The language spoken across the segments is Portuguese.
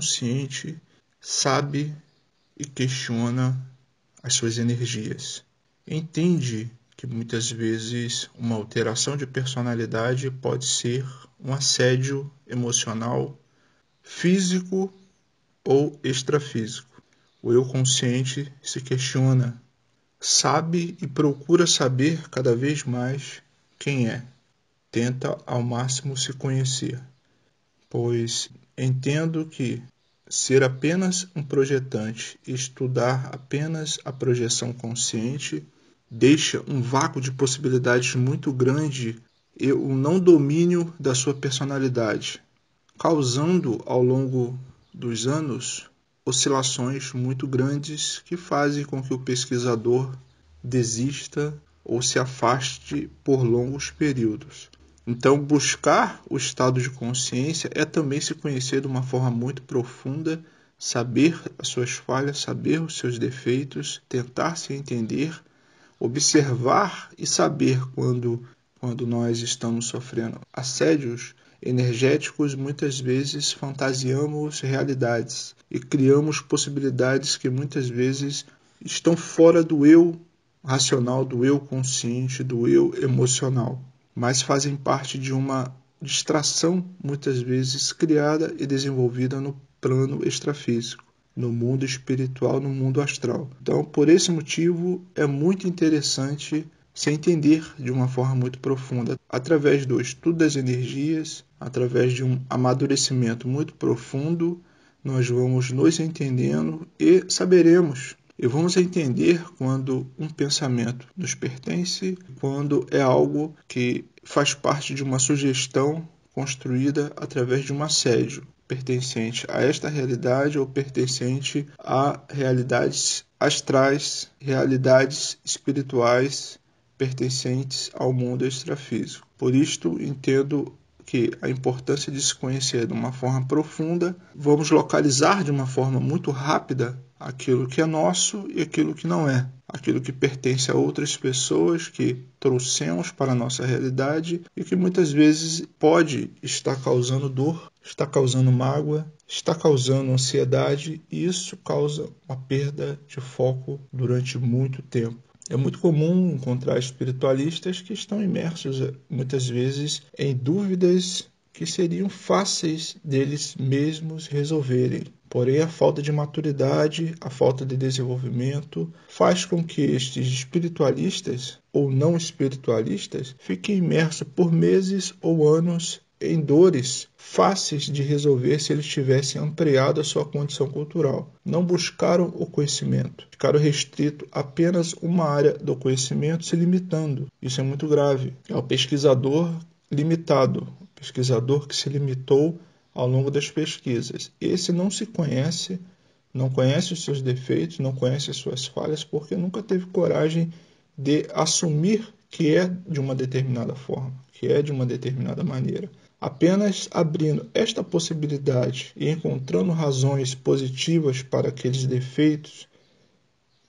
consciente sabe e questiona as suas energias. Entende que muitas vezes uma alteração de personalidade pode ser um assédio emocional, físico ou extrafísico. O eu consciente se questiona, sabe e procura saber cada vez mais quem é. Tenta ao máximo se conhecer, pois entendo que ser apenas um projetante e estudar apenas a projeção consciente deixa um vácuo de possibilidades muito grande e o não domínio da sua personalidade, causando ao longo dos anos oscilações muito grandes que fazem com que o pesquisador desista ou se afaste por longos períodos. Então, buscar o estado de consciência é também se conhecer de uma forma muito profunda, saber as suas falhas, saber os seus defeitos, tentar se entender observar e saber quando, quando nós estamos sofrendo assédios energéticos, muitas vezes fantasiamos realidades e criamos possibilidades que muitas vezes estão fora do eu racional, do eu consciente, do eu emocional, mas fazem parte de uma distração muitas vezes criada e desenvolvida no plano extrafísico no mundo espiritual, no mundo astral. Então, por esse motivo, é muito interessante se entender de uma forma muito profunda, através do estudo das energias, através de um amadurecimento muito profundo, nós vamos nos entendendo e saberemos. E vamos entender quando um pensamento nos pertence, quando é algo que faz parte de uma sugestão construída através de um assédio pertencente a esta realidade ou pertencente a realidades astrais, realidades espirituais pertencentes ao mundo extrafísico. Por isto, entendo que a importância de se conhecer de uma forma profunda, vamos localizar de uma forma muito rápida aquilo que é nosso e aquilo que não é, aquilo que pertence a outras pessoas que trouxemos para a nossa realidade e que muitas vezes pode estar causando dor, está causando mágoa, está causando ansiedade e isso causa uma perda de foco durante muito tempo. É muito comum encontrar espiritualistas que estão imersos muitas vezes em dúvidas que seriam fáceis deles mesmos resolverem. Porém, a falta de maturidade, a falta de desenvolvimento faz com que estes espiritualistas ou não espiritualistas fiquem imersos por meses ou anos em dores fáceis de resolver se eles tivessem ampliado a sua condição cultural. Não buscaram o conhecimento, ficaram restritos a apenas uma área do conhecimento, se limitando. Isso é muito grave. É o pesquisador limitado, pesquisador que se limitou ao longo das pesquisas. Esse não se conhece, não conhece os seus defeitos, não conhece as suas falhas, porque nunca teve coragem de assumir que é de uma determinada forma, que é de uma determinada maneira. Apenas abrindo esta possibilidade e encontrando razões positivas para aqueles defeitos,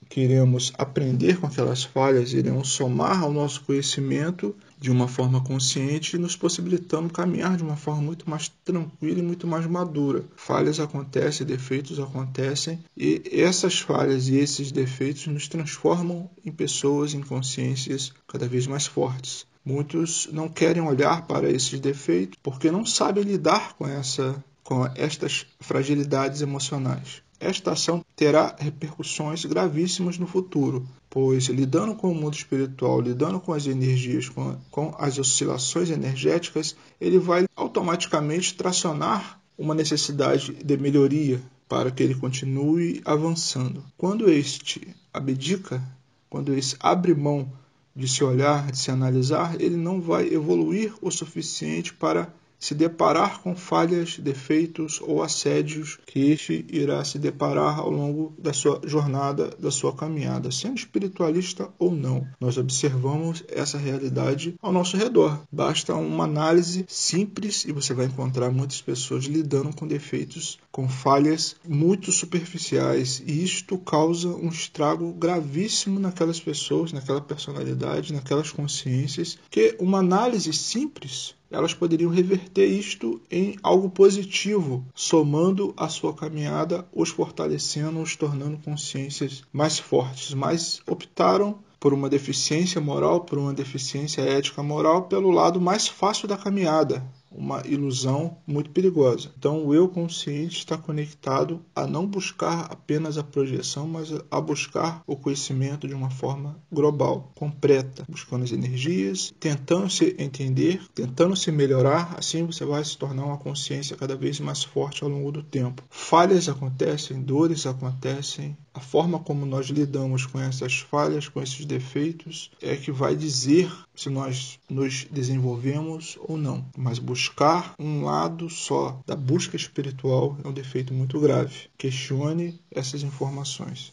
que iremos aprender com aquelas falhas, iremos somar ao nosso conhecimento de uma forma consciente nos possibilitando caminhar de uma forma muito mais tranquila e muito mais madura. Falhas acontecem, defeitos acontecem e essas falhas e esses defeitos nos transformam em pessoas, em consciências cada vez mais fortes. Muitos não querem olhar para esses defeitos porque não sabem lidar com essa com estas fragilidades emocionais esta ação terá repercussões gravíssimas no futuro, pois lidando com o mundo espiritual, lidando com as energias, com, com as oscilações energéticas, ele vai automaticamente tracionar uma necessidade de melhoria para que ele continue avançando. Quando este abdica, quando este abre mão de se olhar, de se analisar, ele não vai evoluir o suficiente para se deparar com falhas, defeitos ou assédios que este irá se deparar ao longo da sua jornada, da sua caminhada, sendo espiritualista ou não. Nós observamos essa realidade ao nosso redor. Basta uma análise simples e você vai encontrar muitas pessoas lidando com defeitos, com falhas muito superficiais, e isto causa um estrago gravíssimo naquelas pessoas, naquela personalidade, naquelas consciências, que uma análise simples elas poderiam reverter isto em algo positivo, somando a sua caminhada, os fortalecendo, os tornando consciências mais fortes, mas optaram por uma deficiência moral, por uma deficiência ética moral, pelo lado mais fácil da caminhada, uma ilusão muito perigosa. Então, o eu consciente está conectado a não buscar apenas a projeção, mas a buscar o conhecimento de uma forma global, completa, buscando as energias, tentando se entender, tentando se melhorar. Assim, você vai se tornar uma consciência cada vez mais forte ao longo do tempo. Falhas acontecem, dores acontecem. A forma como nós lidamos com essas falhas, com esses defeitos, é que vai dizer se nós nos desenvolvemos ou não. Mas buscar um lado só da busca espiritual é um defeito muito grave. Questione essas informações.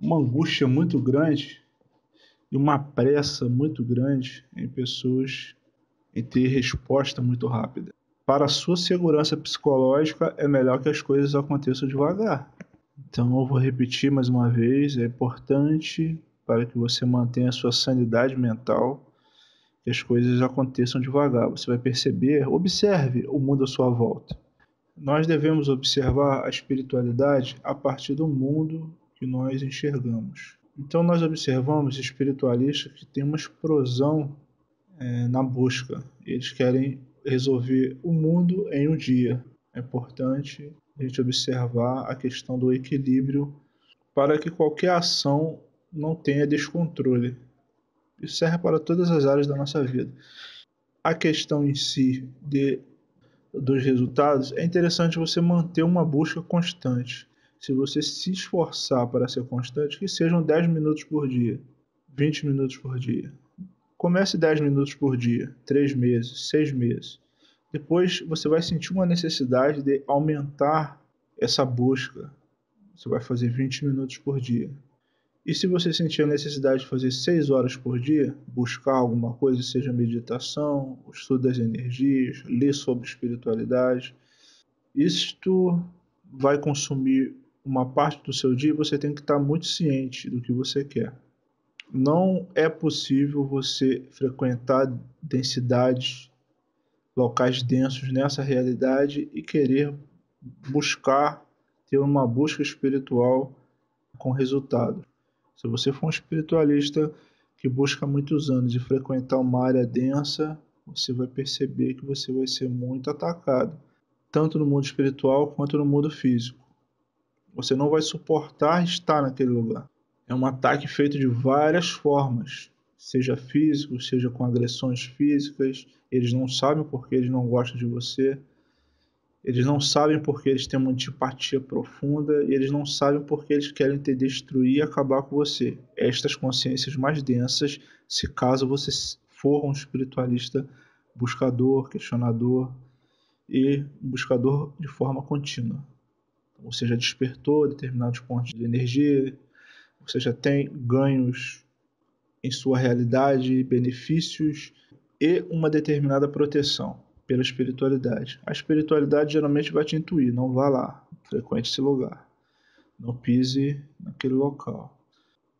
Uma angústia muito grande e uma pressa muito grande em pessoas em ter resposta muito rápida. Para a sua segurança psicológica, é melhor que as coisas aconteçam devagar. Então eu vou repetir mais uma vez, é importante para que você mantenha a sua sanidade mental que as coisas aconteçam devagar. Você vai perceber, observe o mundo à sua volta. Nós devemos observar a espiritualidade a partir do mundo que nós enxergamos. Então nós observamos espiritualistas que têm uma explosão é, na busca. Eles querem resolver o mundo em um dia. É importante a gente observar a questão do equilíbrio para que qualquer ação não tenha descontrole. Isso serve para todas as áreas da nossa vida. A questão em si de, dos resultados é interessante você manter uma busca constante. Se você se esforçar para ser constante, que sejam 10 minutos por dia, 20 minutos por dia. Comece 10 minutos por dia, 3 meses, 6 meses. Depois você vai sentir uma necessidade de aumentar essa busca. Você vai fazer 20 minutos por dia. E se você sentir a necessidade de fazer 6 horas por dia, buscar alguma coisa, seja meditação, estudo das energias, ler sobre espiritualidade, isto vai consumir uma parte do seu dia, você tem que estar muito ciente do que você quer. Não é possível você frequentar densidades locais densos nessa realidade e querer buscar ter uma busca espiritual com resultado. Se você for um espiritualista que busca muitos anos e frequentar uma área densa, você vai perceber que você vai ser muito atacado, tanto no mundo espiritual quanto no mundo físico. Você não vai suportar estar naquele lugar. É um ataque feito de várias formas, seja físico, seja com agressões físicas, eles não sabem porque eles não gostam de você, eles não sabem porque eles têm uma antipatia profunda, e eles não sabem porque eles querem te destruir e acabar com você. Estas consciências mais densas, se caso você for um espiritualista buscador, questionador e buscador de forma contínua. Você já despertou determinados pontos de energia, você já tem ganhos em sua realidade, benefícios e uma determinada proteção pela espiritualidade. A espiritualidade geralmente vai te intuir, não vá lá, frequente esse lugar, não pise naquele local.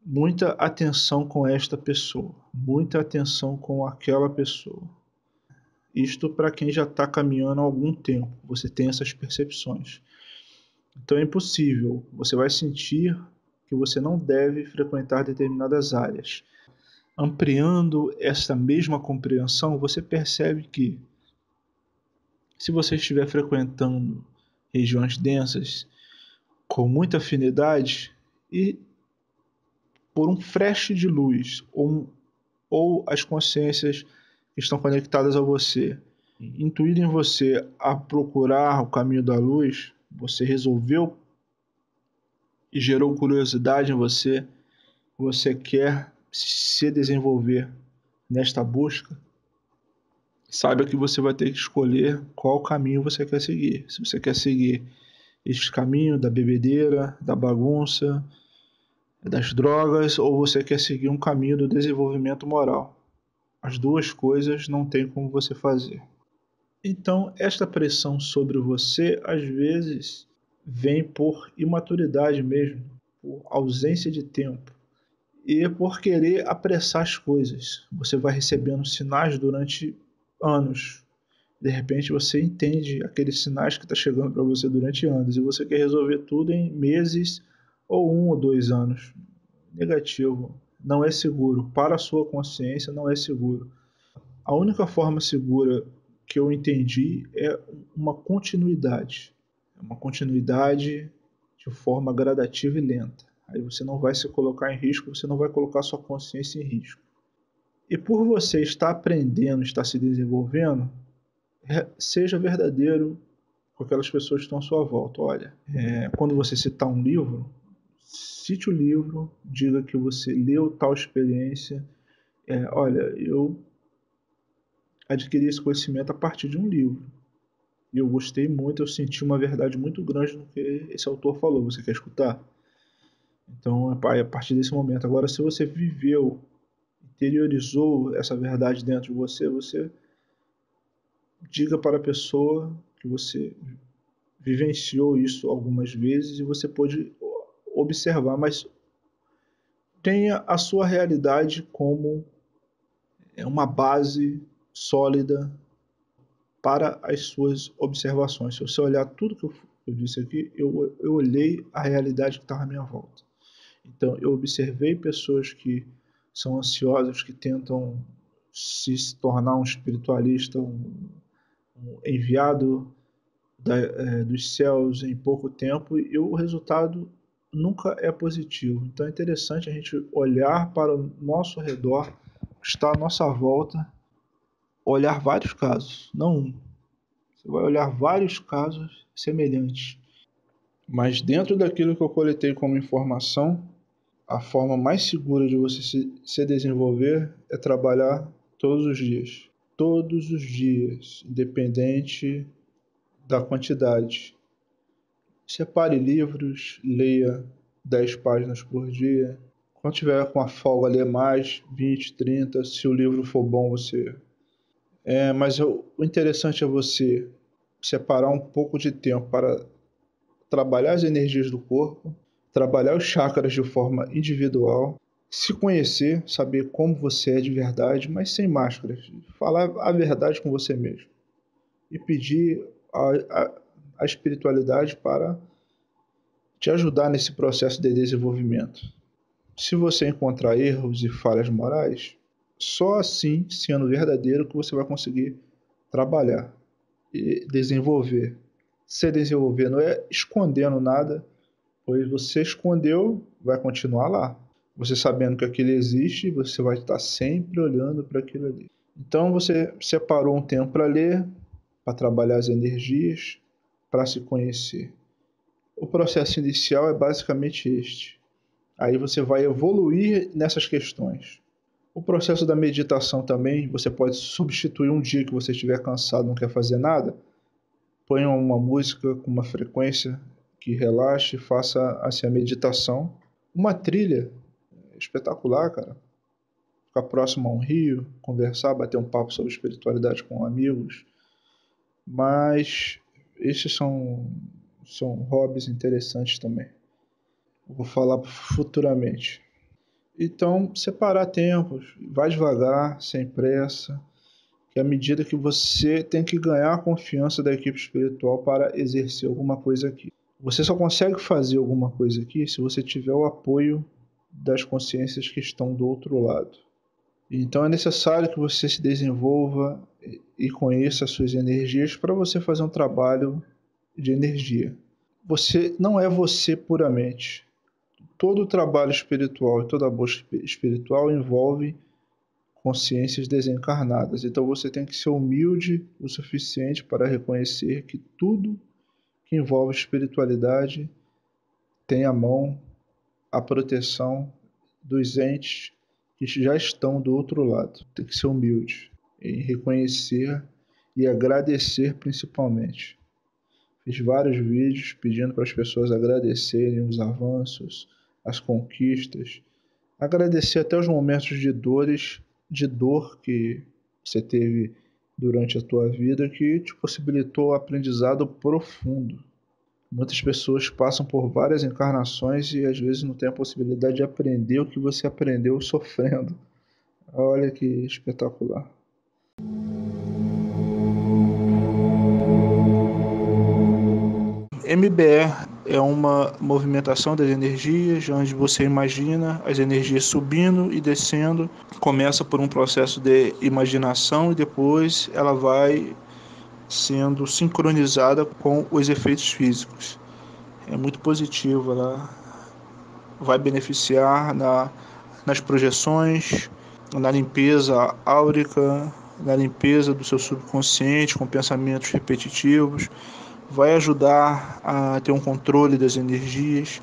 Muita atenção com esta pessoa, muita atenção com aquela pessoa. Isto para quem já está caminhando há algum tempo, você tem essas percepções. Então é impossível, você vai sentir que você não deve frequentar determinadas áreas. Ampliando essa mesma compreensão, você percebe que se você estiver frequentando regiões densas com muita afinidade e por um flash de luz ou, ou as consciências que estão conectadas a você intuírem você a procurar o caminho da luz, você resolveu e gerou curiosidade em você, você quer se desenvolver nesta busca, saiba que você vai ter que escolher qual caminho você quer seguir. Se você quer seguir este caminho da bebedeira, da bagunça, das drogas, ou você quer seguir um caminho do desenvolvimento moral. As duas coisas não tem como você fazer. Então, esta pressão sobre você, às vezes, vem por imaturidade mesmo, por ausência de tempo e por querer apressar as coisas. Você vai recebendo sinais durante anos. De repente você entende aqueles sinais que está chegando para você durante anos e você quer resolver tudo em meses ou um ou dois anos. Negativo. Não é seguro. Para a sua consciência, não é seguro. A única forma segura que eu entendi é uma continuidade. É uma continuidade de forma gradativa e lenta. Aí você não vai se colocar em risco, você não vai colocar sua consciência em risco. E por você estar aprendendo, estar se desenvolvendo, seja verdadeiro com aquelas pessoas que estão à sua volta. Olha, é, quando você citar um livro, cite o livro, diga que você leu tal experiência. É, olha, eu adquiri esse conhecimento a partir de um livro. E eu gostei muito, eu senti uma verdade muito grande no que esse autor falou. Você quer escutar? Então, a partir desse momento. Agora, se você viveu, interiorizou essa verdade dentro de você, você diga para a pessoa que você vivenciou isso algumas vezes e você pode observar, mas tenha a sua realidade como uma base sólida para as suas observações. Se você olhar tudo que eu, disse aqui, eu, eu olhei a realidade que estava à minha volta. Então, eu observei pessoas que são ansiosas, que tentam se tornar um espiritualista, um, um enviado da, é, dos céus em pouco tempo, e o resultado nunca é positivo. Então, é interessante a gente olhar para o nosso redor, que está à nossa volta, olhar vários casos, não um. Você vai olhar vários casos semelhantes. Mas dentro daquilo que eu coletei como informação, a forma mais segura de você se, se desenvolver é trabalhar todos os dias. Todos os dias, independente da quantidade. Separe livros, leia 10 páginas por dia. Quando tiver com a folga, lê mais, 20, 30. Se o livro for bom, você é, mas o interessante é você separar um pouco de tempo para trabalhar as energias do corpo, trabalhar os chakras de forma individual, se conhecer, saber como você é de verdade, mas sem máscaras, falar a verdade com você mesmo e pedir a, a, a espiritualidade para te ajudar nesse processo de desenvolvimento. Se você encontrar erros e falhas morais, só assim, sendo verdadeiro, que você vai conseguir trabalhar e desenvolver. Se desenvolver não é escondendo nada, pois você escondeu, vai continuar lá. Você sabendo que aquilo existe, você vai estar sempre olhando para aquilo ali. Então você separou um tempo para ler, para trabalhar as energias, para se conhecer. O processo inicial é basicamente este. Aí você vai evoluir nessas questões. O processo da meditação também, você pode substituir um dia que você estiver cansado, não quer fazer nada, ponha uma música com uma frequência que relaxe, faça assim, a meditação. Uma trilha espetacular, cara. Ficar próximo a um rio, conversar, bater um papo sobre espiritualidade com amigos. Mas esses são, são hobbies interessantes também. Vou falar futuramente. Então, separar tempos, vai devagar, sem pressa, que à medida que você tem que ganhar a confiança da equipe espiritual para exercer alguma coisa aqui. Você só consegue fazer alguma coisa aqui se você tiver o apoio das consciências que estão do outro lado. Então é necessário que você se desenvolva e conheça as suas energias para você fazer um trabalho de energia. Você não é você puramente todo o trabalho espiritual e toda a busca espiritual envolve consciências desencarnadas. Então você tem que ser humilde o suficiente para reconhecer que tudo que envolve espiritualidade tem a mão, a proteção dos entes que já estão do outro lado. Tem que ser humilde em reconhecer e agradecer principalmente. Fiz vários vídeos pedindo para as pessoas agradecerem os avanços, as conquistas, agradecer até os momentos de dores, de dor que você teve durante a tua vida que te possibilitou aprendizado profundo. Muitas pessoas passam por várias encarnações e às vezes não têm a possibilidade de aprender o que você aprendeu sofrendo. Olha que espetacular. MBE é uma movimentação das energias, onde você imagina as energias subindo e descendo. Começa por um processo de imaginação e depois ela vai sendo sincronizada com os efeitos físicos. É muito positivo, ela vai beneficiar na, nas projeções, na limpeza áurica, na limpeza do seu subconsciente com pensamentos repetitivos, vai ajudar a ter um controle das energias,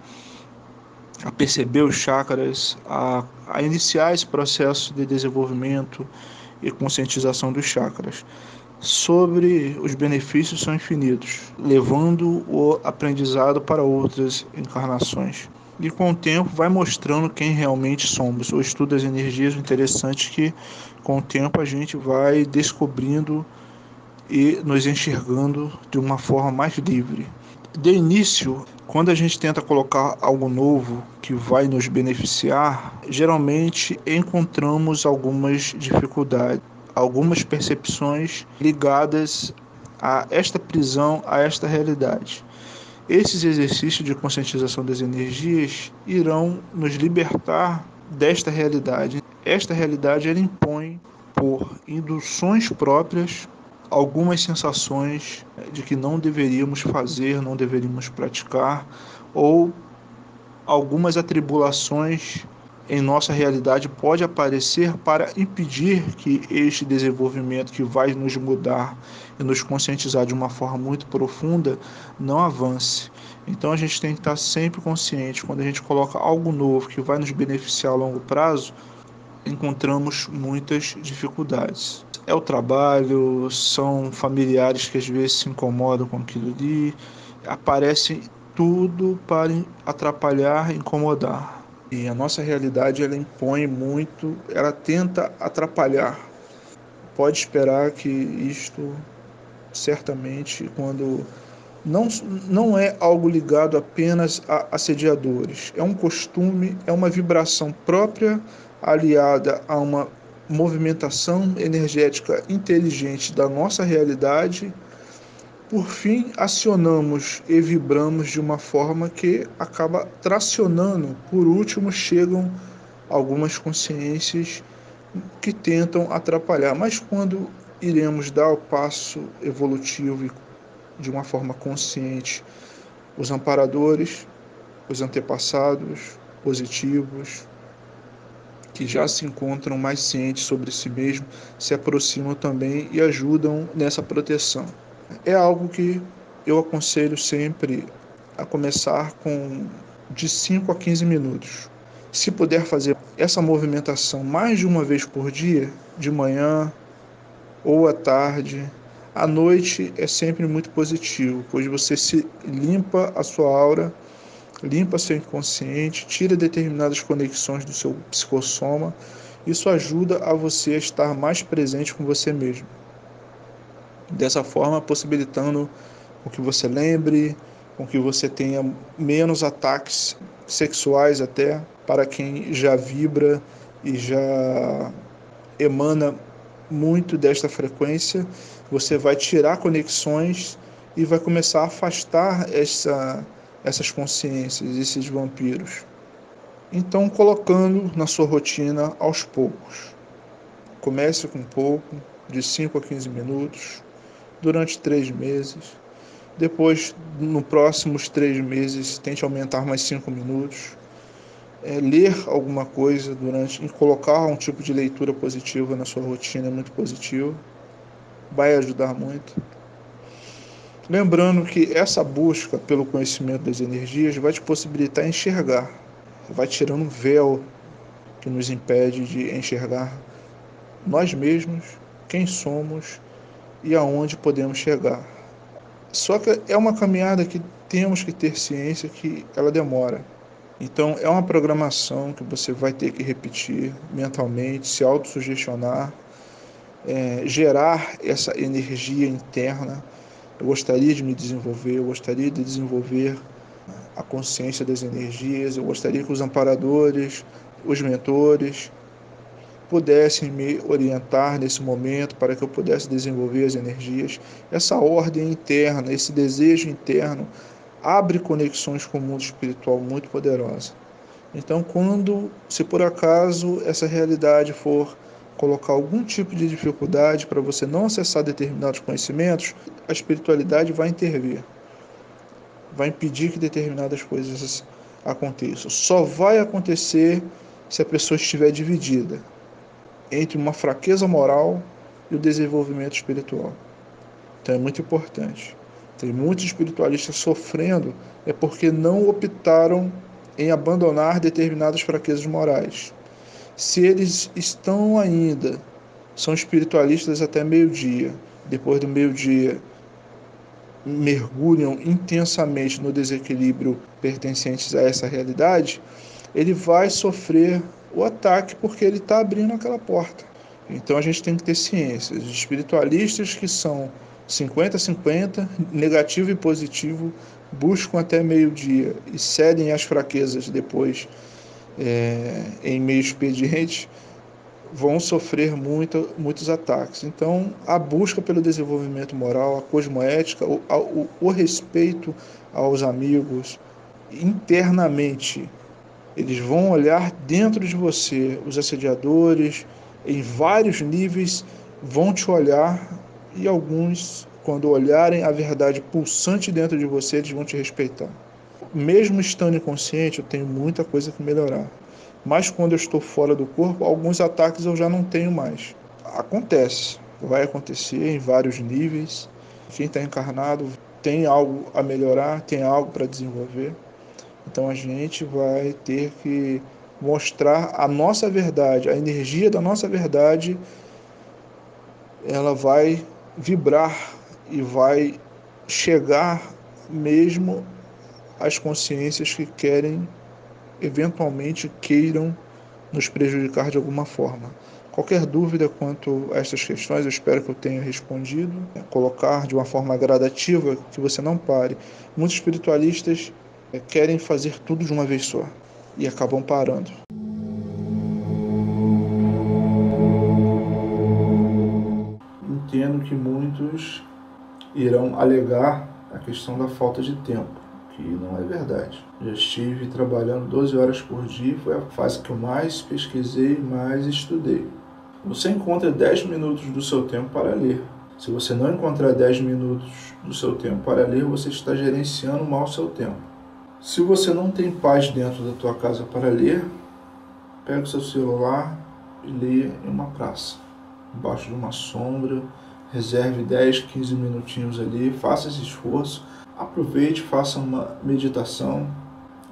a perceber os chakras, a, a iniciar esse processo de desenvolvimento e conscientização dos chakras sobre os benefícios são infinitos, levando o aprendizado para outras encarnações. E com o tempo vai mostrando quem realmente somos. O estudo das energias, o interessante é que com o tempo a gente vai descobrindo e nos enxergando de uma forma mais livre. De início, quando a gente tenta colocar algo novo que vai nos beneficiar, geralmente encontramos algumas dificuldades algumas percepções ligadas a esta prisão, a esta realidade. Esses exercícios de conscientização das energias irão nos libertar desta realidade. Esta realidade ela impõe, por induções próprias, algumas sensações de que não deveríamos fazer, não deveríamos praticar, ou algumas atribulações em nossa realidade pode aparecer para impedir que este desenvolvimento que vai nos mudar e nos conscientizar de uma forma muito profunda não avance. Então a gente tem que estar sempre consciente quando a gente coloca algo novo que vai nos beneficiar a longo prazo, encontramos muitas dificuldades. É o trabalho, são familiares que às vezes se incomodam com aquilo ali, aparece tudo para atrapalhar, incomodar. E a nossa realidade ela impõe muito, ela tenta atrapalhar. Pode esperar que isto certamente quando não, não é algo ligado apenas a assediadores, é um costume, é uma vibração própria aliada a uma movimentação energética inteligente da nossa realidade por fim, acionamos e vibramos de uma forma que acaba tracionando. Por último, chegam algumas consciências que tentam atrapalhar. Mas quando iremos dar o passo evolutivo de uma forma consciente, os amparadores, os antepassados positivos, que já se encontram mais cientes sobre si mesmos, se aproximam também e ajudam nessa proteção é algo que eu aconselho sempre a começar com de 5 a 15 minutos. Se puder fazer essa movimentação mais de uma vez por dia, de manhã ou à tarde, à noite é sempre muito positivo, pois você se limpa a sua aura, limpa seu inconsciente, tira determinadas conexões do seu psicossoma. Isso ajuda a você a estar mais presente com você mesmo dessa forma possibilitando com que você lembre, com que você tenha menos ataques sexuais até para quem já vibra e já emana muito desta frequência, você vai tirar conexões e vai começar a afastar essa, essas consciências, esses vampiros. Então, colocando na sua rotina aos poucos. Comece com pouco, de 5 a 15 minutos, durante três meses. Depois, nos próximos três meses, tente aumentar mais cinco minutos. É, ler alguma coisa durante, colocar um tipo de leitura positiva na sua rotina é muito positivo. Vai ajudar muito. Lembrando que essa busca pelo conhecimento das energias vai te possibilitar enxergar, vai tirando um véu que nos impede de enxergar nós mesmos, quem somos e aonde podemos chegar. Só que é uma caminhada que temos que ter ciência que ela demora. Então é uma programação que você vai ter que repetir mentalmente, se autossugestionar, é, gerar essa energia interna Eu gostaria de me desenvolver, eu gostaria de desenvolver a consciência das energias, eu gostaria que os amparadores, os mentores, pudessem me orientar nesse momento para que eu pudesse desenvolver as energias. Essa ordem interna, esse desejo interno, abre conexões com o mundo espiritual muito poderosa. Então, quando, se por acaso essa realidade for colocar algum tipo de dificuldade para você não acessar determinados conhecimentos, a espiritualidade vai intervir, vai impedir que determinadas coisas aconteçam. Só vai acontecer se a pessoa estiver dividida entre uma fraqueza moral e o desenvolvimento espiritual. Então é muito importante. Tem muitos espiritualistas sofrendo é porque não optaram em abandonar determinadas fraquezas morais. Se eles estão ainda, são espiritualistas até meio-dia, depois do meio-dia mergulham intensamente no desequilíbrio pertencentes a essa realidade, ele vai sofrer o ataque porque ele está abrindo aquela porta. Então a gente tem que ter ciência. Os espiritualistas que são 50-50, negativo e positivo, buscam até meio-dia e cedem às fraquezas depois é, em meio expediente, vão sofrer muito, muitos ataques. Então, a busca pelo desenvolvimento moral, a cosmoética, o, o, o respeito aos amigos, internamente eles vão olhar dentro de você, os assediadores, em vários níveis, vão te olhar e alguns, quando olharem a verdade pulsante dentro de você, eles vão te respeitar. Mesmo estando inconsciente, eu tenho muita coisa que melhorar. Mas quando eu estou fora do corpo, alguns ataques eu já não tenho mais. Acontece, vai acontecer em vários níveis. Quem está encarnado tem algo a melhorar, tem algo para desenvolver. Então a gente vai ter que mostrar a nossa verdade, a energia da nossa verdade, ela vai vibrar e vai chegar mesmo às consciências que querem, eventualmente queiram nos prejudicar de alguma forma. Qualquer dúvida quanto a estas questões, eu espero que eu tenha respondido. Colocar de uma forma gradativa, que você não pare. Muitos espiritualistas é, querem fazer tudo de uma vez só e acabam parando. Entendo que muitos irão alegar a questão da falta de tempo, que não é verdade. Já estive trabalhando 12 horas por dia, foi a fase que eu mais pesquisei, mais estudei. Você encontra 10 minutos do seu tempo para ler. Se você não encontrar 10 minutos do seu tempo para ler, você está gerenciando mal o seu tempo. Se você não tem paz dentro da tua casa para ler, pega o seu celular e leia em uma praça, embaixo de uma sombra, reserve 10, 15 minutinhos ali, faça esse esforço, aproveite, faça uma meditação.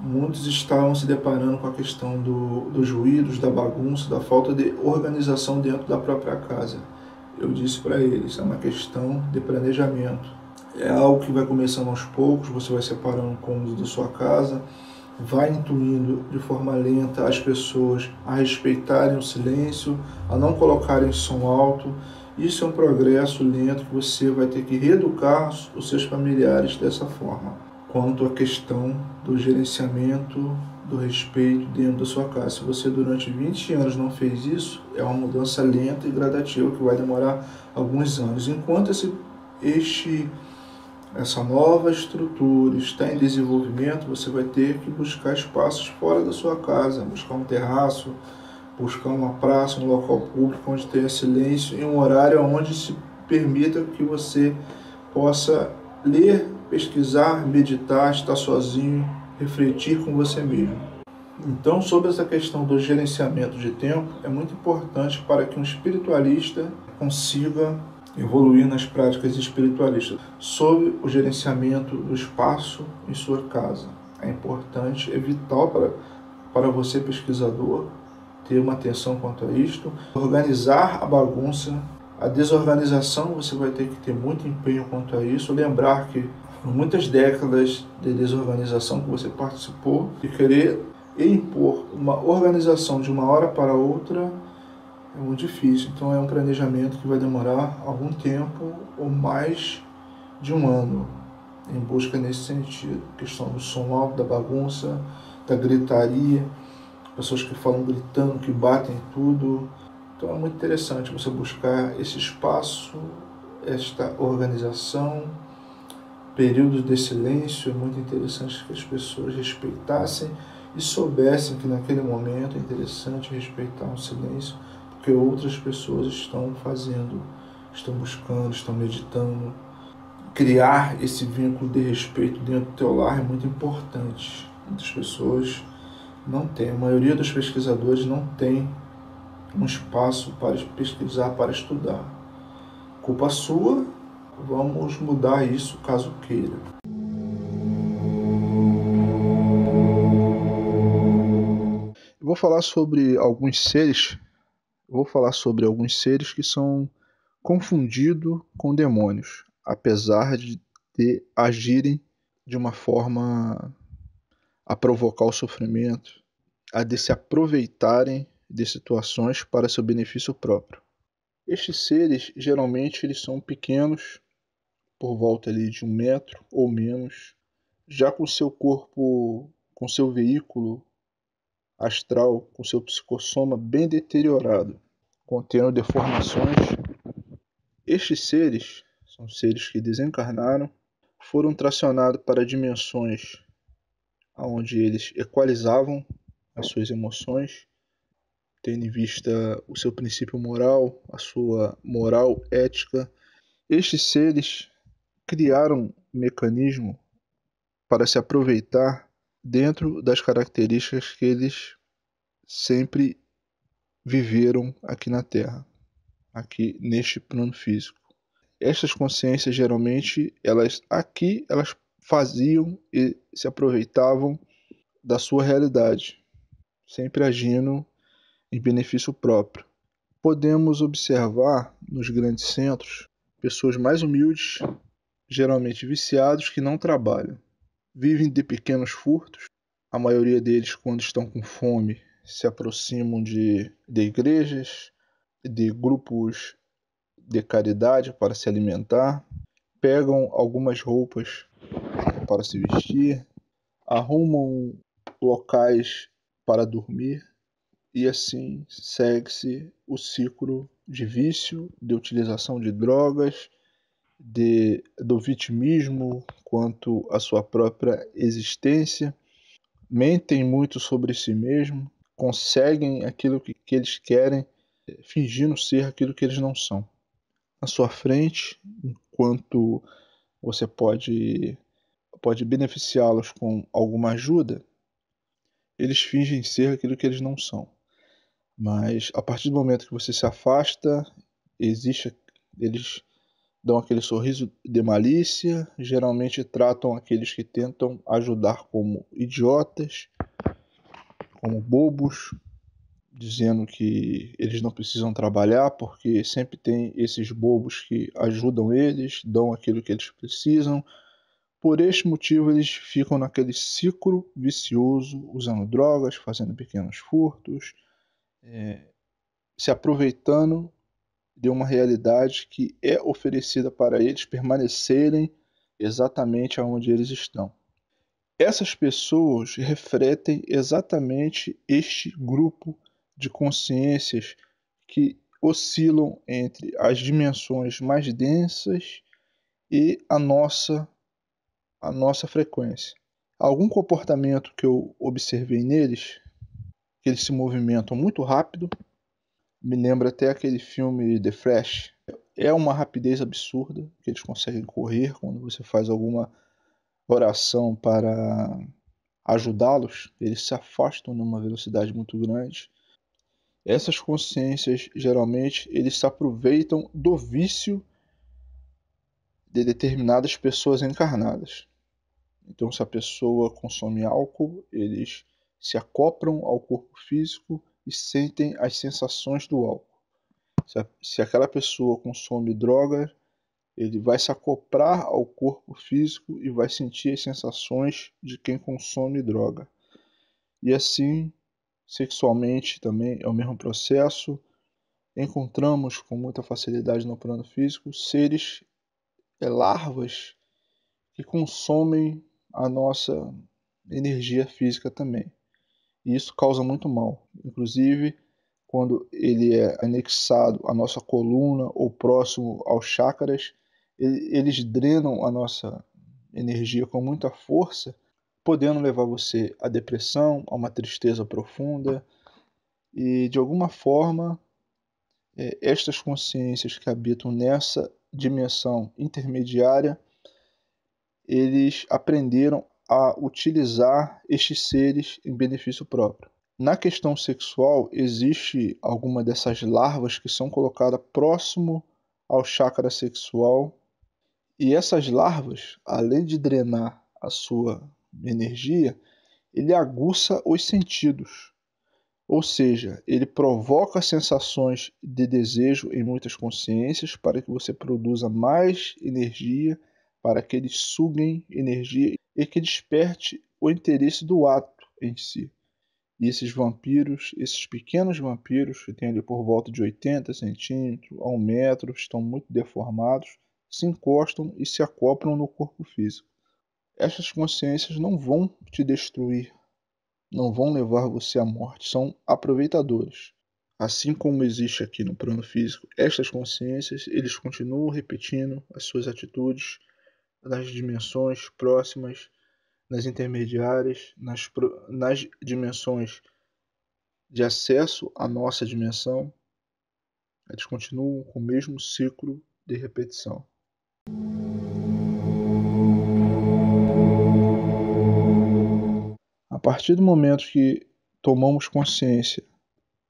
Muitos estavam se deparando com a questão do, dos ruídos, da bagunça, da falta de organização dentro da própria casa. Eu disse para eles, é uma questão de planejamento é algo que vai começando aos poucos, você vai separando cômodos da sua casa, vai intuindo de forma lenta as pessoas a respeitarem o silêncio, a não colocarem som alto. Isso é um progresso lento que você vai ter que reeducar os seus familiares dessa forma. Quanto à questão do gerenciamento do respeito dentro da sua casa. Se você durante 20 anos não fez isso, é uma mudança lenta e gradativa que vai demorar alguns anos. Enquanto esse, este essa nova estrutura está em desenvolvimento, você vai ter que buscar espaços fora da sua casa, buscar um terraço, buscar uma praça, um local público onde tenha silêncio em um horário onde se permita que você possa ler, pesquisar, meditar, estar sozinho, refletir com você mesmo. Então, sobre essa questão do gerenciamento de tempo, é muito importante para que um espiritualista consiga evoluir nas práticas espiritualistas, sob o gerenciamento do espaço em sua casa. É importante, é vital para, para você, pesquisador, ter uma atenção quanto a isto. Organizar a bagunça, a desorganização, você vai ter que ter muito empenho quanto a isso. Lembrar que muitas décadas de desorganização que você participou e querer impor uma organização de uma hora para outra é muito difícil. Então é um planejamento que vai demorar algum tempo ou mais de um ano em busca nesse sentido. questão do som alto, da bagunça, da gritaria, pessoas que falam gritando, que batem tudo. Então é muito interessante você buscar esse espaço, esta organização, períodos de silêncio. É muito interessante que as pessoas respeitassem e soubessem que naquele momento é interessante respeitar o silêncio, porque outras pessoas estão fazendo, estão buscando, estão meditando. Criar esse vínculo de respeito dentro do teu lar é muito importante. Muitas pessoas não têm, a maioria dos pesquisadores não tem um espaço para pesquisar, para estudar. Culpa sua, vamos mudar isso caso queira. Eu vou falar sobre alguns seres, vou falar sobre alguns seres que são confundidos com demônios, apesar de, de agirem de uma forma a provocar o sofrimento, a de se aproveitarem de situações para seu benefício próprio. Estes seres geralmente eles são pequenos, por volta ali de um metro ou menos, já com seu corpo, com seu veículo astral, com seu psicossoma bem deteriorado, contendo deformações. Estes seres são seres que desencarnaram, foram tracionados para dimensões onde eles equalizavam as suas emoções, tendo em vista o seu princípio moral, a sua moral ética. Estes seres criaram um mecanismo para se aproveitar dentro das características que eles sempre viveram aqui na Terra, aqui neste plano físico. Estas consciências geralmente elas aqui elas faziam e se aproveitavam da sua realidade, sempre agindo em benefício próprio. Podemos observar nos grandes centros pessoas mais humildes, geralmente viciados, que não trabalham. Vivem de pequenos furtos, a maioria deles, quando estão com fome, se aproximam de, de igrejas, de grupos de caridade para se alimentar, pegam algumas roupas para se vestir, arrumam locais para dormir e assim segue-se o ciclo de vício, de utilização de drogas, de, do vitimismo quanto à sua própria existência, mentem muito sobre si mesmo, conseguem aquilo que, que eles querem, fingindo ser aquilo que eles não são. Na sua frente, enquanto você pode, pode beneficiá-los com alguma ajuda, eles fingem ser aquilo que eles não são. Mas a partir do momento que você se afasta, existe eles dão aquele sorriso de malícia, geralmente tratam aqueles que tentam ajudar como idiotas, como bobos, dizendo que eles não precisam trabalhar porque sempre tem esses bobos que ajudam eles, dão aquilo que eles precisam. Por este motivo, eles ficam naquele ciclo vicioso, usando drogas, fazendo pequenos furtos, é, se aproveitando de uma realidade que é oferecida para eles permanecerem exatamente aonde eles estão. Essas pessoas refletem exatamente este grupo de consciências que oscilam entre as dimensões mais densas e a nossa a nossa frequência. Algum comportamento que eu observei neles, que eles se movimentam muito rápido, me lembra até aquele filme The Flash. É uma rapidez absurda que eles conseguem correr quando você faz alguma oração para ajudá-los. Eles se afastam numa velocidade muito grande. Essas consciências geralmente eles se aproveitam do vício de determinadas pessoas encarnadas. Então, se a pessoa consome álcool, eles se acoplam ao corpo físico e sentem as sensações do álcool. Se, a, se aquela pessoa consome droga, ele vai se acoplar ao corpo físico e vai sentir as sensações de quem consome droga. E assim, sexualmente também é o mesmo processo. Encontramos com muita facilidade no plano físico seres é, larvas que consomem a nossa energia física também. E isso causa muito mal. Inclusive, quando ele é anexado à nossa coluna ou próximo aos chakras, eles drenam a nossa energia com muita força, podendo levar você à depressão, a uma tristeza profunda. E de alguma forma, é, estas consciências que habitam nessa dimensão intermediária, eles aprenderam a utilizar estes seres em benefício próprio. Na questão sexual, existe alguma dessas larvas que são colocadas próximo ao chakra sexual. E essas larvas, além de drenar a sua energia, ele aguça os sentidos. Ou seja, ele provoca sensações de desejo em muitas consciências para que você produza mais energia, para que eles suguem energia e que desperte o interesse do ato em si. E esses vampiros, esses pequenos vampiros, que têm ali por volta de 80 centímetros a 1 metro, estão muito deformados, se encostam e se acoplam no corpo físico. Estas consciências não vão te destruir, não vão levar você à morte, são aproveitadores. Assim como existe aqui no plano físico, estas consciências, eles continuam repetindo as suas atitudes nas dimensões próximas nas intermediárias, nas, nas dimensões de acesso à nossa dimensão, eles continuam com o mesmo ciclo de repetição. A partir do momento que tomamos consciência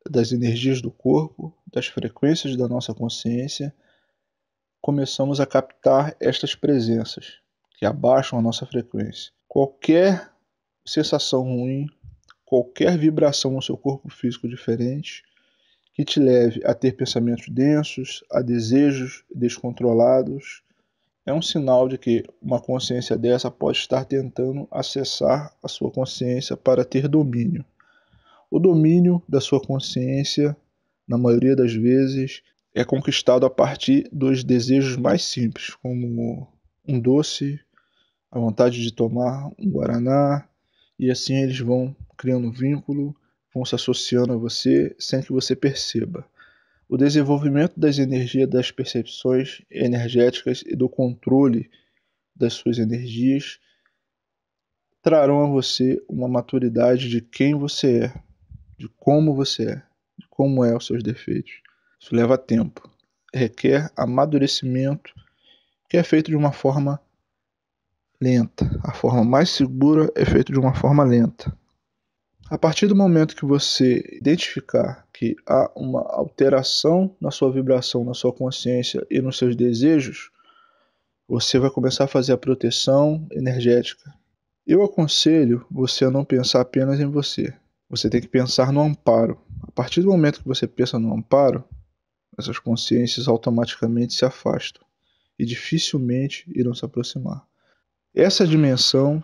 das energias do corpo, das frequências da nossa consciência, começamos a captar estas presenças que abaixam a nossa frequência. Qualquer sensação ruim, qualquer vibração no seu corpo físico diferente que te leve a ter pensamentos densos, a desejos descontrolados, é um sinal de que uma consciência dessa pode estar tentando acessar a sua consciência para ter domínio. O domínio da sua consciência, na maioria das vezes, é conquistado a partir dos desejos mais simples, como um doce, a vontade de tomar um guaraná, e assim eles vão criando vínculo, vão se associando a você sem que você perceba. O desenvolvimento das energias das percepções energéticas e do controle das suas energias trarão a você uma maturidade de quem você é, de como você é, de como é os seus defeitos. Isso leva tempo, requer amadurecimento, que é feito de uma forma lenta. A forma mais segura é feita de uma forma lenta. A partir do momento que você identificar que há uma alteração na sua vibração, na sua consciência e nos seus desejos, você vai começar a fazer a proteção energética. Eu aconselho você a não pensar apenas em você. Você tem que pensar no amparo. A partir do momento que você pensa no amparo, essas consciências automaticamente se afastam e dificilmente irão se aproximar. Essa dimensão,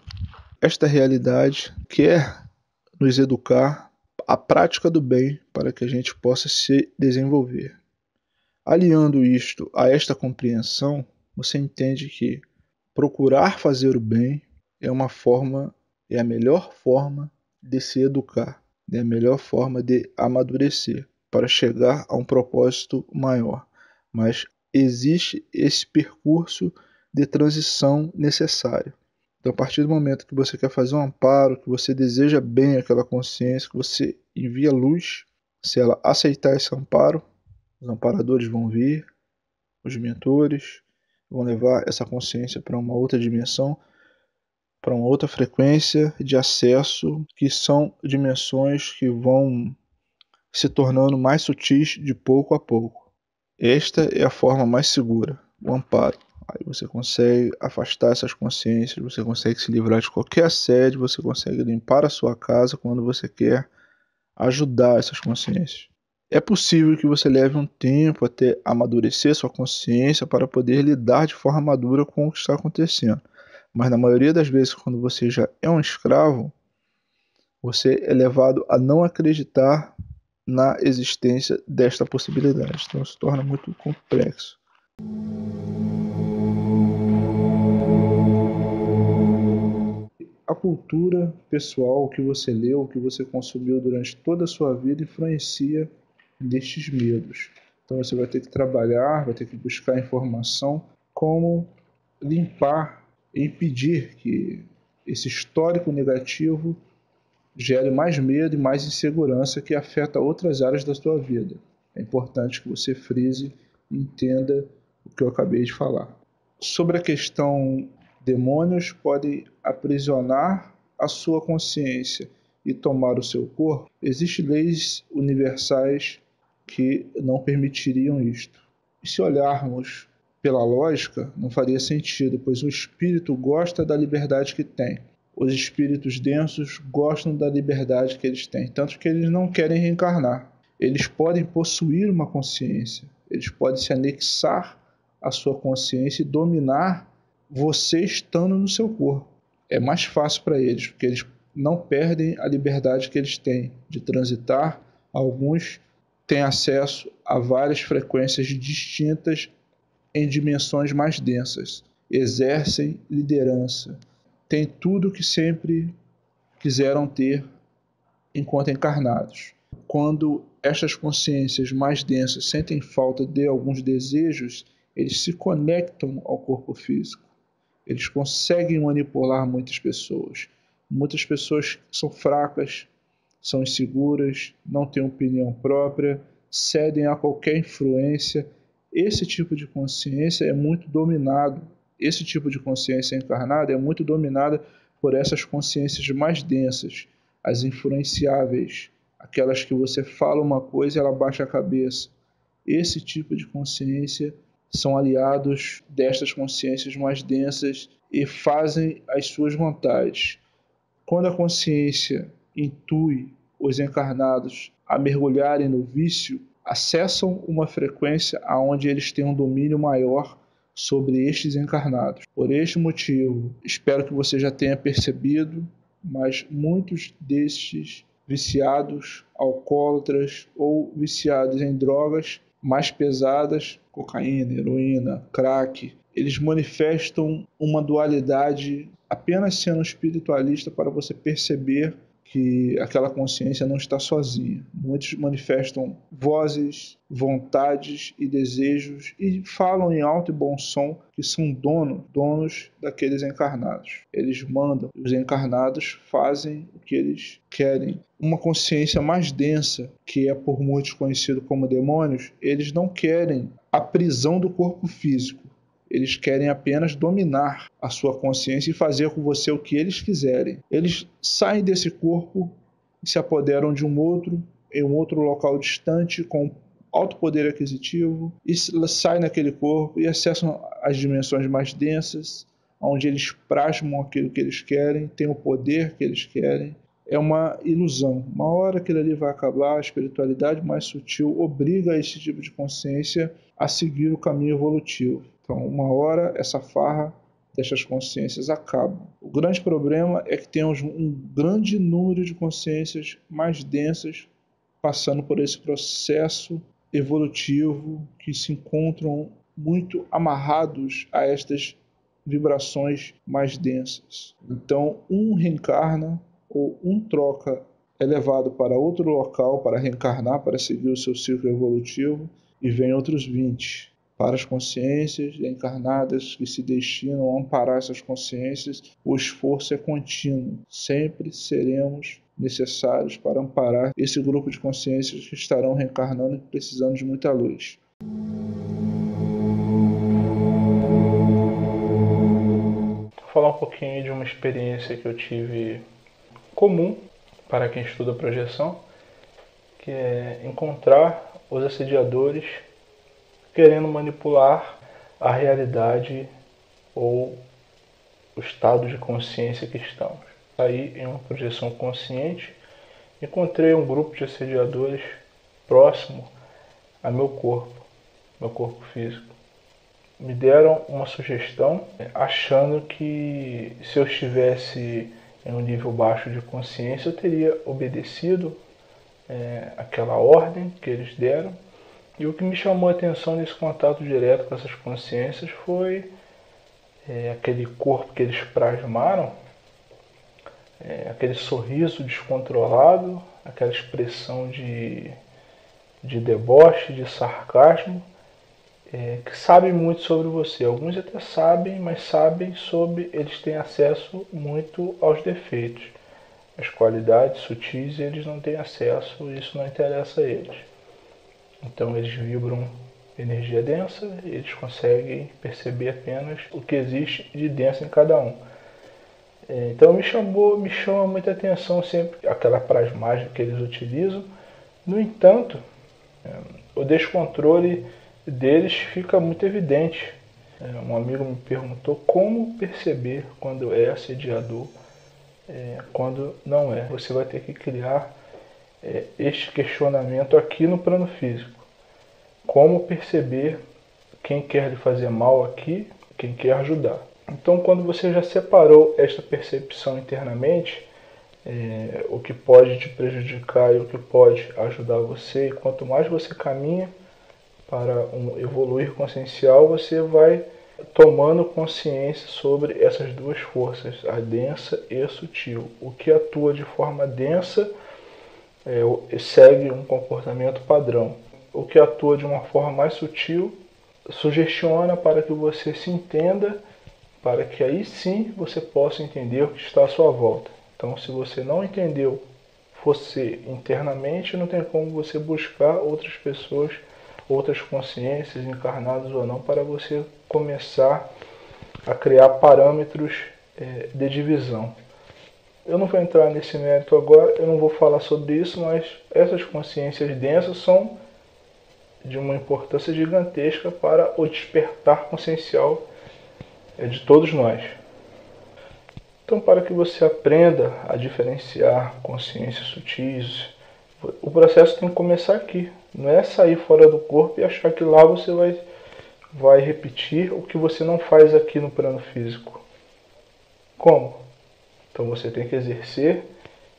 esta realidade quer nos educar a prática do bem para que a gente possa se desenvolver. Aliando isto a esta compreensão, você entende que procurar fazer o bem é uma forma, é a melhor forma de se educar, é a melhor forma de amadurecer para chegar a um propósito maior. Mas existe esse percurso de transição necessário. Então, a partir do momento que você quer fazer um amparo, que você deseja bem aquela consciência, que você envia luz, se ela aceitar esse amparo, os amparadores vão vir, os mentores vão levar essa consciência para uma outra dimensão, para uma outra frequência de acesso, que são dimensões que vão se tornando mais sutis de pouco a pouco. Esta é a forma mais segura, o amparo. Aí você consegue afastar essas consciências, você consegue se livrar de qualquer assédio, você consegue limpar a sua casa quando você quer ajudar essas consciências. É possível que você leve um tempo até amadurecer sua consciência para poder lidar de forma madura com o que está acontecendo. Mas na maioria das vezes, quando você já é um escravo, você é levado a não acreditar na existência desta possibilidade. Então se torna muito complexo. A cultura pessoal que você leu, que você consumiu durante toda a sua vida influencia destes medos. Então você vai ter que trabalhar, vai ter que buscar informação como limpar, impedir que esse histórico negativo gere mais medo e mais insegurança que afeta outras áreas da sua vida. É importante que você frise e entenda o que eu acabei de falar. Sobre a questão demônios podem aprisionar a sua consciência e tomar o seu corpo, existem leis universais que não permitiriam isto. E se olharmos pela lógica, não faria sentido, pois o espírito gosta da liberdade que tem. Os espíritos densos gostam da liberdade que eles têm, tanto que eles não querem reencarnar. Eles podem possuir uma consciência, eles podem se anexar à sua consciência e dominar você estando no seu corpo. É mais fácil para eles, porque eles não perdem a liberdade que eles têm de transitar. Alguns têm acesso a várias frequências distintas em dimensões mais densas, exercem liderança, têm tudo que sempre quiseram ter enquanto encarnados. Quando estas consciências mais densas sentem falta de alguns desejos, eles se conectam ao corpo físico eles conseguem manipular muitas pessoas. Muitas pessoas são fracas, são inseguras, não têm opinião própria, cedem a qualquer influência. Esse tipo de consciência é muito dominado. Esse tipo de consciência encarnada é muito dominada por essas consciências mais densas, as influenciáveis, aquelas que você fala uma coisa e ela baixa a cabeça. Esse tipo de consciência são aliados destas consciências mais densas e fazem as suas vontades. Quando a consciência intui os encarnados a mergulharem no vício, acessam uma frequência aonde eles têm um domínio maior sobre estes encarnados. Por este motivo, espero que você já tenha percebido, mas muitos destes viciados, alcoólatras ou viciados em drogas mais pesadas, cocaína, heroína, crack, eles manifestam uma dualidade apenas sendo espiritualista para você perceber que aquela consciência não está sozinha. Muitos manifestam vozes, vontades e desejos e falam em alto e bom som que são dono, donos daqueles encarnados. Eles mandam, os encarnados fazem o que eles querem. Uma consciência mais densa, que é por muitos conhecido como demônios, eles não querem a prisão do corpo físico eles querem apenas dominar a sua consciência e fazer com você o que eles quiserem. Eles saem desse corpo e se apoderam de um outro, em um outro local distante, com alto poder aquisitivo, e saem naquele corpo e acessam as dimensões mais densas, onde eles plasmam aquilo que eles querem, têm o poder que eles querem. É uma ilusão. Uma hora aquilo ali vai acabar, a espiritualidade mais sutil obriga esse tipo de consciência a seguir o caminho evolutivo. Então, uma hora essa farra destas consciências acaba. O grande problema é que temos um grande número de consciências mais densas passando por esse processo evolutivo que se encontram muito amarrados a estas vibrações mais densas. Então, um reencarna ou um troca é levado para outro local para reencarnar, para seguir o seu ciclo evolutivo, e vem outros 20 para as consciências encarnadas que se destinam a amparar essas consciências, o esforço é contínuo. Sempre seremos necessários para amparar esse grupo de consciências que estarão reencarnando e precisando de muita luz. Vou falar um pouquinho de uma experiência que eu tive comum para quem estuda projeção, que é encontrar os assediadores querendo manipular a realidade ou o estado de consciência que estamos. Aí, em uma projeção consciente, encontrei um grupo de assediadores próximo a meu corpo, meu corpo físico. Me deram uma sugestão achando que se eu estivesse em um nível baixo de consciência, eu teria obedecido é, aquela ordem que eles deram. E o que me chamou a atenção nesse contato direto com essas consciências foi é, aquele corpo que eles plasmaram é, aquele sorriso descontrolado, aquela expressão de, de deboche, de sarcasmo, é, que sabem muito sobre você. Alguns até sabem, mas sabem sobre. Eles têm acesso muito aos defeitos. As qualidades sutis eles não têm acesso, isso não interessa a eles. Então eles vibram energia densa, eles conseguem perceber apenas o que existe de denso em cada um. É, então me chamou, me chama muita atenção sempre aquela prasmagem que eles utilizam. No entanto, é, o descontrole deles fica muito evidente. É, um amigo me perguntou como perceber quando é assediador, quando não é. Você vai ter que criar este questionamento aqui no plano físico. Como perceber quem quer lhe fazer mal aqui, quem quer ajudar. Então, quando você já separou esta percepção internamente, é, o que pode te prejudicar e o que pode ajudar você, e quanto mais você caminha para um evoluir consciencial, você vai tomando consciência sobre essas duas forças, a densa e a sutil. O que atua de forma densa é, segue um comportamento padrão. O que atua de uma forma mais sutil sugestiona para que você se entenda para que aí sim você possa entender o que está à sua volta. Então, se você não entendeu você internamente, não tem como você buscar outras pessoas, outras consciências, encarnadas ou não, para você começar a criar parâmetros é, de divisão. Eu não vou entrar nesse mérito agora, eu não vou falar sobre isso, mas essas consciências densas são de uma importância gigantesca para o despertar consciencial é de todos nós. Então, para que você aprenda a diferenciar consciências sutis, o processo tem que começar aqui. Não é sair fora do corpo e achar que lá você vai, vai repetir o que você não faz aqui no plano físico. Como? Então você tem que exercer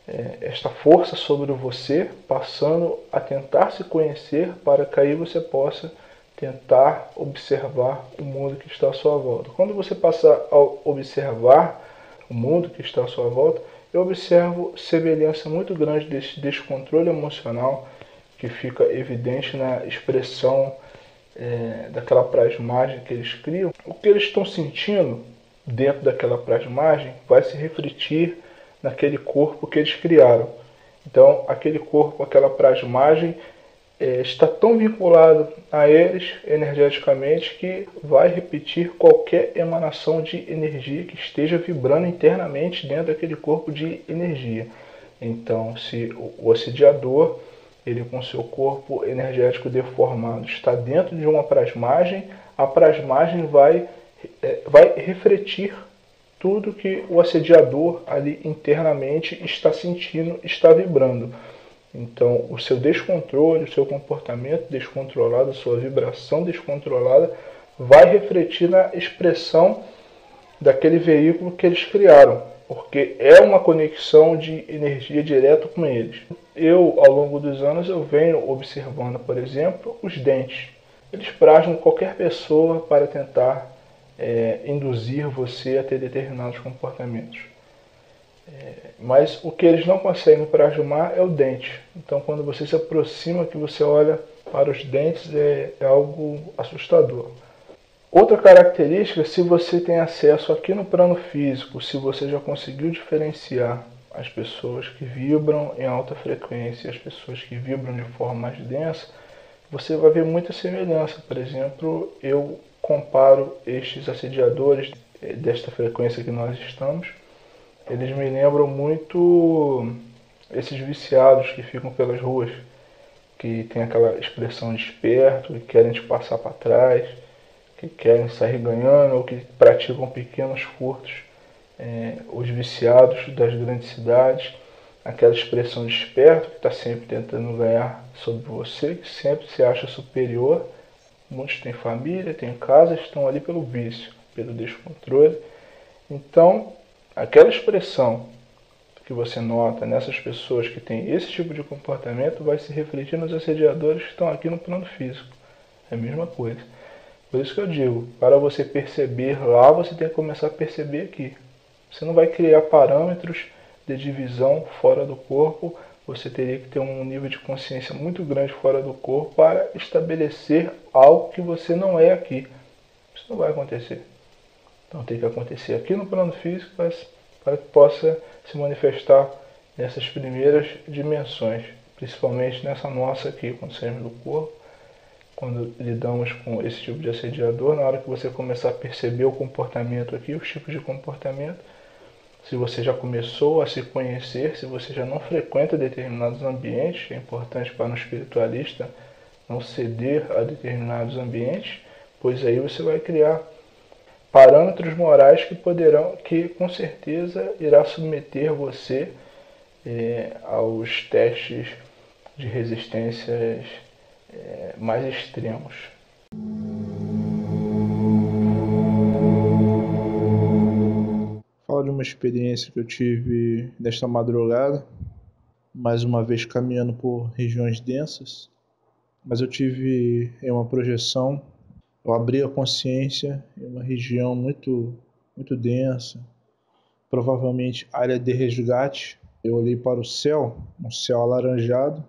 é, esta força sobre você, passando a tentar se conhecer para que aí você possa tentar observar o mundo que está à sua volta. Quando você passar a observar o mundo que está à sua volta, eu observo semelhança muito grande desse descontrole emocional que fica evidente na expressão é, daquela plasmagem que eles criam. O que eles estão sentindo dentro daquela plasmagem vai se refletir naquele corpo que eles criaram. Então, aquele corpo, aquela plasmagem é, está tão vinculado a eles energeticamente que vai repetir qualquer emanação de energia que esteja vibrando internamente dentro daquele corpo de energia. Então, se o assediador, ele com seu corpo energético deformado, está dentro de uma plasmagem, a plasmagem vai, é, vai refletir tudo que o assediador ali internamente está sentindo, está vibrando. Então, o seu descontrole, o seu comportamento descontrolado, a sua vibração descontrolada vai refletir na expressão daquele veículo que eles criaram, porque é uma conexão de energia direto com eles. Eu, ao longo dos anos, eu venho observando, por exemplo, os dentes. Eles prajam qualquer pessoa para tentar é, induzir você a ter determinados comportamentos. É, mas o que eles não conseguem para ajumar é o dente. Então, quando você se aproxima, que você olha para os dentes, é, é algo assustador. Outra característica, se você tem acesso aqui no plano físico, se você já conseguiu diferenciar as pessoas que vibram em alta frequência e as pessoas que vibram de forma mais densa, você vai ver muita semelhança. Por exemplo, eu comparo estes assediadores é, desta frequência que nós estamos eles me lembram muito esses viciados que ficam pelas ruas, que tem aquela expressão de esperto, que querem te passar para trás, que querem sair ganhando ou que praticam pequenos furtos. É, os viciados das grandes cidades, aquela expressão de esperto que está sempre tentando ganhar sobre você, que sempre se acha superior. Muitos têm família, têm casa, estão ali pelo vício, pelo descontrole. Então, aquela expressão que você nota nessas pessoas que têm esse tipo de comportamento vai se refletir nos assediadores que estão aqui no plano físico. É a mesma coisa. Por isso que eu digo, para você perceber lá, você tem que começar a perceber aqui. Você não vai criar parâmetros de divisão fora do corpo, você teria que ter um nível de consciência muito grande fora do corpo para estabelecer algo que você não é aqui. Isso não vai acontecer. Então tem que acontecer aqui no plano físico para que possa se manifestar nessas primeiras dimensões, principalmente nessa nossa aqui, quando saímos do corpo, quando lidamos com esse tipo de assediador, na hora que você começar a perceber o comportamento aqui, os tipos de comportamento, se você já começou a se conhecer, se você já não frequenta determinados ambientes, é importante para um espiritualista não ceder a determinados ambientes, pois aí você vai criar parâmetros morais que poderão, que com certeza irá submeter você eh, aos testes de resistências eh, mais extremos. Fala de uma experiência que eu tive nesta madrugada, mais uma vez caminhando por regiões densas, mas eu tive em uma projeção eu abri a consciência em uma região muito, muito densa, provavelmente área de resgate. Eu olhei para o céu, um céu alaranjado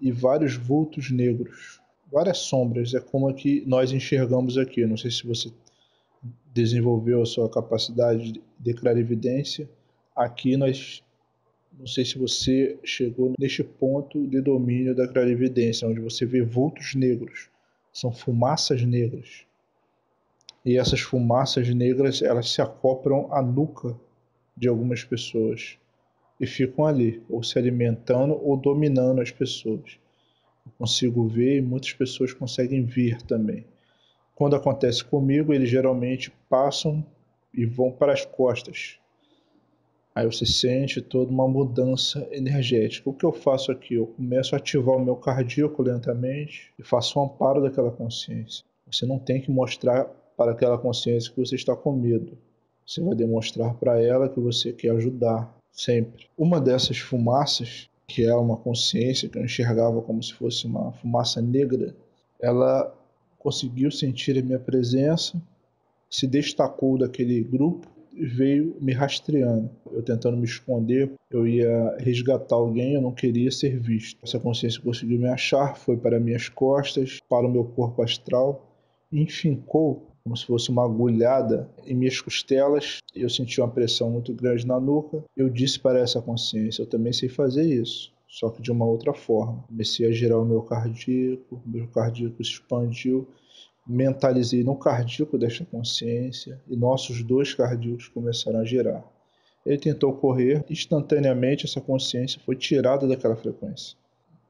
e vários vultos negros, várias sombras. É como que nós enxergamos aqui. Não sei se você desenvolveu a sua capacidade de clarividência. Aqui nós não sei se você chegou neste ponto de domínio da clarividência, onde você vê vultos negros são fumaças negras. E essas fumaças negras, elas se acoplam à nuca de algumas pessoas e ficam ali, ou se alimentando ou dominando as pessoas. Eu consigo ver e muitas pessoas conseguem ver também. Quando acontece comigo, eles geralmente passam e vão para as costas. Aí você sente toda uma mudança energética. O que eu faço aqui? Eu começo a ativar o meu cardíaco lentamente e faço um amparo daquela consciência. Você não tem que mostrar para aquela consciência que você está com medo. Você vai demonstrar para ela que você quer ajudar, sempre. Uma dessas fumaças, que é uma consciência que eu enxergava como se fosse uma fumaça negra, ela conseguiu sentir a minha presença, se destacou daquele grupo veio me rastreando. Eu tentando me esconder, eu ia resgatar alguém, eu não queria ser visto. Essa consciência conseguiu me achar, foi para minhas costas, para o meu corpo astral e enfincou como se fosse uma agulhada em minhas costelas. Eu senti uma pressão muito grande na nuca. Eu disse para essa consciência: eu também sei fazer isso, só que de uma outra forma. Comecei a girar o meu cardíaco, meu cardíaco se expandiu mentalizei no cardíaco desta consciência e nossos dois cardíacos começaram a girar. Ele tentou correr, instantaneamente essa consciência foi tirada daquela frequência.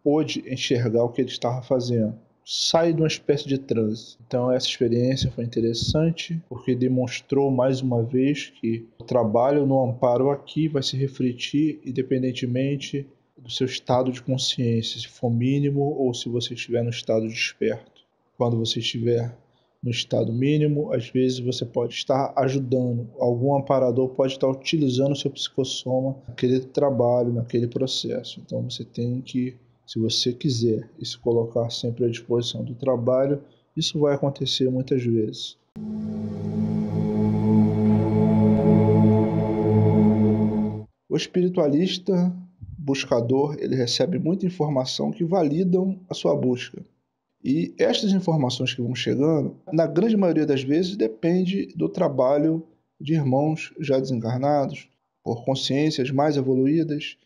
Pôde enxergar o que ele estava fazendo. Sai de uma espécie de transe. Então, essa experiência foi interessante porque demonstrou mais uma vez que o trabalho no amparo aqui vai se refletir independentemente do seu estado de consciência, se for mínimo ou se você estiver no estado desperto quando você estiver no estado mínimo, às vezes você pode estar ajudando, algum amparador pode estar utilizando o seu psicossoma naquele trabalho, naquele processo. Então você tem que, se você quiser, e se colocar sempre à disposição do trabalho, isso vai acontecer muitas vezes. O espiritualista buscador, ele recebe muita informação que validam a sua busca. E estas informações que vão chegando, na grande maioria das vezes, depende do trabalho de irmãos já desencarnados, por consciências mais evoluídas,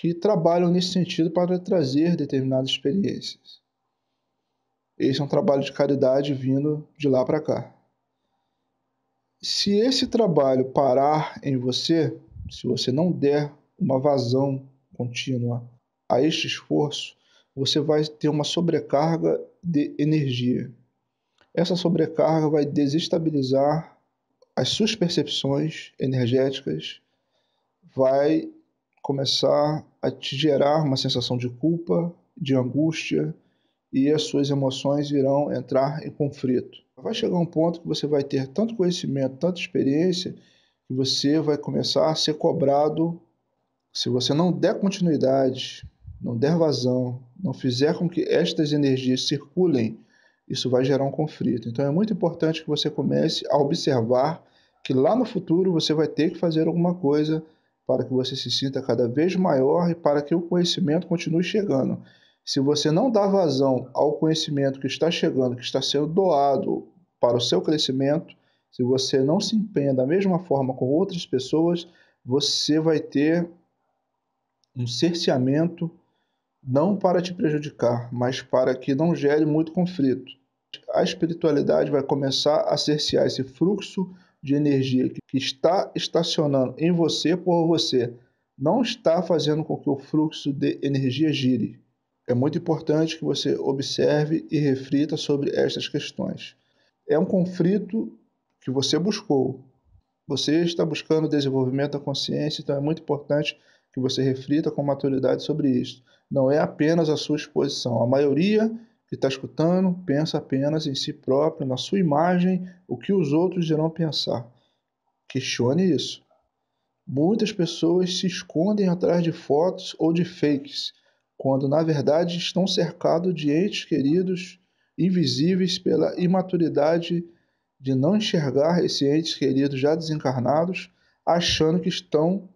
que trabalham nesse sentido para trazer determinadas experiências. Esse é um trabalho de caridade vindo de lá para cá. Se esse trabalho parar em você, se você não der uma vazão contínua a este esforço, você vai ter uma sobrecarga de energia. Essa sobrecarga vai desestabilizar as suas percepções energéticas, vai começar a te gerar uma sensação de culpa, de angústia e as suas emoções irão entrar em conflito. Vai chegar um ponto que você vai ter tanto conhecimento, tanta experiência, que você vai começar a ser cobrado. Se você não der continuidade não der vazão, não fizer com que estas energias circulem, isso vai gerar um conflito. Então é muito importante que você comece a observar que lá no futuro você vai ter que fazer alguma coisa para que você se sinta cada vez maior e para que o conhecimento continue chegando. Se você não dá vazão ao conhecimento que está chegando, que está sendo doado para o seu crescimento, se você não se empenha da mesma forma com outras pessoas, você vai ter um cerceamento não para te prejudicar, mas para que não gere muito conflito. A espiritualidade vai começar a cercear esse fluxo de energia que está estacionando em você por você, não está fazendo com que o fluxo de energia gire. É muito importante que você observe e reflita sobre estas questões. É um conflito que você buscou. Você está buscando o desenvolvimento da consciência, então é muito importante que você reflita com maturidade sobre isso. Não é apenas a sua exposição. A maioria que está escutando pensa apenas em si próprio, na sua imagem, o que os outros irão pensar. Questione isso. Muitas pessoas se escondem atrás de fotos ou de fakes, quando na verdade estão cercados de entes queridos invisíveis pela imaturidade de não enxergar esses entes queridos já desencarnados, achando que estão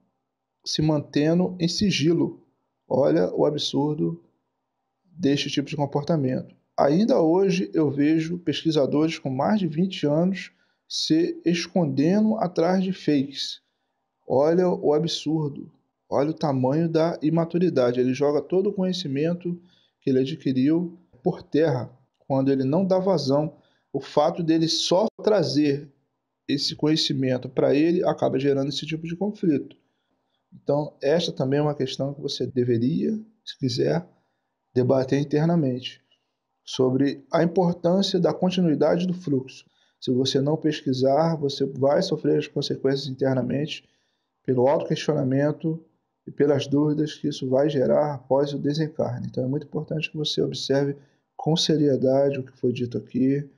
se mantendo em sigilo. Olha o absurdo deste tipo de comportamento. Ainda hoje eu vejo pesquisadores com mais de 20 anos se escondendo atrás de fakes. Olha o absurdo, olha o tamanho da imaturidade. Ele joga todo o conhecimento que ele adquiriu por terra quando ele não dá vazão o fato dele só trazer esse conhecimento para ele acaba gerando esse tipo de conflito. Então, esta também é uma questão que você deveria, se quiser, debater internamente sobre a importância da continuidade do fluxo. Se você não pesquisar, você vai sofrer as consequências internamente pelo auto-questionamento e pelas dúvidas que isso vai gerar após o desencarne. Então é muito importante que você observe com seriedade o que foi dito aqui,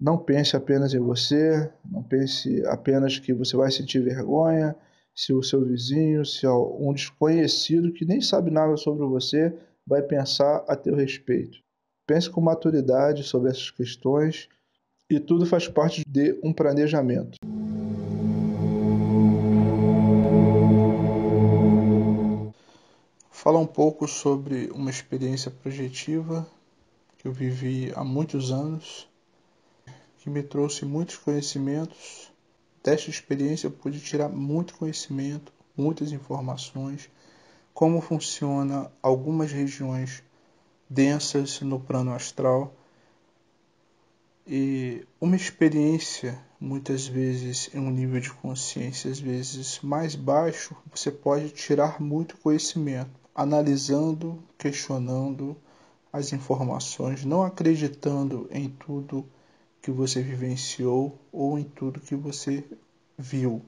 não pense apenas em você, não pense apenas que você vai sentir vergonha se o seu vizinho, se um desconhecido que nem sabe nada sobre você vai pensar a teu respeito. Pense com maturidade sobre essas questões e tudo faz parte de um planejamento. Falar um pouco sobre uma experiência projetiva que eu vivi há muitos anos que me trouxe muitos conhecimentos. Desta experiência eu pude tirar muito conhecimento, muitas informações, como funciona algumas regiões densas no plano astral. E uma experiência, muitas vezes em um nível de consciência às vezes mais baixo, você pode tirar muito conhecimento, analisando, questionando as informações, não acreditando em tudo que você vivenciou ou em tudo que você viu.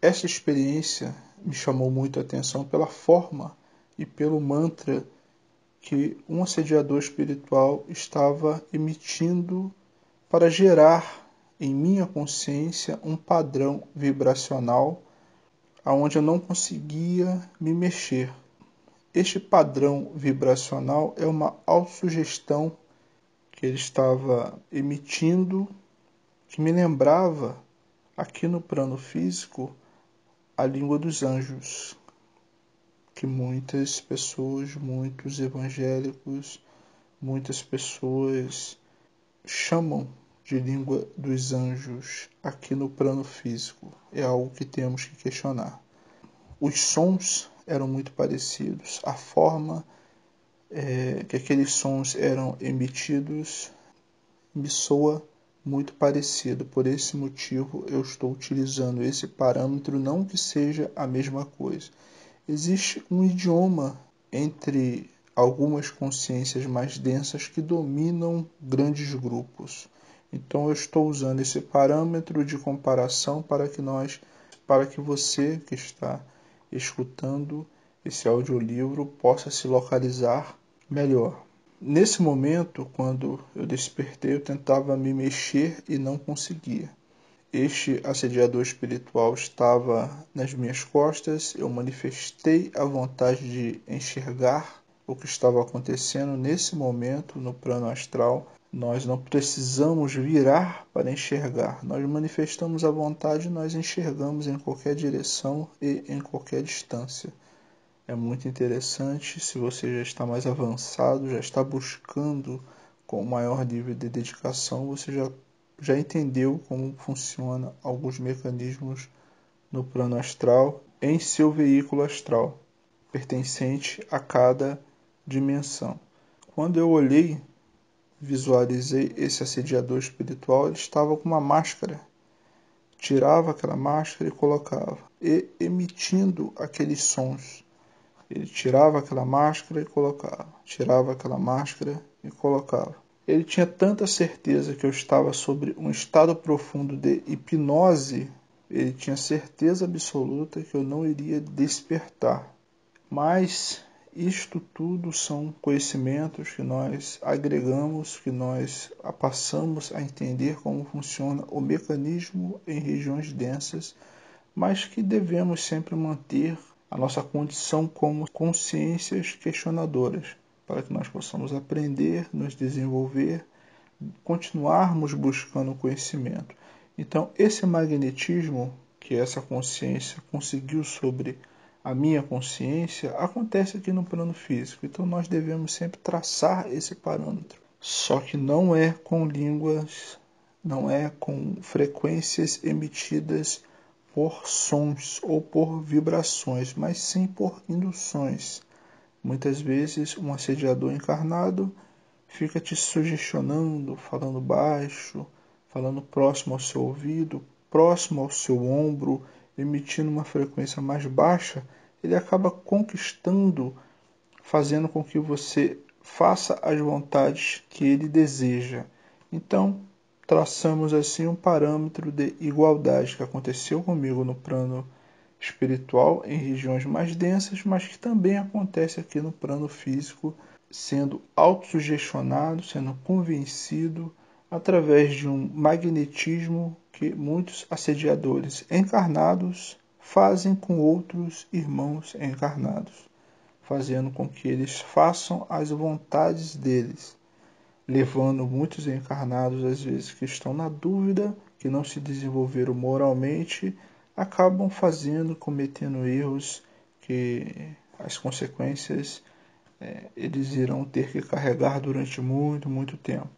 Essa experiência me chamou muito a atenção pela forma e pelo mantra que um assediador espiritual estava emitindo para gerar em minha consciência um padrão vibracional aonde eu não conseguia me mexer. Este padrão vibracional é uma autossugestão que ele estava emitindo, que me lembrava, aqui no plano físico, a língua dos anjos, que muitas pessoas, muitos evangélicos, muitas pessoas chamam de língua dos anjos aqui no plano físico. É algo que temos que questionar. Os sons eram muito parecidos, a forma é, que aqueles sons eram emitidos me soa muito parecido. Por esse motivo, eu estou utilizando esse parâmetro, não que seja a mesma coisa. Existe um idioma entre algumas consciências mais densas que dominam grandes grupos. Então eu estou usando esse parâmetro de comparação para que nós, para que você que está escutando esse audiolivro possa se localizar melhor. Nesse momento, quando eu despertei, eu tentava me mexer e não conseguia. Este assediador espiritual estava nas minhas costas, eu manifestei a vontade de enxergar o que estava acontecendo nesse momento no plano astral. Nós não precisamos virar para enxergar. Nós manifestamos a vontade, nós enxergamos em qualquer direção e em qualquer distância. É muito interessante se você já está mais avançado, já está buscando com maior nível de dedicação, você já, já entendeu como funciona alguns mecanismos no plano astral em seu veículo astral, pertencente a cada dimensão. Quando eu olhei visualizei esse assediador espiritual, ele estava com uma máscara. Tirava aquela máscara e colocava, e emitindo aqueles sons. Ele tirava aquela máscara e colocava, tirava aquela máscara e colocava. Ele tinha tanta certeza que eu estava sobre um estado profundo de hipnose, ele tinha certeza absoluta que eu não iria despertar. Mas isto tudo são conhecimentos que nós agregamos, que nós passamos a entender como funciona o mecanismo em regiões densas, mas que devemos sempre manter a nossa condição como consciências questionadoras, para que nós possamos aprender, nos desenvolver, continuarmos buscando conhecimento. Então, esse magnetismo que essa consciência conseguiu sobre a minha consciência acontece aqui no plano físico. Então nós devemos sempre traçar esse parâmetro. Só que não é com línguas, não é com frequências emitidas por sons ou por vibrações, mas sim por induções. Muitas vezes um assediador encarnado fica te sugestionando, falando baixo, falando próximo ao seu ouvido, próximo ao seu ombro, emitindo uma frequência mais baixa, ele acaba conquistando, fazendo com que você faça as vontades que ele deseja. Então, traçamos assim um parâmetro de igualdade que aconteceu comigo no plano espiritual em regiões mais densas, mas que também acontece aqui no plano físico, sendo autossugestionado, sendo convencido através de um magnetismo que muitos assediadores encarnados fazem com outros irmãos encarnados, fazendo com que eles façam as vontades deles, levando muitos encarnados, às vezes, que estão na dúvida, que não se desenvolveram moralmente, acabam fazendo, cometendo erros que as consequências é, eles irão ter que carregar durante muito, muito tempo.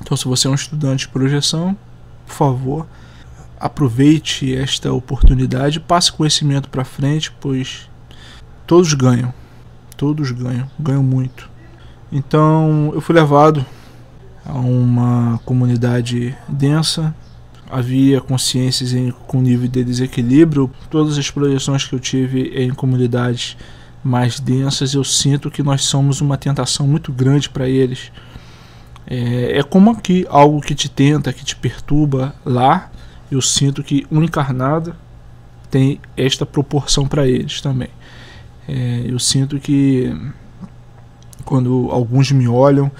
Então, se você é um estudante de projeção, por favor, aproveite esta oportunidade, passe conhecimento para frente, pois todos ganham. Todos ganham, ganham muito. Então, eu fui levado a uma comunidade densa, havia consciências em, com nível de desequilíbrio. Todas as projeções que eu tive em comunidades mais densas, eu sinto que nós somos uma tentação muito grande para eles é, é como aqui, algo que te tenta, que te perturba lá. Eu sinto que um encarnado tem esta proporção para eles também. É, eu sinto que quando alguns me olham,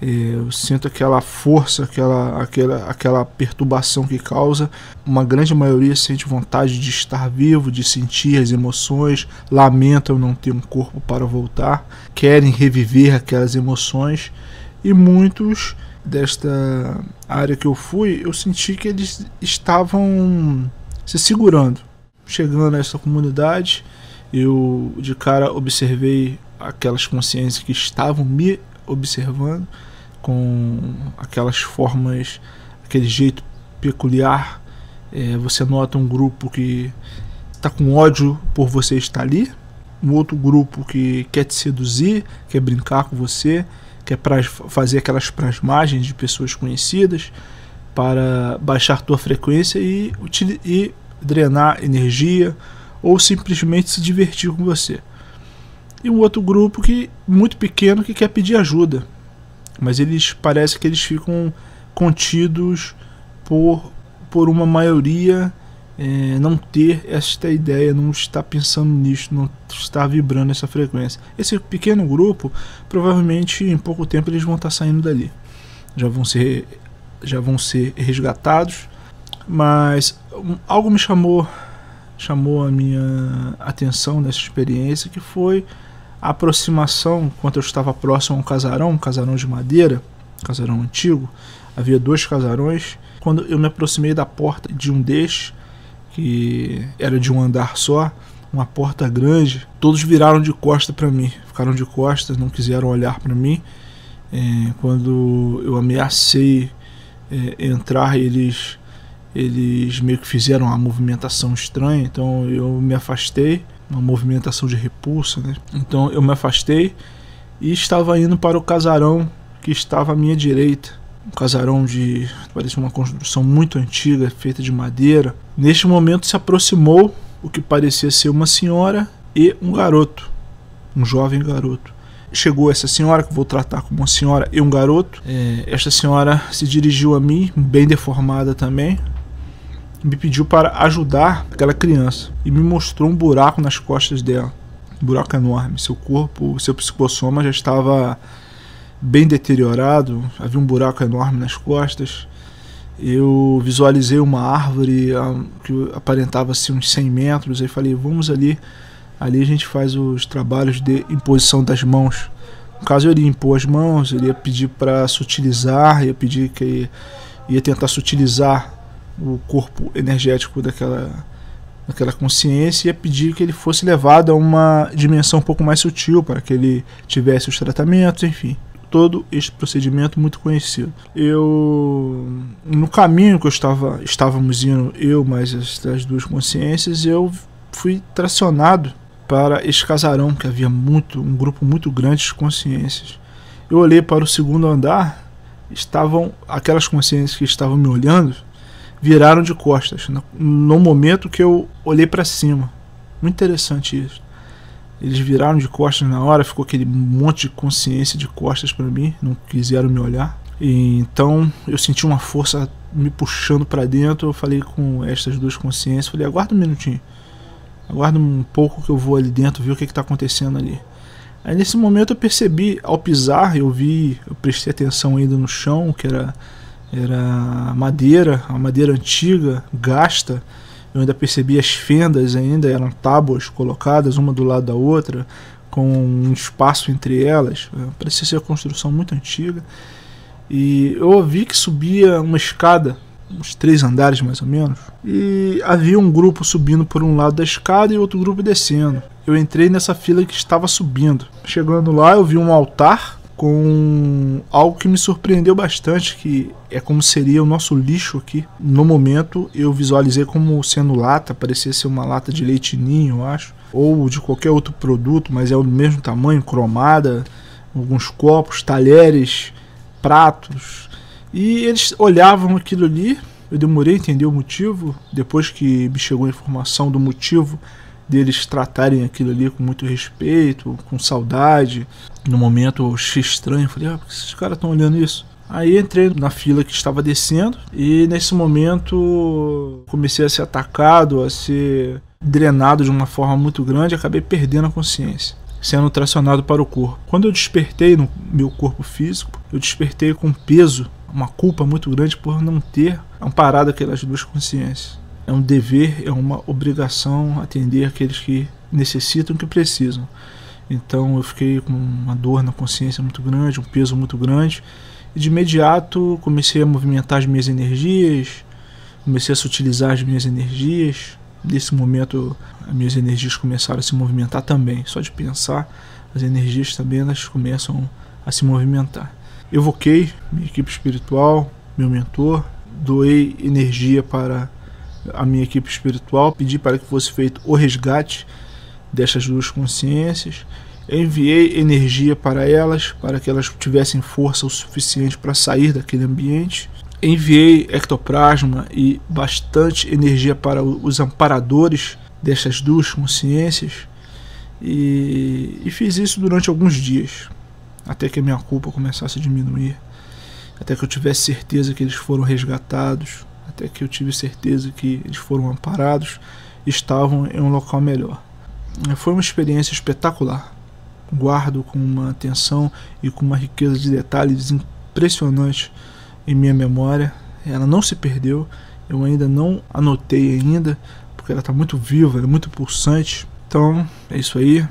é, eu sinto aquela força, aquela, aquela, aquela perturbação que causa. Uma grande maioria sente vontade de estar vivo, de sentir as emoções, lamentam não ter um corpo para voltar, querem reviver aquelas emoções e muitos desta área que eu fui, eu senti que eles estavam se segurando. Chegando a essa comunidade, eu de cara observei aquelas consciências que estavam me observando com aquelas formas, aquele jeito peculiar. É, você nota um grupo que está com ódio por você estar ali, um outro grupo que quer te seduzir, quer brincar com você, que é para fazer aquelas plasmagens de pessoas conhecidas para baixar tua frequência e, e drenar energia ou simplesmente se divertir com você. E um outro grupo que muito pequeno que quer pedir ajuda, mas eles parece que eles ficam contidos por por uma maioria é, não ter esta ideia, não estar pensando nisso, não estar vibrando essa frequência. Esse pequeno grupo, provavelmente em pouco tempo eles vão estar saindo dali, já vão ser, já vão ser resgatados. Mas algo me chamou, chamou a minha atenção nessa experiência, que foi A aproximação, enquanto eu estava próximo a um casarão, um casarão de madeira, um casarão antigo, havia dois casarões. Quando eu me aproximei da porta de um destes, que era de um andar só, uma porta grande, todos viraram de costa para mim, ficaram de costas, não quiseram olhar para mim. É, quando eu ameacei é, entrar, eles eles meio que fizeram uma movimentação estranha, então eu me afastei, uma movimentação de repulsa, né? Então eu me afastei e estava indo para o casarão que estava à minha direita. Um casarão de. parecia uma construção muito antiga, feita de madeira. Neste momento se aproximou o que parecia ser uma senhora e um garoto, um jovem garoto. Chegou essa senhora, que vou tratar como uma senhora e um garoto. É, esta senhora se dirigiu a mim, bem deformada também, me pediu para ajudar aquela criança e me mostrou um buraco nas costas dela. Um buraco enorme. Seu corpo, seu psicossoma já estava bem deteriorado, havia um buraco enorme nas costas. Eu visualizei uma árvore ah, que aparentava assim, uns 100 metros. Aí falei: vamos ali. Ali a gente faz os trabalhos de imposição das mãos. No caso, eu iria impor as mãos, eu ia pedir para sutilizar, ia pedir que ia tentar sutilizar o corpo energético daquela, daquela consciência e ia pedir que ele fosse levado a uma dimensão um pouco mais sutil para que ele tivesse os tratamentos, enfim. Todo este procedimento muito conhecido. Eu, no caminho que eu estava, estávamos indo, eu mais as, as duas consciências, eu fui tracionado para este casarão que havia muito, um grupo muito grande de consciências. Eu olhei para o segundo andar, estavam aquelas consciências que estavam me olhando, viraram de costas no momento que eu olhei para cima. Muito interessante isso. Eles viraram de costas na hora, ficou aquele monte de consciência de costas para mim, não quiseram me olhar. E, então eu senti uma força me puxando para dentro. Eu falei com estas duas consciências, falei: aguarda um minutinho, aguarda um pouco que eu vou ali dentro ver o que está acontecendo ali. Aí nesse momento eu percebi, ao pisar, eu vi, eu prestei atenção ainda no chão, que era era madeira, a madeira antiga, gasta. Eu ainda percebi as fendas ainda, eram tábuas colocadas uma do lado da outra, com um espaço entre elas. É, parecia ser uma construção muito antiga. E eu ouvi que subia uma escada, uns três andares mais ou menos, e havia um grupo subindo por um lado da escada e outro grupo descendo. Eu entrei nessa fila que estava subindo. Chegando lá, eu vi um altar com algo que me surpreendeu bastante, que é como seria o nosso lixo aqui. No momento eu visualizei como sendo lata, parecia ser uma lata de leite ninho, eu acho, ou de qualquer outro produto, mas é o mesmo tamanho, cromada, alguns copos, talheres, pratos. E eles olhavam aquilo ali, eu demorei a entender o motivo, depois que me chegou a informação do motivo deles tratarem aquilo ali com muito respeito, com saudade. No momento eu achei estranho, falei, ah, por que esses caras estão olhando isso? Aí entrei na fila que estava descendo e nesse momento comecei a ser atacado, a ser drenado de uma forma muito grande, acabei perdendo a consciência, sendo tracionado para o corpo. Quando eu despertei no meu corpo físico, eu despertei com peso, uma culpa muito grande por não ter amparado aquelas duas consciências é um dever, é uma obrigação atender aqueles que necessitam, que precisam. Então eu fiquei com uma dor na consciência muito grande, um peso muito grande, e de imediato comecei a movimentar as minhas energias, comecei a sutilizar as minhas energias. Nesse momento, as minhas energias começaram a se movimentar também. Só de pensar, as energias também elas começam a se movimentar. Evoquei minha equipe espiritual, meu mentor, doei energia para a minha equipe espiritual, pedi para que fosse feito o resgate destas duas consciências. Enviei energia para elas, para que elas tivessem força o suficiente para sair daquele ambiente. Enviei ectoplasma e bastante energia para os amparadores destas duas consciências. E, e fiz isso durante alguns dias, até que a minha culpa começasse a diminuir, até que eu tivesse certeza que eles foram resgatados, até que eu tive certeza que eles foram amparados e estavam em um local melhor. Foi uma experiência espetacular. Guardo com uma atenção e com uma riqueza de detalhes impressionante em minha memória. Ela não se perdeu, eu ainda não anotei ainda, porque ela está muito viva, ela é muito pulsante. Então, é isso aí.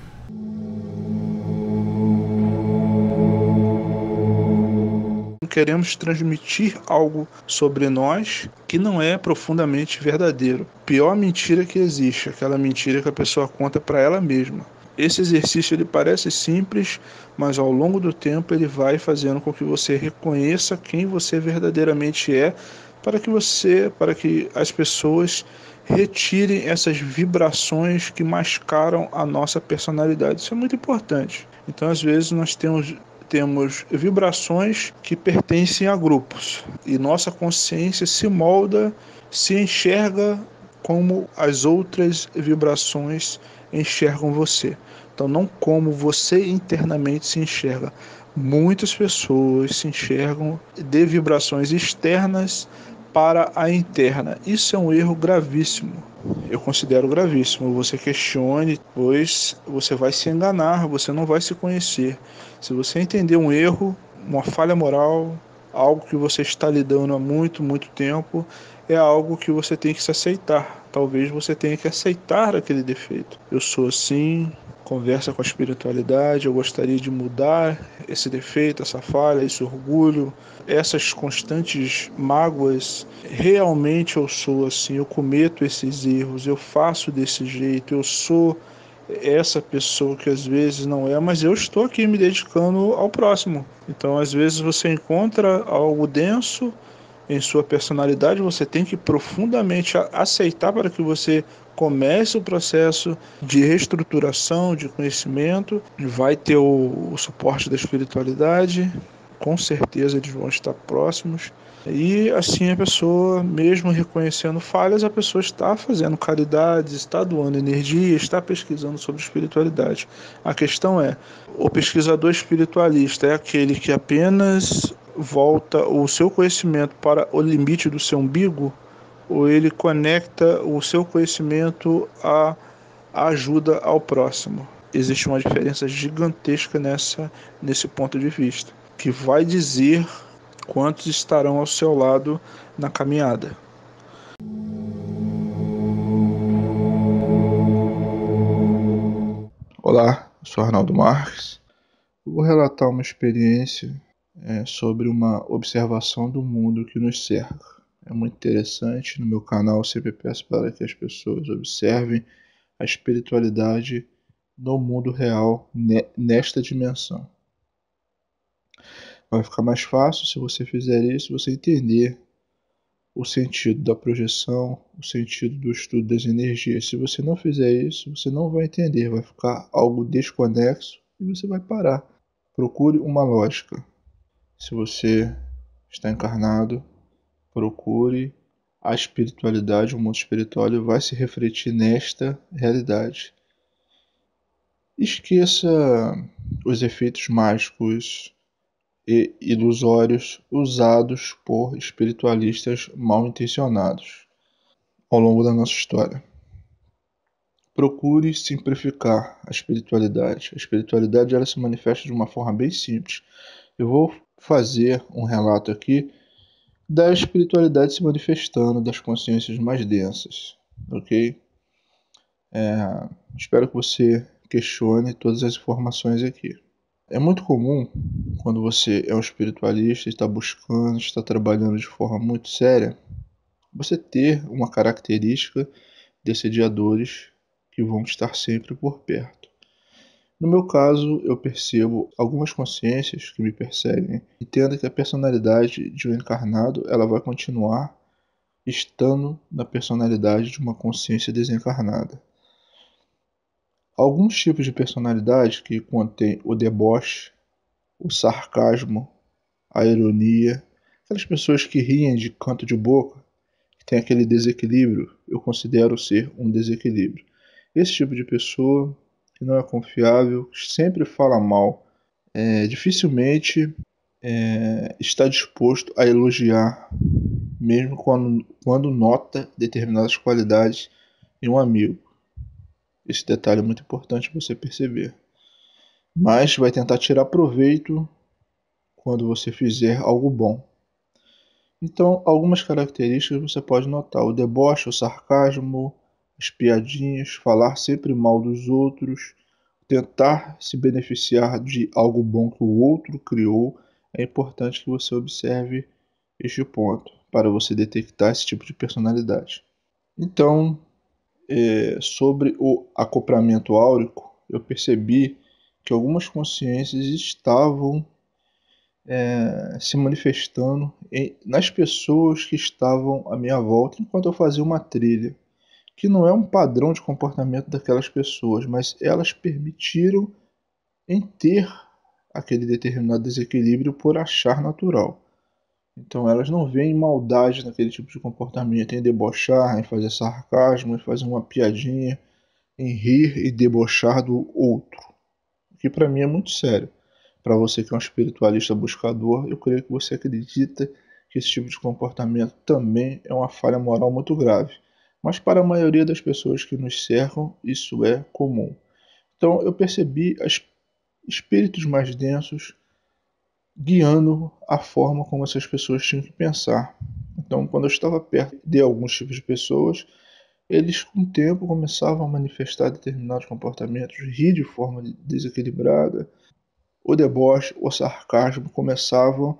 Queremos transmitir algo sobre nós que não é profundamente verdadeiro. Pior mentira que existe, aquela mentira que a pessoa conta para ela mesma. Esse exercício ele parece simples, mas ao longo do tempo ele vai fazendo com que você reconheça quem você verdadeiramente é, para que você, para que as pessoas retirem essas vibrações que mascaram a nossa personalidade. Isso é muito importante. Então, às vezes nós temos temos vibrações que pertencem a grupos e nossa consciência se molda, se enxerga como as outras vibrações enxergam você. Então, não como você internamente se enxerga. Muitas pessoas se enxergam de vibrações externas para a interna. Isso é um erro gravíssimo. Eu considero gravíssimo. Você questione, pois você vai se enganar, você não vai se conhecer. Se você entender um erro, uma falha moral, algo que você está lidando há muito, muito tempo, é algo que você tem que se aceitar. Talvez você tenha que aceitar aquele defeito. Eu sou assim, conversa com a espiritualidade, eu gostaria de mudar esse defeito, essa falha, esse orgulho, essas constantes mágoas. Realmente eu sou assim, eu cometo esses erros, eu faço desse jeito, eu sou essa pessoa que às vezes não é, mas eu estou aqui me dedicando ao próximo. Então, às vezes você encontra algo denso em sua personalidade, você tem que profundamente aceitar para que você comece o processo de reestruturação, de conhecimento, vai ter o, o suporte da espiritualidade, com certeza eles vão estar próximos. E assim a pessoa, mesmo reconhecendo falhas, a pessoa está fazendo caridades, está doando energia, está pesquisando sobre espiritualidade. A questão é: o pesquisador espiritualista é aquele que apenas volta o seu conhecimento para o limite do seu umbigo, ou ele conecta o seu conhecimento à ajuda ao próximo. Existe uma diferença gigantesca nessa, nesse ponto de vista, que vai dizer quantos estarão ao seu lado na caminhada. Olá, sou Arnaldo Marques. Eu vou relatar uma experiência é, sobre uma observação do mundo que nos cerca. É muito interessante. No meu canal, sempre peço para que as pessoas observem a espiritualidade no mundo real, nesta dimensão. Vai ficar mais fácil se você fizer isso, você entender o sentido da projeção, o sentido do estudo das energias. Se você não fizer isso, você não vai entender, vai ficar algo desconexo e você vai parar. Procure uma lógica. Se você está encarnado, procure a espiritualidade, o mundo espiritual vai se refletir nesta realidade. Esqueça os efeitos mágicos e ilusórios usados por espiritualistas mal intencionados ao longo da nossa história. Procure simplificar a espiritualidade. A espiritualidade ela se manifesta de uma forma bem simples. Eu vou fazer um relato aqui da espiritualidade se manifestando, das consciências mais densas, ok? É, espero que você questione todas as informações aqui. É muito comum, quando você é um espiritualista, está buscando, está trabalhando de forma muito séria, você ter uma característica de assediadores que vão estar sempre por perto. No meu caso, eu percebo algumas consciências que me perseguem. Entenda que a personalidade de um encarnado ela vai continuar estando na personalidade de uma consciência desencarnada. Alguns tipos de personalidade que contêm o deboche, o sarcasmo, a ironia, aquelas pessoas que riem de canto de boca, que tem aquele desequilíbrio, eu considero ser um desequilíbrio. Esse tipo de pessoa que não é confiável, sempre fala mal, é, dificilmente é, está disposto a elogiar, mesmo quando, quando nota determinadas qualidades em um amigo. Esse detalhe é muito importante você perceber. Mas vai tentar tirar proveito quando você fizer algo bom. Então, algumas características você pode notar: o deboche, o sarcasmo, as piadinhas, falar sempre mal dos outros, tentar se beneficiar de algo bom que o outro criou, é importante que você observe este ponto para você detectar esse tipo de personalidade. Então, é, sobre o acoplamento áurico, eu percebi que algumas consciências estavam é, se manifestando em, nas pessoas que estavam à minha volta enquanto eu fazia uma trilha, que não é um padrão de comportamento daquelas pessoas, mas elas permitiram em ter aquele determinado desequilíbrio por achar natural. Então elas não veem maldade naquele tipo de comportamento, em debochar, em fazer sarcasmo, em fazer uma piadinha, em rir e debochar do outro. O que para mim é muito sério. Para você que é um espiritualista buscador, eu creio que você acredita que esse tipo de comportamento também é uma falha moral muito grave. Mas para a maioria das pessoas que nos cercam, isso é comum. Então eu percebi espíritos mais densos guiando a forma como essas pessoas tinham que pensar. Então, quando eu estava perto de alguns tipos de pessoas, eles com o tempo começavam a manifestar determinados comportamentos, rir de forma desequilibrada, o deboche, o sarcasmo começavam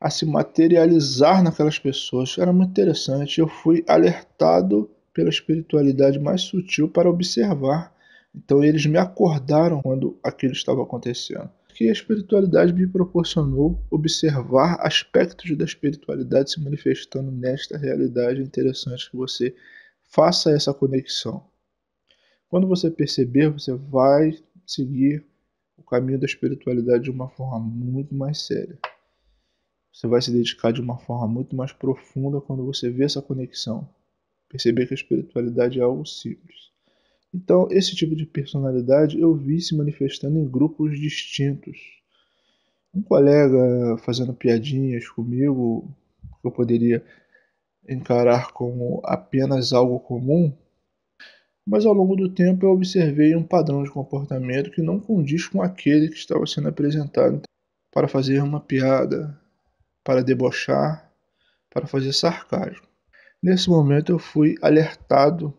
a se materializar naquelas pessoas. Era muito interessante. Eu fui alertado pela espiritualidade mais sutil para observar então eles me acordaram quando aquilo estava acontecendo. Que a espiritualidade me proporcionou observar aspectos da espiritualidade se manifestando nesta realidade. É interessante que você faça essa conexão. Quando você perceber, você vai seguir o caminho da espiritualidade de uma forma muito mais séria. Você vai se dedicar de uma forma muito mais profunda quando você vê essa conexão. Perceber que a espiritualidade é algo simples. Então, esse tipo de personalidade eu vi se manifestando em grupos distintos. Um colega fazendo piadinhas comigo, que eu poderia encarar como apenas algo comum, mas ao longo do tempo eu observei um padrão de comportamento que não condiz com aquele que estava sendo apresentado para fazer uma piada, para debochar, para fazer sarcasmo. Nesse momento eu fui alertado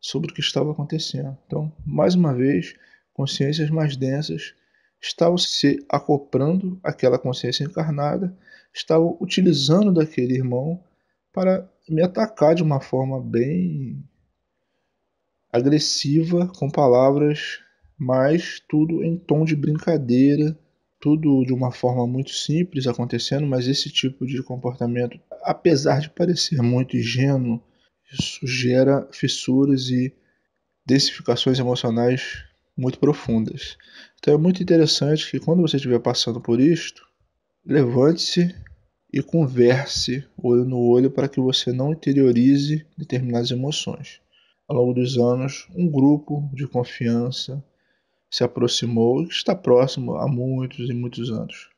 sobre o que estava acontecendo. Então, mais uma vez, consciências mais densas estavam se acoplando àquela consciência encarnada, estavam utilizando daquele irmão para me atacar de uma forma bem agressiva, com palavras, mas tudo em tom de brincadeira, tudo de uma forma muito simples acontecendo, mas esse tipo de comportamento, apesar de parecer muito ingênuo isso gera fissuras e densificações emocionais muito profundas. Então é muito interessante que quando você estiver passando por isto, levante-se e converse olho no olho para que você não interiorize determinadas emoções. Ao longo dos anos, um grupo de confiança se aproximou e está próximo há muitos e muitos anos.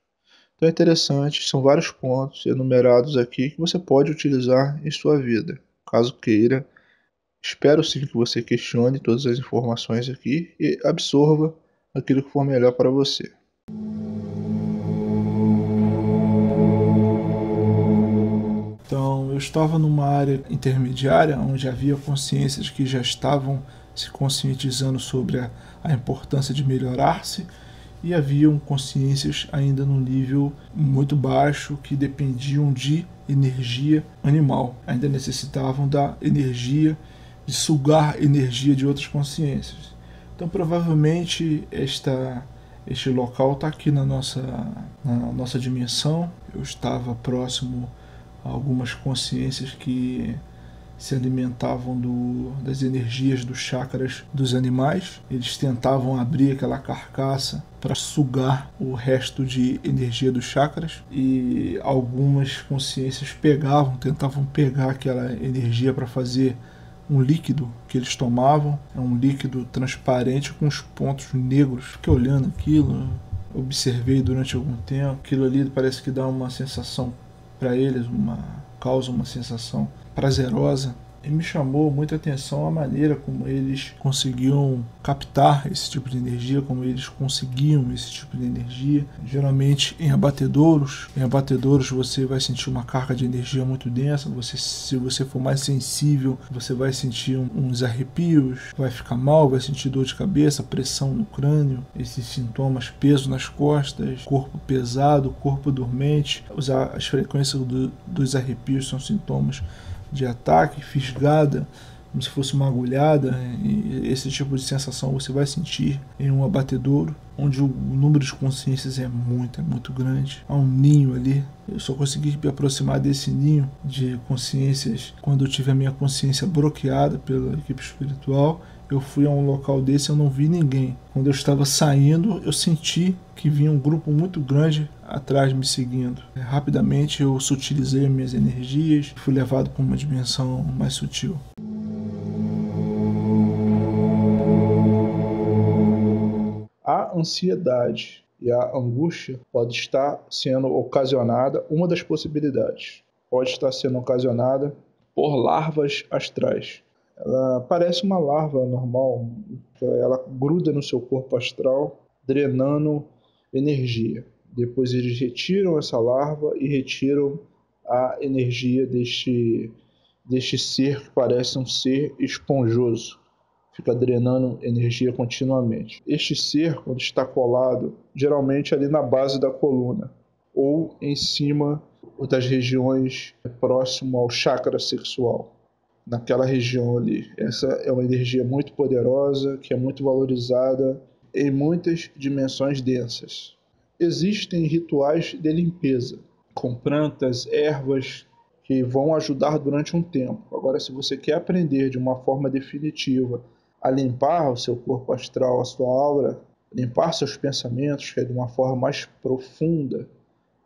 Então é interessante, são vários pontos enumerados aqui que você pode utilizar em sua vida caso queira. Espero sim que você questione todas as informações aqui e absorva aquilo que for melhor para você. Então, eu estava numa área intermediária onde havia consciências que já estavam se conscientizando sobre a, a importância de melhorar-se e haviam consciências ainda no nível muito baixo que dependiam de energia animal, ainda necessitavam da energia, de sugar energia de outras consciências. Então, provavelmente, esta, este local está aqui na nossa, na nossa dimensão. Eu estava próximo a algumas consciências que se alimentavam do, das energias dos chakras dos animais. Eles tentavam abrir aquela carcaça para sugar o resto de energia dos chakras e algumas consciências pegavam, tentavam pegar aquela energia para fazer um líquido que eles tomavam, é um líquido transparente com os pontos negros. Fiquei olhando aquilo, observei durante algum tempo. Aquilo ali parece que dá uma sensação para eles, uma causa uma sensação prazerosa. E me chamou muita atenção a maneira como eles conseguiam captar esse tipo de energia, como eles conseguiam esse tipo de energia. Geralmente em abatedouros, em abatedouros você vai sentir uma carga de energia muito densa. Você, se você for mais sensível, você vai sentir uns arrepios, vai ficar mal, vai sentir dor de cabeça, pressão no crânio, esses sintomas, peso nas costas, corpo pesado, corpo dormente. As frequências do, dos arrepios são sintomas de ataque, fisgada, como se fosse uma agulhada. E esse tipo de sensação você vai sentir em um abatedouro, onde o número de consciências é muito, é muito grande. Há um ninho ali. Eu só consegui me aproximar desse ninho de consciências quando eu tive a minha consciência bloqueada pela equipe espiritual eu fui a um local desse eu não vi ninguém. Quando eu estava saindo, eu senti que vinha um grupo muito grande atrás me seguindo. Rapidamente eu sutilizei minhas energias, fui levado para uma dimensão mais sutil. A ansiedade e a angústia pode estar sendo ocasionada, uma das possibilidades, pode estar sendo ocasionada por larvas astrais. Ela parece uma larva normal, ela gruda no seu corpo astral, drenando energia. Depois eles retiram essa larva e retiram a energia deste, deste ser que parece um ser esponjoso. Fica drenando energia continuamente. Este ser, quando está colado, geralmente ali na base da coluna ou em cima das regiões próximo ao chakra sexual, naquela região ali. Essa é uma energia muito poderosa, que é muito valorizada em muitas dimensões densas existem rituais de limpeza com plantas, ervas que vão ajudar durante um tempo. Agora, se você quer aprender de uma forma definitiva a limpar o seu corpo astral, a sua aura, limpar seus pensamentos, que é de uma forma mais profunda,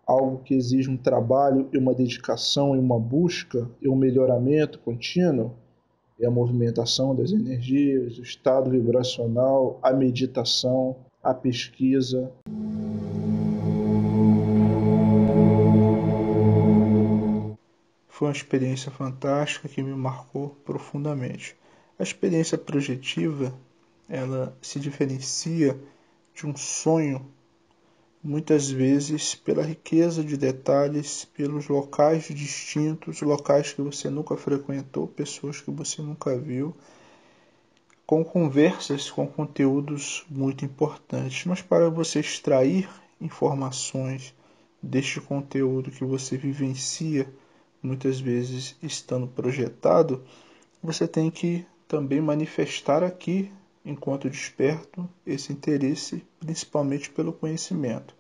algo que exige um trabalho e uma dedicação e uma busca e um melhoramento contínuo, é a movimentação das energias, o estado vibracional, a meditação, a pesquisa. Foi uma experiência fantástica que me marcou profundamente. A experiência projetiva, ela se diferencia de um sonho muitas vezes pela riqueza de detalhes, pelos locais distintos, locais que você nunca frequentou, pessoas que você nunca viu, com conversas com conteúdos muito importantes. Mas para você extrair informações deste conteúdo que você vivencia, muitas vezes estando projetado, você tem que também manifestar aqui, enquanto desperto, esse interesse, principalmente pelo conhecimento.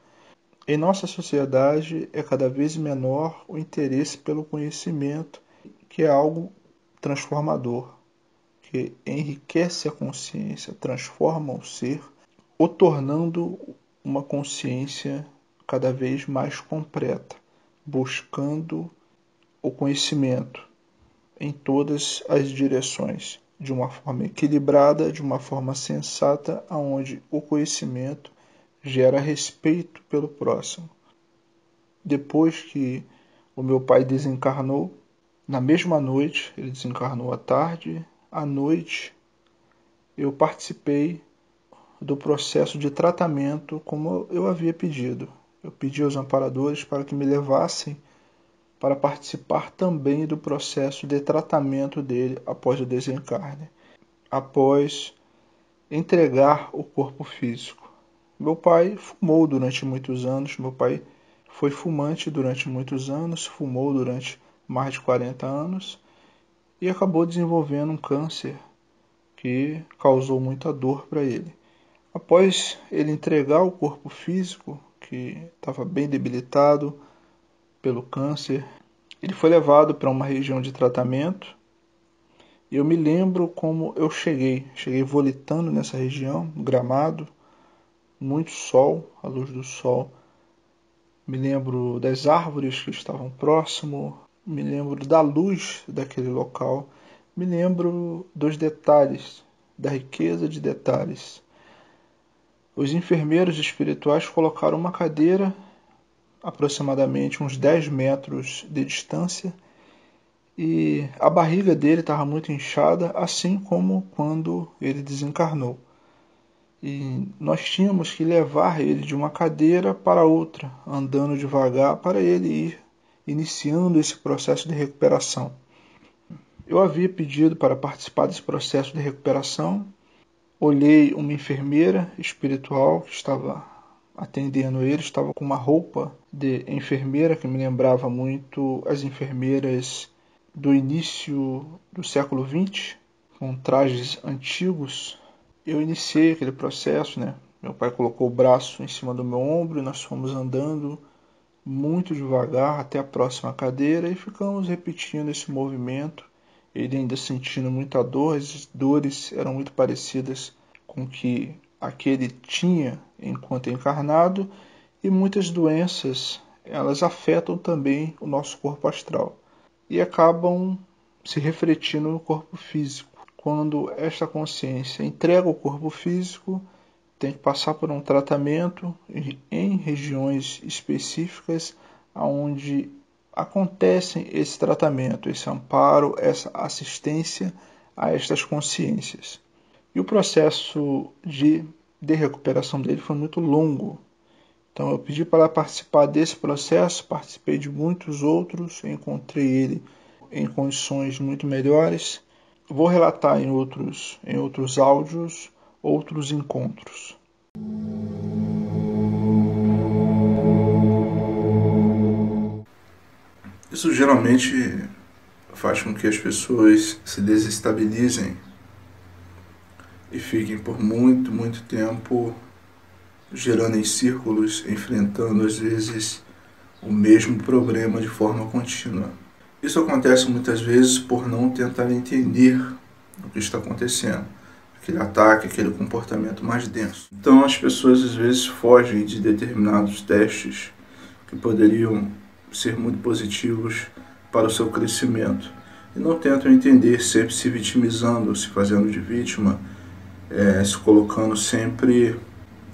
Em nossa sociedade é cada vez menor o interesse pelo conhecimento, que é algo transformador, que enriquece a consciência, transforma o ser, o tornando uma consciência cada vez mais completa, buscando o conhecimento em todas as direções, de uma forma equilibrada, de uma forma sensata, aonde o conhecimento gera respeito pelo próximo. Depois que o meu pai desencarnou, na mesma noite, ele desencarnou à tarde, à noite eu participei do processo de tratamento como eu havia pedido. Eu pedi aos amparadores para que me levassem para participar também do processo de tratamento dele após o desencarne, após entregar o corpo físico. Meu pai fumou durante muitos anos, meu pai foi fumante durante muitos anos, fumou durante mais de 40 anos e acabou desenvolvendo um câncer que causou muita dor para ele. Após ele entregar o corpo físico, que estava bem debilitado, pelo câncer. Ele foi levado para uma região de tratamento. Eu me lembro como eu cheguei. Cheguei volitando nessa região, gramado, muito sol, a luz do sol. Me lembro das árvores que estavam próximo, me lembro da luz daquele local, me lembro dos detalhes, da riqueza de detalhes. Os enfermeiros espirituais colocaram uma cadeira aproximadamente uns 10 metros de distância e a barriga dele estava muito inchada, assim como quando ele desencarnou. E nós tínhamos que levar ele de uma cadeira para outra, andando devagar para ele ir iniciando esse processo de recuperação. Eu havia pedido para participar desse processo de recuperação. Olhei uma enfermeira espiritual que estava atendendo ele, estava com uma roupa de enfermeira que me lembrava muito as enfermeiras do início do século XX, com trajes antigos. Eu iniciei aquele processo, né? Meu pai colocou o braço em cima do meu ombro e nós fomos andando muito devagar até a próxima cadeira e ficamos repetindo esse movimento. Ele ainda sentindo muita dor, as dores eram muito parecidas com que aquele tinha enquanto encarnado e muitas doenças elas afetam também o nosso corpo astral e acabam se refletindo no corpo físico. Quando esta consciência entrega o corpo físico, tem que passar por um tratamento em regiões específicas onde acontecem esse tratamento, esse amparo, essa assistência a estas consciências. E o processo de, de recuperação dele foi muito longo. Então eu pedi para participar desse processo, participei de muitos outros, encontrei ele em condições muito melhores. Vou relatar em outros, em outros áudios outros encontros. Isso geralmente faz com que as pessoas se desestabilizem e fiquem por muito, muito tempo gerando em círculos, enfrentando às vezes o mesmo problema de forma contínua. Isso acontece muitas vezes por não tentar entender o que está acontecendo aquele ataque, aquele comportamento mais denso. Então as pessoas às vezes fogem de determinados testes que poderiam ser muito positivos para o seu crescimento e não tentam entender, sempre se vitimizando, se fazendo de vítima, é, se colocando sempre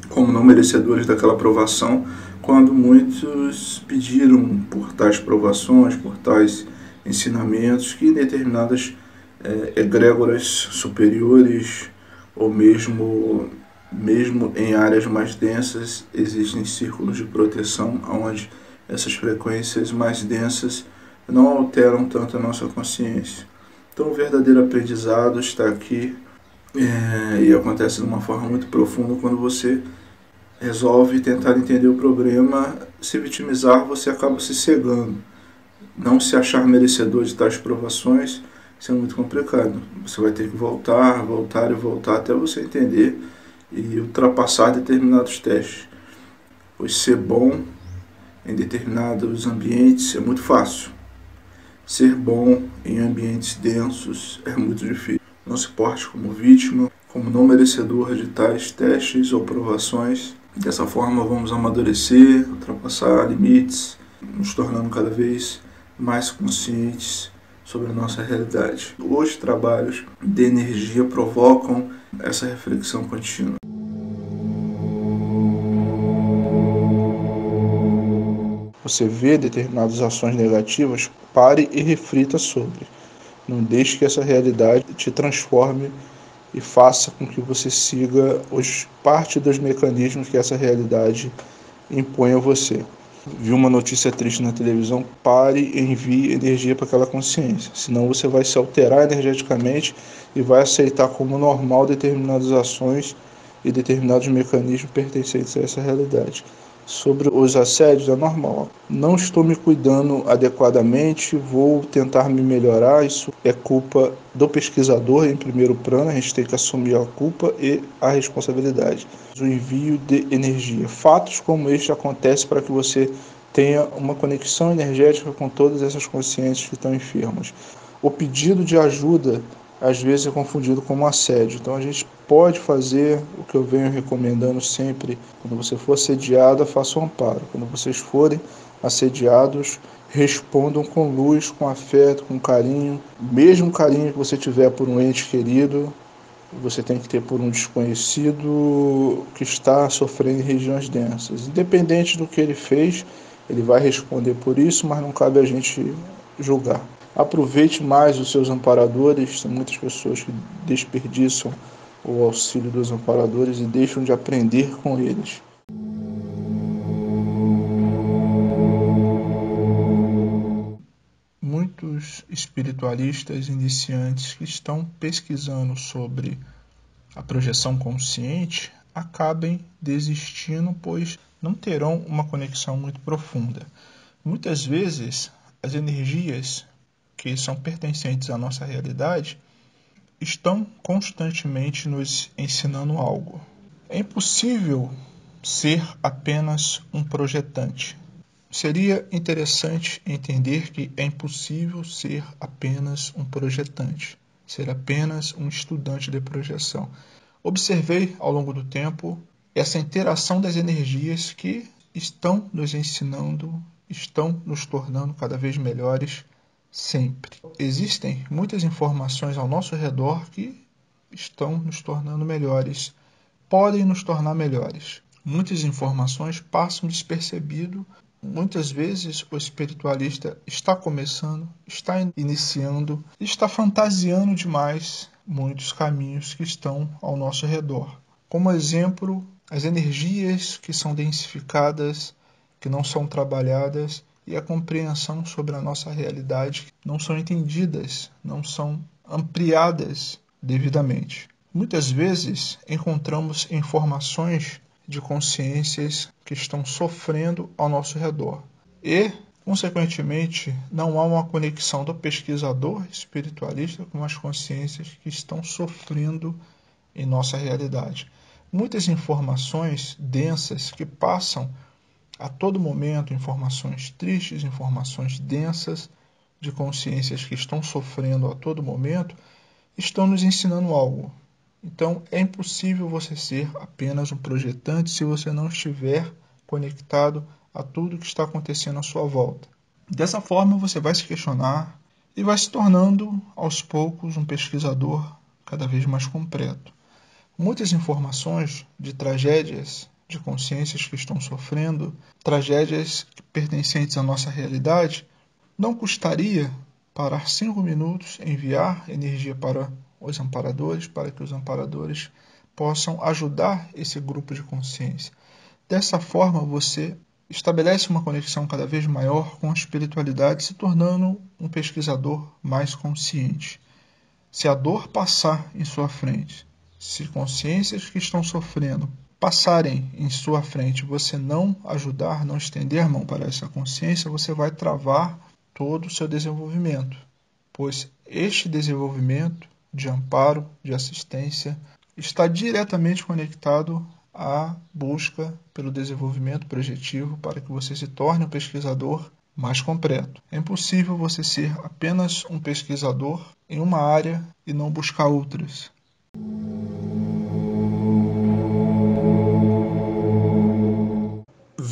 como não merecedores daquela aprovação, quando muitos pediram por tais provações, por tais ensinamentos que determinadas é, egrégoras superiores ou mesmo mesmo em áreas mais densas existem círculos de proteção onde essas frequências mais densas não alteram tanto a nossa consciência. Então o verdadeiro aprendizado está aqui é, e acontece de uma forma muito profunda quando você resolve tentar entender o problema, se vitimizar, você acaba se cegando. Não se achar merecedor de tais provações isso é muito complicado. Você vai ter que voltar, voltar e voltar até você entender e ultrapassar determinados testes. Pois ser bom em determinados ambientes é muito fácil. Ser bom em ambientes densos é muito difícil. Não se porte como vítima, como não merecedor de tais testes ou provações. Dessa forma, vamos amadurecer, ultrapassar limites, nos tornando cada vez mais conscientes sobre a nossa realidade. Os trabalhos de energia provocam essa reflexão contínua. Você vê determinadas ações negativas, pare e reflita sobre. Não deixe que essa realidade te transforme e faça com que você siga os, parte dos mecanismos que essa realidade impõe a você viu uma notícia triste na televisão, pare e envie energia para aquela consciência. Senão você vai se alterar energeticamente e vai aceitar como normal determinadas ações e determinados mecanismos pertencentes a essa realidade sobre os assédios é normal. Não estou me cuidando adequadamente, vou tentar me melhorar. Isso é culpa do pesquisador em primeiro plano, a gente tem que assumir a culpa e a responsabilidade. O envio de energia. Fatos como este acontecem para que você tenha uma conexão energética com todas essas consciências que estão enfermas. O pedido de ajuda às vezes é confundido como assédio. Então a gente pode fazer o que eu venho recomendando sempre. Quando você for assediada, faça um amparo. Quando vocês forem assediados, respondam com luz, com afeto, com carinho. Mesmo carinho que você tiver por um ente querido, você tem que ter por um desconhecido que está sofrendo em regiões densas. Independente do que ele fez, ele vai responder por isso, mas não cabe a gente julgar. Aproveite mais os seus amparadores. Tem muitas pessoas que desperdiçam o auxílio dos amparadores e deixam de aprender com eles. Muitos espiritualistas iniciantes que estão pesquisando sobre a projeção consciente acabem desistindo, pois não terão uma conexão muito profunda. Muitas vezes, as energias que são pertencentes à nossa realidade estão constantemente nos ensinando algo. É impossível ser apenas um projetante. Seria interessante entender que é impossível ser apenas um projetante, ser apenas um estudante de projeção. Observei ao longo do tempo essa interação das energias que estão nos ensinando, estão nos tornando cada vez melhores sempre. Existem muitas informações ao nosso redor que estão nos tornando melhores, podem nos tornar melhores. Muitas informações passam despercebido. Muitas vezes o espiritualista está começando, está iniciando, está fantasiando demais muitos caminhos que estão ao nosso redor. Como exemplo, as energias que são densificadas, que não são trabalhadas e a compreensão sobre a nossa realidade não são entendidas, não são ampliadas devidamente. Muitas vezes encontramos informações de consciências que estão sofrendo ao nosso redor e, consequentemente, não há uma conexão do pesquisador espiritualista com as consciências que estão sofrendo em nossa realidade. Muitas informações densas que passam a todo momento informações tristes, informações densas de consciências que estão sofrendo a todo momento, estão nos ensinando algo. Então é impossível você ser apenas um projetante se você não estiver conectado a tudo que está acontecendo à sua volta. Dessa forma você vai se questionar e vai se tornando aos poucos um pesquisador cada vez mais completo. Muitas informações de tragédias de consciências que estão sofrendo tragédias pertencentes à nossa realidade, não custaria parar cinco minutos, enviar energia para os amparadores, para que os amparadores possam ajudar esse grupo de consciência. Dessa forma, você estabelece uma conexão cada vez maior com a espiritualidade, se tornando um pesquisador mais consciente. Se a dor passar em sua frente, se consciências que estão sofrendo passarem em sua frente, você não ajudar, não estender a mão para essa consciência, você vai travar todo o seu desenvolvimento, pois este desenvolvimento de amparo, de assistência, está diretamente conectado à busca pelo desenvolvimento projetivo para que você se torne um pesquisador mais completo. É impossível você ser apenas um pesquisador em uma área e não buscar outras.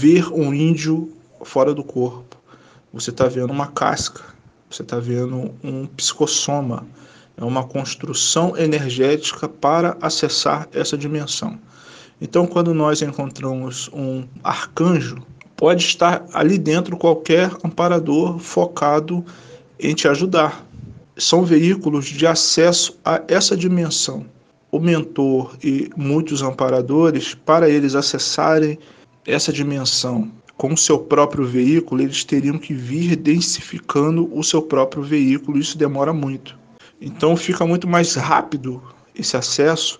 Ver um índio fora do corpo. Você está vendo uma casca, você está vendo um psicossoma, é uma construção energética para acessar essa dimensão. Então, quando nós encontramos um arcanjo, pode estar ali dentro qualquer amparador focado em te ajudar. São veículos de acesso a essa dimensão. O mentor e muitos amparadores, para eles acessarem essa dimensão com o seu próprio veículo, eles teriam que vir densificando o seu próprio veículo, isso demora muito. Então fica muito mais rápido esse acesso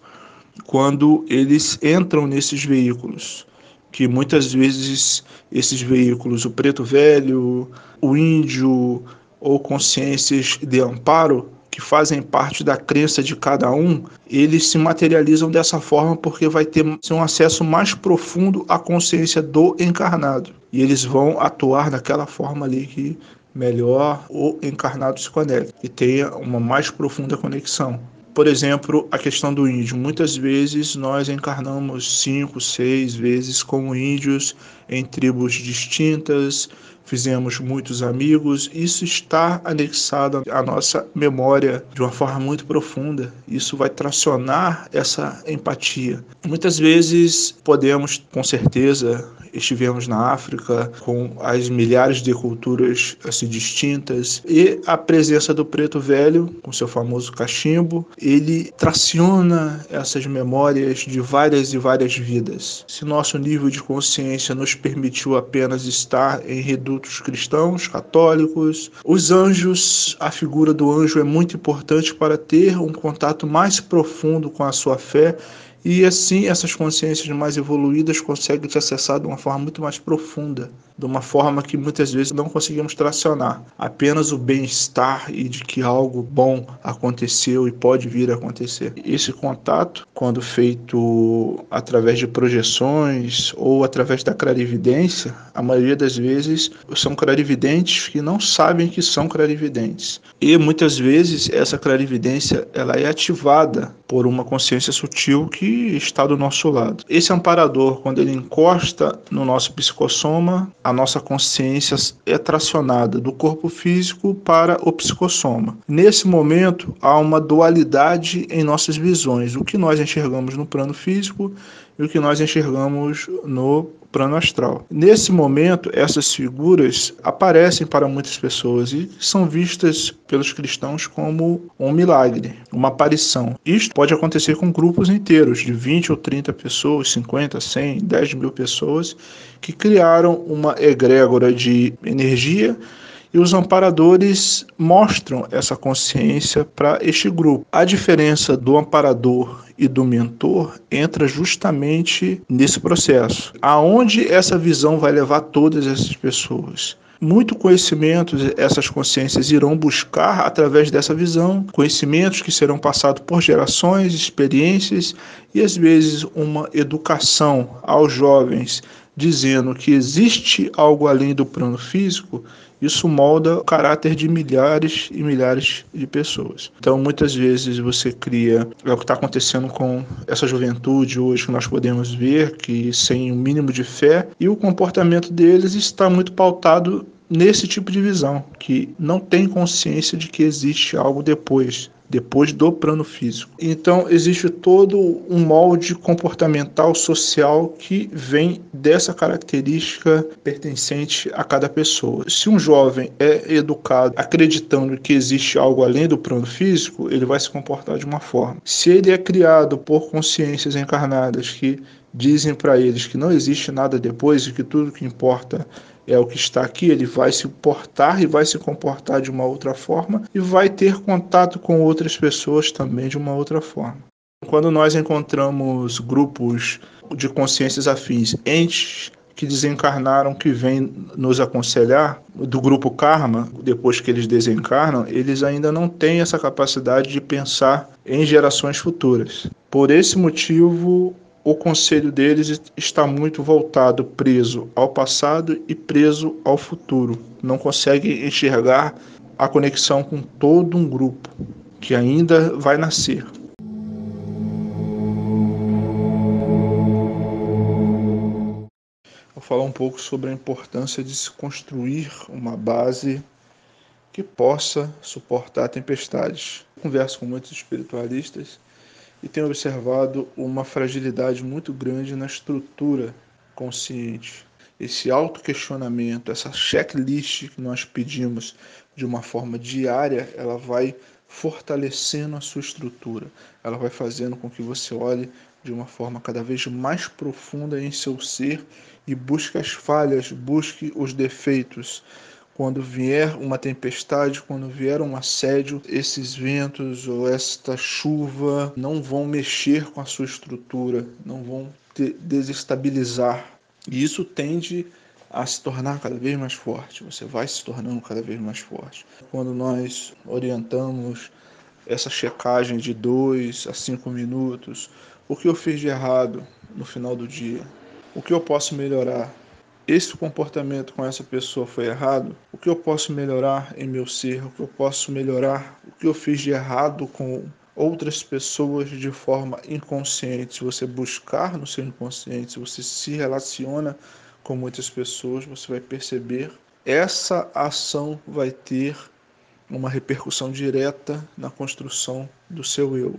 quando eles entram nesses veículos, que muitas vezes esses veículos, o preto velho, o índio ou consciências de amparo, que fazem parte da crença de cada um, eles se materializam dessa forma porque vai ter um acesso mais profundo à consciência do encarnado. E eles vão atuar daquela forma ali que melhor o encarnado se conecta e tenha uma mais profunda conexão. Por exemplo, a questão do índio. Muitas vezes nós encarnamos cinco, seis vezes como índios em tribos distintas, fizemos muitos amigos. Isso está anexado à nossa memória de uma forma muito profunda. Isso vai tracionar essa empatia. Muitas vezes podemos, com certeza, estivemos na África com as milhares de culturas assim distintas e a presença do preto velho com seu famoso cachimbo, ele traciona essas memórias de várias e várias vidas. Se nosso nível de consciência nos permitiu apenas estar em redutos cristãos, católicos, os anjos, a figura do anjo é muito importante para ter um contato mais profundo com a sua fé e assim essas consciências mais evoluídas conseguem te acessar de uma forma muito mais profunda, de uma forma que muitas vezes não conseguimos tracionar. Apenas o bem-estar e de que algo bom aconteceu e pode vir a acontecer. Esse contato, quando feito através de projeções ou através da clarividência, a maioria das vezes são clarividentes que não sabem que são clarividentes. E muitas vezes essa clarividência ela é ativada por uma consciência sutil que está do nosso lado. Esse amparador, quando ele encosta no nosso psicossoma, a nossa consciência é tracionada do corpo físico para o psicossoma. Nesse momento, há uma dualidade em nossas visões, o que nós enxergamos no plano físico e o que nós enxergamos no plano astral. Nesse momento, essas figuras aparecem para muitas pessoas e são vistas pelos cristãos como um milagre, uma aparição. Isto pode acontecer com grupos inteiros, de 20 ou 30 pessoas, 50, 100, 10 mil pessoas, que criaram uma egrégora de energia e os amparadores mostram essa consciência para este grupo. A diferença do amparador e do mentor entra justamente nesse processo. Aonde essa visão vai levar todas essas pessoas? Muito conhecimento essas consciências irão buscar através dessa visão, conhecimentos que serão passados por gerações, experiências e às vezes uma educação aos jovens dizendo que existe algo além do plano físico, isso molda o caráter de milhares e milhares de pessoas. Então, muitas vezes você cria, é o que está acontecendo com essa juventude hoje, que nós podemos ver que sem o um mínimo de fé, e o comportamento deles está muito pautado nesse tipo de visão, que não tem consciência de que existe algo depois depois do plano físico. Então, existe todo um molde comportamental social que vem dessa característica pertencente a cada pessoa. Se um jovem é educado acreditando que existe algo além do plano físico, ele vai se comportar de uma forma. Se ele é criado por consciências encarnadas que dizem para eles que não existe nada depois e que tudo que importa é o que está aqui, ele vai se portar e vai se comportar de uma outra forma e vai ter contato com outras pessoas também de uma outra forma. Quando nós encontramos grupos de consciências afins, entes que desencarnaram, que vêm nos aconselhar, do grupo Karma, depois que eles desencarnam, eles ainda não têm essa capacidade de pensar em gerações futuras. Por esse motivo, o conselho deles está muito voltado, preso ao passado e preso ao futuro. Não consegue enxergar a conexão com todo um grupo que ainda vai nascer. Vou falar um pouco sobre a importância de se construir uma base que possa suportar tempestades. Converso com muitos espiritualistas e tenho observado uma fragilidade muito grande na estrutura consciente. Esse autoquestionamento, essa checklist que nós pedimos de uma forma diária, ela vai fortalecendo a sua estrutura. Ela vai fazendo com que você olhe de uma forma cada vez mais profunda em seu ser e busque as falhas, busque os defeitos, quando vier uma tempestade, quando vier um assédio, esses ventos ou esta chuva não vão mexer com a sua estrutura, não vão desestabilizar. E isso tende a se tornar cada vez mais forte. Você vai se tornando cada vez mais forte. Quando nós orientamos essa checagem de dois a cinco minutos, o que eu fiz de errado no final do dia? O que eu posso melhorar? Esse comportamento com essa pessoa foi errado, o que eu posso melhorar em meu ser, o que eu posso melhorar, o que eu fiz de errado com outras pessoas de forma inconsciente. Se você buscar no seu inconsciente, se você se relaciona com muitas pessoas, você vai perceber essa ação vai ter uma repercussão direta na construção do seu eu,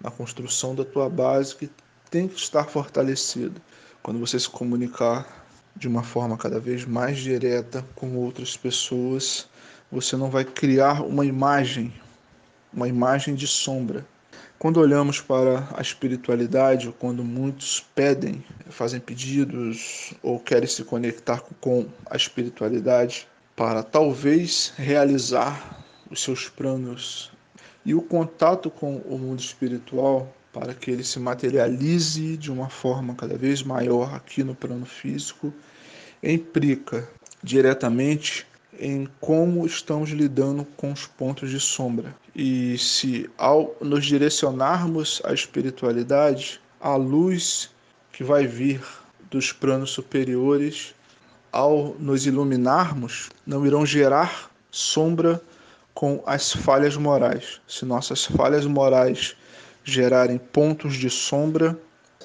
na construção da tua base que tem que estar fortalecida. Quando você se comunicar de uma forma cada vez mais direta com outras pessoas, você não vai criar uma imagem, uma imagem de sombra. Quando olhamos para a espiritualidade, quando muitos pedem, fazem pedidos ou querem se conectar com a espiritualidade para talvez realizar os seus planos e o contato com o mundo espiritual para que ele se materialize de uma forma cada vez maior aqui no plano físico, implica diretamente em como estamos lidando com os pontos de sombra. E se ao nos direcionarmos à espiritualidade, a luz que vai vir dos planos superiores, ao nos iluminarmos, não irão gerar sombra com as falhas morais. Se nossas falhas morais gerarem pontos de sombra,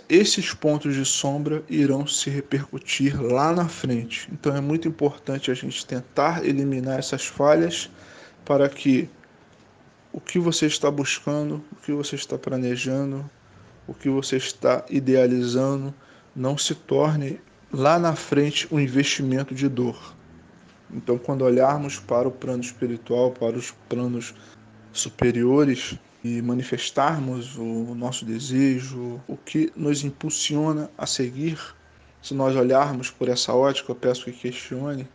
esses pontos de sombra irão se repercutir lá na frente. Então é muito importante a gente tentar eliminar essas falhas para que o que você está buscando, o que você está planejando, o que você está idealizando não se torne lá na frente um investimento de dor. Então, quando olharmos para o plano espiritual, para os planos superiores, e manifestarmos o nosso desejo, o que nos impulsiona a seguir. Se nós olharmos por essa ótica, eu peço que questione.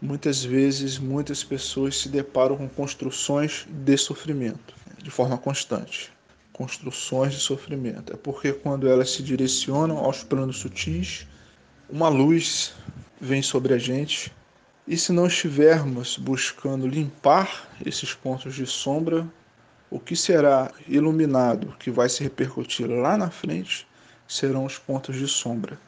Muitas vezes, muitas pessoas se deparam com construções de sofrimento, de forma constante. Construções de sofrimento. É porque quando elas se direcionam aos planos sutis, uma luz vem sobre a gente. E se não estivermos buscando limpar esses pontos de sombra, o que será iluminado, que vai se repercutir lá na frente, serão os pontos de sombra.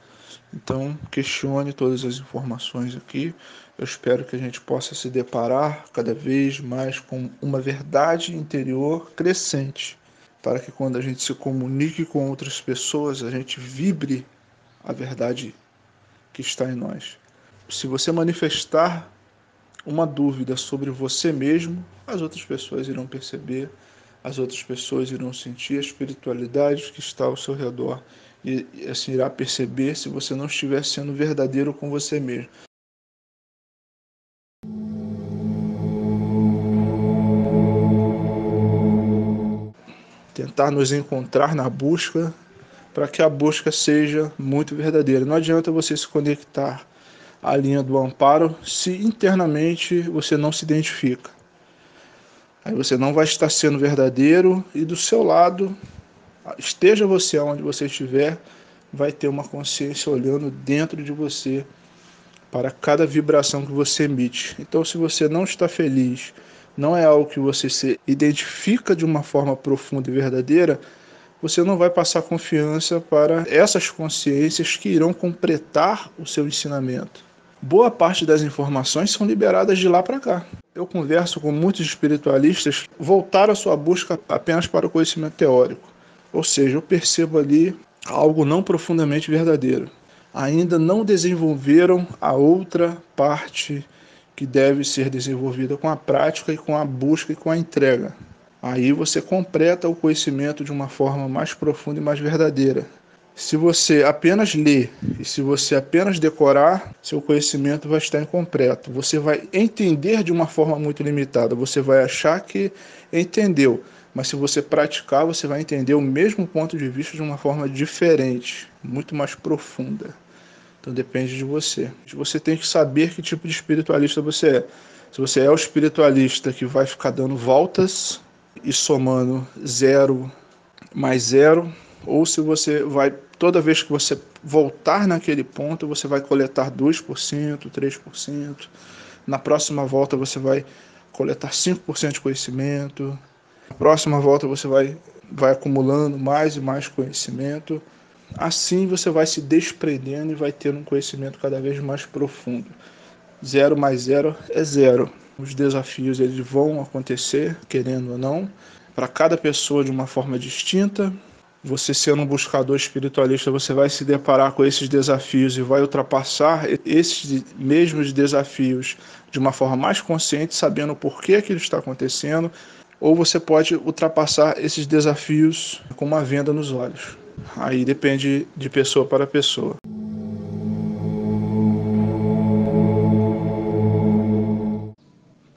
Então, questione todas as informações aqui. Eu espero que a gente possa se deparar cada vez mais com uma verdade interior crescente, para que quando a gente se comunique com outras pessoas, a gente vibre a verdade que está em nós. Se você manifestar uma dúvida sobre você mesmo, as outras pessoas irão perceber as outras pessoas irão sentir a espiritualidade que está ao seu redor e assim irá perceber se você não estiver sendo verdadeiro com você mesmo. Tentar nos encontrar na busca para que a busca seja muito verdadeira. Não adianta você se conectar à linha do amparo se internamente você não se identifica. Aí você não vai estar sendo verdadeiro e do seu lado, esteja você onde você estiver, vai ter uma consciência olhando dentro de você para cada vibração que você emite. Então, se você não está feliz, não é algo que você se identifica de uma forma profunda e verdadeira, você não vai passar confiança para essas consciências que irão completar o seu ensinamento. Boa parte das informações são liberadas de lá para cá eu converso com muitos espiritualistas voltaram a sua busca apenas para o conhecimento teórico. Ou seja, eu percebo ali algo não profundamente verdadeiro. Ainda não desenvolveram a outra parte que deve ser desenvolvida com a prática e com a busca e com a entrega. Aí você completa o conhecimento de uma forma mais profunda e mais verdadeira. Se você apenas ler e se você apenas decorar, seu conhecimento vai estar incompleto. Você vai entender de uma forma muito limitada. Você vai achar que entendeu, mas se você praticar, você vai entender o mesmo ponto de vista de uma forma diferente, muito mais profunda. Então depende de você. Você tem que saber que tipo de espiritualista você é. Se você é o espiritualista que vai ficar dando voltas e somando zero mais zero, ou se você vai toda vez que você voltar naquele ponto, você vai coletar 2%, 3%. Na próxima volta você vai coletar 5% de conhecimento. Na próxima volta você vai vai acumulando mais e mais conhecimento. Assim você vai se desprendendo e vai ter um conhecimento cada vez mais profundo. Zero mais zero é zero. Os desafios eles vão acontecer, querendo ou não, para cada pessoa de uma forma distinta, você sendo um buscador espiritualista, você vai se deparar com esses desafios e vai ultrapassar esses mesmos desafios de uma forma mais consciente, sabendo por que aquilo está acontecendo, ou você pode ultrapassar esses desafios com uma venda nos olhos. Aí depende de pessoa para pessoa.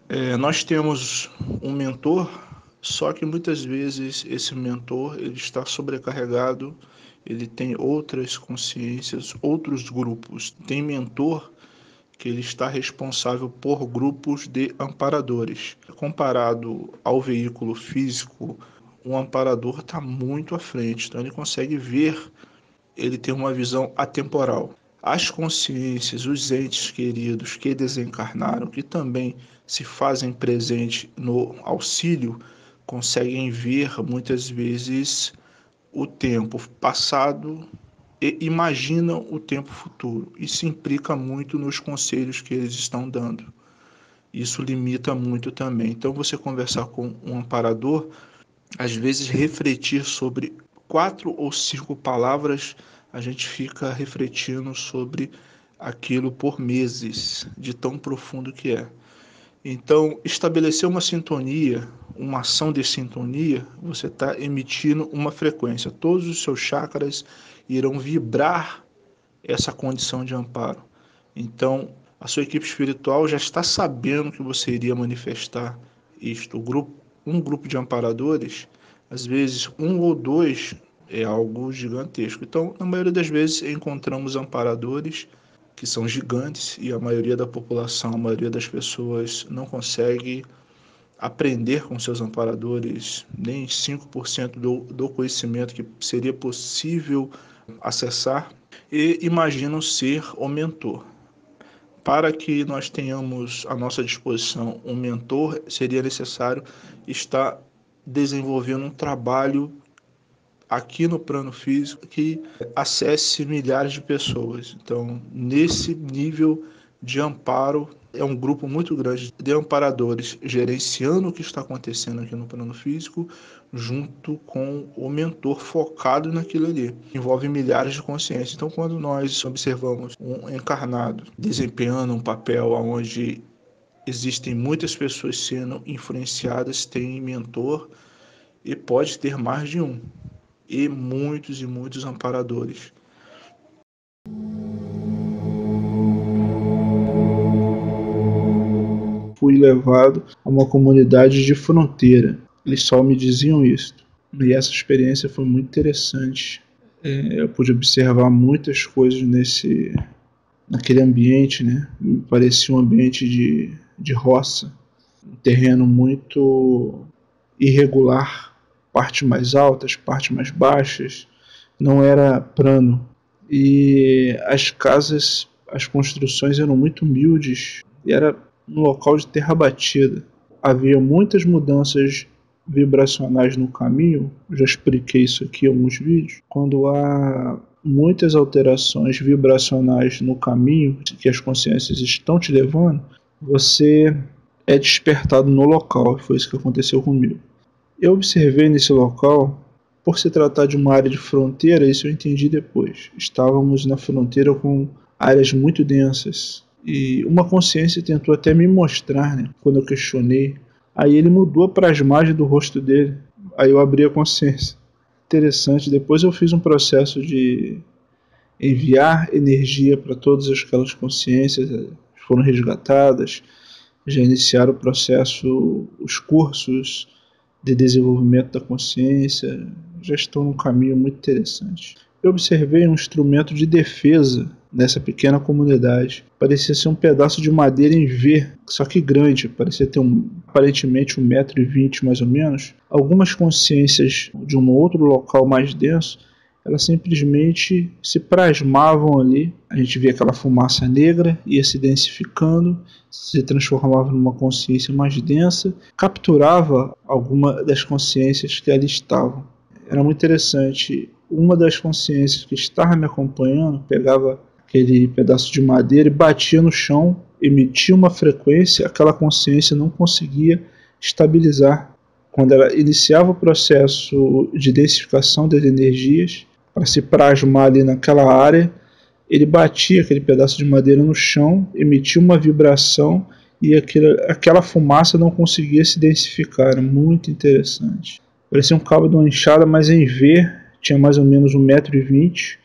É, nós temos um mentor só que muitas vezes esse mentor ele está sobrecarregado, ele tem outras consciências, outros grupos. Tem mentor que ele está responsável por grupos de amparadores. Comparado ao veículo físico, um amparador está muito à frente, então ele consegue ver, ele tem uma visão atemporal. As consciências, os entes queridos que desencarnaram, que também se fazem presente no auxílio, conseguem ver muitas vezes o tempo passado e imaginam o tempo futuro. Isso implica muito nos conselhos que eles estão dando. Isso limita muito também. Então, você conversar com um amparador, às vezes refletir sobre quatro ou cinco palavras, a gente fica refletindo sobre aquilo por meses, de tão profundo que é. Então, estabelecer uma sintonia, uma ação de sintonia, você está emitindo uma frequência. Todos os seus chakras irão vibrar essa condição de amparo. Então, a sua equipe espiritual já está sabendo que você iria manifestar isto. Grupo, um grupo de amparadores, às vezes um ou dois é algo gigantesco. Então, na maioria das vezes, encontramos amparadores que são gigantes e a maioria da população, a maioria das pessoas não consegue aprender com seus amparadores nem 5% do, do conhecimento que seria possível acessar e imaginam ser o mentor. Para que nós tenhamos à nossa disposição um mentor, seria necessário estar desenvolvendo um trabalho aqui no plano físico que acesse milhares de pessoas. Então, nesse nível de amparo, é um grupo muito grande de amparadores gerenciando o que está acontecendo aqui no plano físico, junto com o mentor focado naquilo ali. Envolve milhares de consciências. Então, quando nós observamos um encarnado desempenhando um papel onde existem muitas pessoas sendo influenciadas, tem mentor e pode ter mais de um e muitos e muitos amparadores. Fui levado a uma comunidade de fronteira. Eles só me diziam isso. E essa experiência foi muito interessante. É, eu pude observar muitas coisas nesse, naquele ambiente, né? Me parecia um ambiente de, de roça, um terreno muito irregular, partes mais altas, partes mais baixas, não era plano. E as casas, as construções eram muito humildes e era um local de terra batida. Havia muitas mudanças vibracionais no caminho, já expliquei isso aqui em alguns vídeos. Quando há muitas alterações vibracionais no caminho que as consciências estão te levando, você é despertado no local. Foi isso que aconteceu comigo. Eu observei nesse local, por se tratar de uma área de fronteira, isso eu entendi depois. Estávamos na fronteira com áreas muito densas. E uma consciência tentou até me mostrar, né, quando eu questionei. Aí ele mudou para as margens do rosto dele. Aí eu abri a consciência. Interessante. Depois eu fiz um processo de enviar energia para todas aquelas consciências, foram resgatadas, já iniciaram o processo, os cursos de desenvolvimento da consciência já estão num caminho muito interessante. Eu observei um instrumento de defesa nessa pequena comunidade. Parecia ser um pedaço de madeira em V, só que grande, parecia ter um, aparentemente um metro e vinte mais ou menos. Algumas consciências de um outro local mais denso elas simplesmente se plasmavam ali. A gente via aquela fumaça negra, ia se densificando, se transformava numa consciência mais densa, capturava alguma das consciências que ali estavam. Era muito interessante. Uma das consciências que estava me acompanhando pegava aquele pedaço de madeira e batia no chão, emitia uma frequência, aquela consciência não conseguia estabilizar quando ela iniciava o processo de densificação das energias para se plasmar ali naquela área, ele batia aquele pedaço de madeira no chão, emitia uma vibração e aquela, aquela fumaça não conseguia se densificar. Era muito interessante. Parecia um cabo de uma enxada, mas em V tinha mais ou menos 1,20m.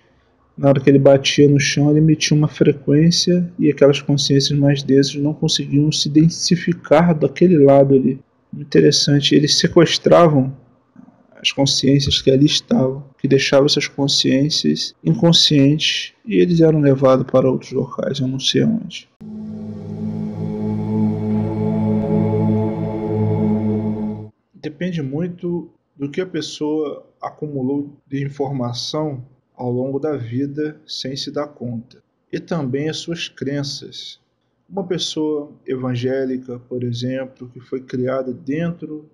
Na hora que ele batia no chão, ele emitia uma frequência e aquelas consciências mais densas não conseguiam se densificar daquele lado ali. Interessante, eles sequestravam as consciências que ali estavam, que deixavam essas consciências inconscientes e eles eram levados para outros locais, eu não sei onde. Depende muito do que a pessoa acumulou de informação ao longo da vida sem se dar conta, e também as suas crenças. Uma pessoa evangélica, por exemplo, que foi criada dentro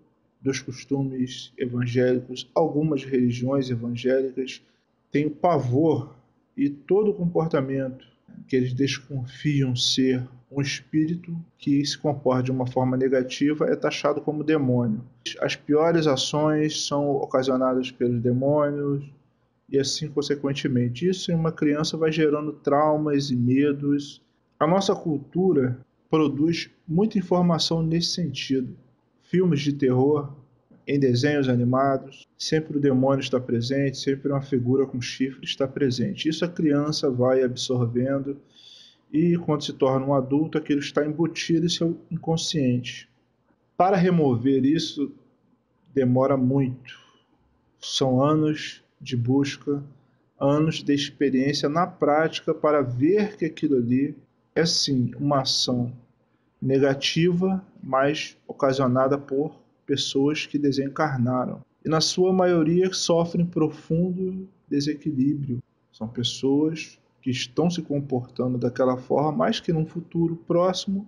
dos costumes evangélicos, algumas religiões evangélicas têm o pavor e todo comportamento que eles desconfiam ser um espírito que se comporta de uma forma negativa é taxado como demônio. As piores ações são ocasionadas pelos demônios e assim consequentemente. Isso em uma criança vai gerando traumas e medos. A nossa cultura produz muita informação nesse sentido. Filmes de terror, em desenhos animados, sempre o demônio está presente, sempre uma figura com chifre está presente. Isso a criança vai absorvendo e quando se torna um adulto, aquilo está embutido em seu inconsciente. Para remover isso demora muito. São anos de busca, anos de experiência na prática para ver que aquilo ali é sim uma ação negativa, mas ocasionada por pessoas que desencarnaram. E na sua maioria sofrem profundo desequilíbrio. São pessoas que estão se comportando daquela forma, mas que num futuro próximo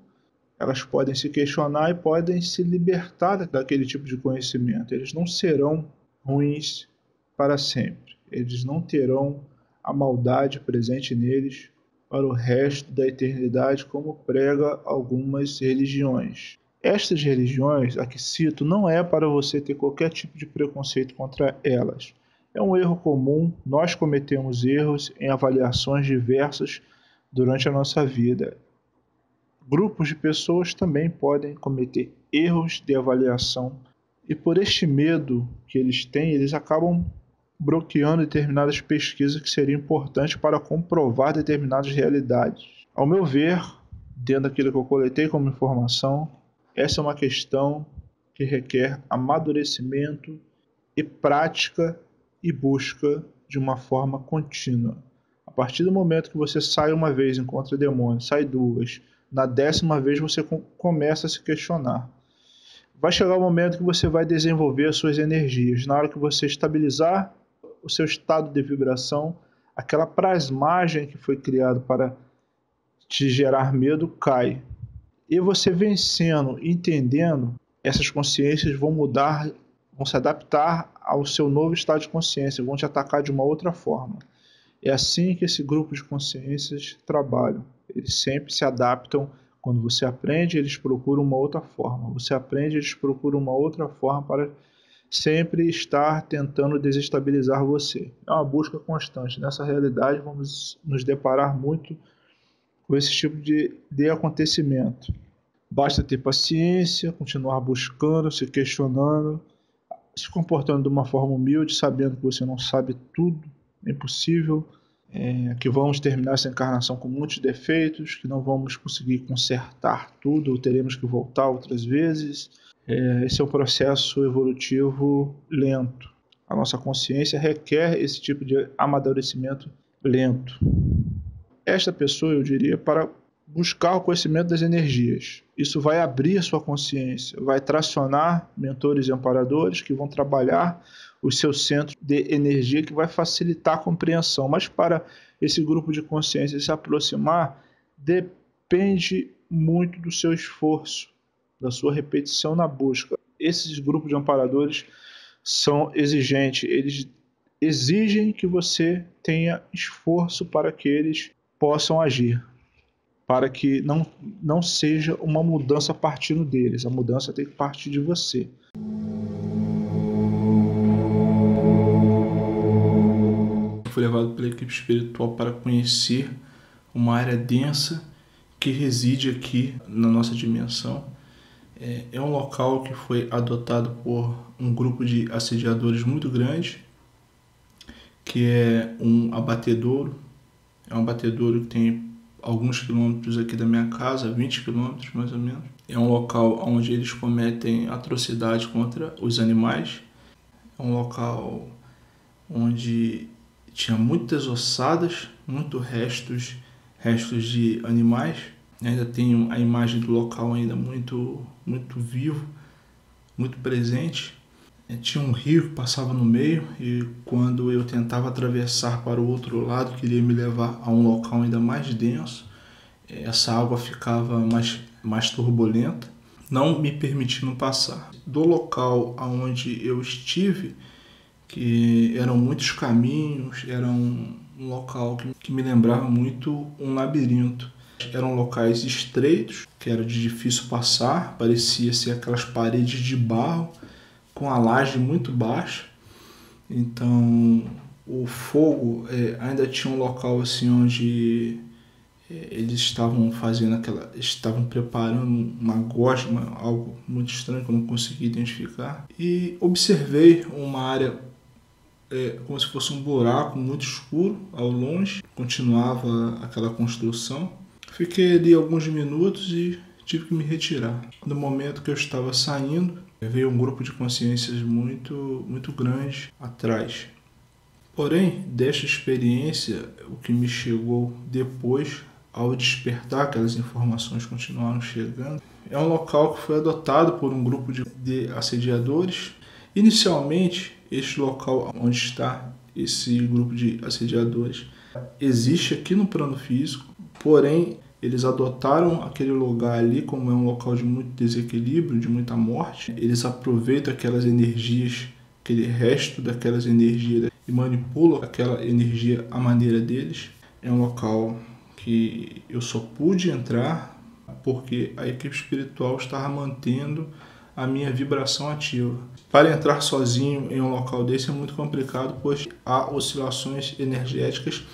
elas podem se questionar e podem se libertar daquele tipo de conhecimento. Eles não serão ruins para sempre. Eles não terão a maldade presente neles para o resto da eternidade, como prega algumas religiões. Estas religiões, a que cito, não é para você ter qualquer tipo de preconceito contra elas. É um erro comum, nós cometemos erros em avaliações diversas durante a nossa vida. Grupos de pessoas também podem cometer erros de avaliação e por este medo que eles têm, eles acabam bloqueando determinadas pesquisas que seriam importantes para comprovar determinadas realidades. Ao meu ver, dentro daquilo que eu coletei como informação, essa é uma questão que requer amadurecimento e prática e busca de uma forma contínua. A partir do momento que você sai uma vez, encontra demônio, sai duas, na décima vez você começa a se questionar. Vai chegar o momento que você vai desenvolver as suas energias. Na hora que você estabilizar o seu estado de vibração, aquela plasmagem que foi criada para te gerar medo cai. E você vencendo, entendendo, essas consciências vão mudar vão se adaptar ao seu novo estado de consciência, vão te atacar de uma outra forma. É assim que esse grupo de consciências trabalham. Eles sempre se adaptam. Quando você aprende, eles procuram uma outra forma. Você aprende, eles procuram uma outra forma para sempre estar tentando desestabilizar você. É uma busca constante. Nessa realidade, vamos nos deparar muito com esse tipo de, de acontecimento. Basta ter paciência, continuar buscando, se questionando, se comportando de uma forma humilde, sabendo que você não sabe tudo, é impossível, é, que vamos terminar essa encarnação com muitos defeitos, que não vamos conseguir consertar tudo, ou teremos que voltar outras vezes. É, esse é um processo evolutivo lento. A nossa consciência requer esse tipo de amadurecimento lento. Esta pessoa, eu diria, para buscar o conhecimento das energias. Isso vai abrir sua consciência, vai tracionar mentores e amparadores que vão trabalhar os seus centros de energia, que vai facilitar a compreensão. Mas para esse grupo de consciência se aproximar, depende muito do seu esforço, da sua repetição na busca. Esses grupos de amparadores são exigentes, eles exigem que você tenha esforço para que eles possam agir, para que não, não seja uma mudança partindo deles, a mudança tem que partir de você. Fui levado pela equipe espiritual para conhecer uma área densa que reside aqui na nossa dimensão é, é um local que foi adotado por um grupo de assediadores muito grande, que é um abatedouro. É um abatedouro que tem alguns quilômetros aqui da minha casa, 20 quilômetros mais ou menos. É um local onde eles cometem atrocidades contra os animais. É um local onde tinha muitas ossadas, muitos restos, restos de animais. Ainda tenho a imagem do local ainda muito, muito vivo, muito presente. É, tinha um rio que passava no meio e quando eu tentava atravessar para o outro lado, queria me levar a um local ainda mais denso, essa água ficava mais, mais turbulenta, não me permitindo passar. Do local aonde eu estive, que eram muitos caminhos, era um, local que me lembrava muito um labirinto. Eram locais estreitos, que era de difícil passar, parecia ser aquelas paredes de barro com a laje muito baixa. Então, o fogo é, ainda tinha um local assim onde é, eles estavam fazendo aquela, estavam preparando uma gosma, algo muito estranho que eu não consegui identificar. E observei uma área é, como se fosse um buraco muito escuro ao longe. Continuava aquela construção. Fiquei ali alguns minutos e tive que me retirar. No momento que eu estava saindo, veio um grupo de consciências muito, muito grande atrás. Porém, desta experiência, o que me chegou depois ao despertar, aquelas informações continuaram chegando. É um local que foi adotado por um grupo de, de assediadores. Inicialmente, este local onde está esse grupo de assediadores existe aqui no plano físico, porém eles adotaram aquele lugar ali como é um local de muito desequilíbrio, de muita morte. Eles aproveitam aquelas energias, aquele resto daquelas energias e manipulam aquela energia à maneira deles. É um local que eu só pude entrar porque a equipe espiritual estava mantendo a minha vibração ativa. Para entrar sozinho em um local desse é muito complicado, pois há oscilações energéticas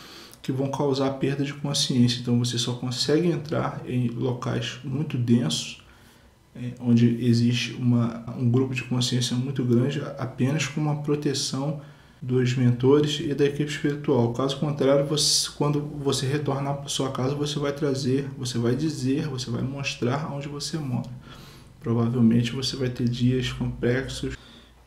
que vão causar perda de consciência. Então você só consegue entrar em locais muito densos, é, onde existe uma, um grupo de consciência muito grande, apenas com uma proteção dos mentores e da equipe espiritual. Caso contrário, você, quando você retornar para sua casa, você vai trazer, você vai dizer, você vai mostrar onde você mora. Provavelmente você vai ter dias complexos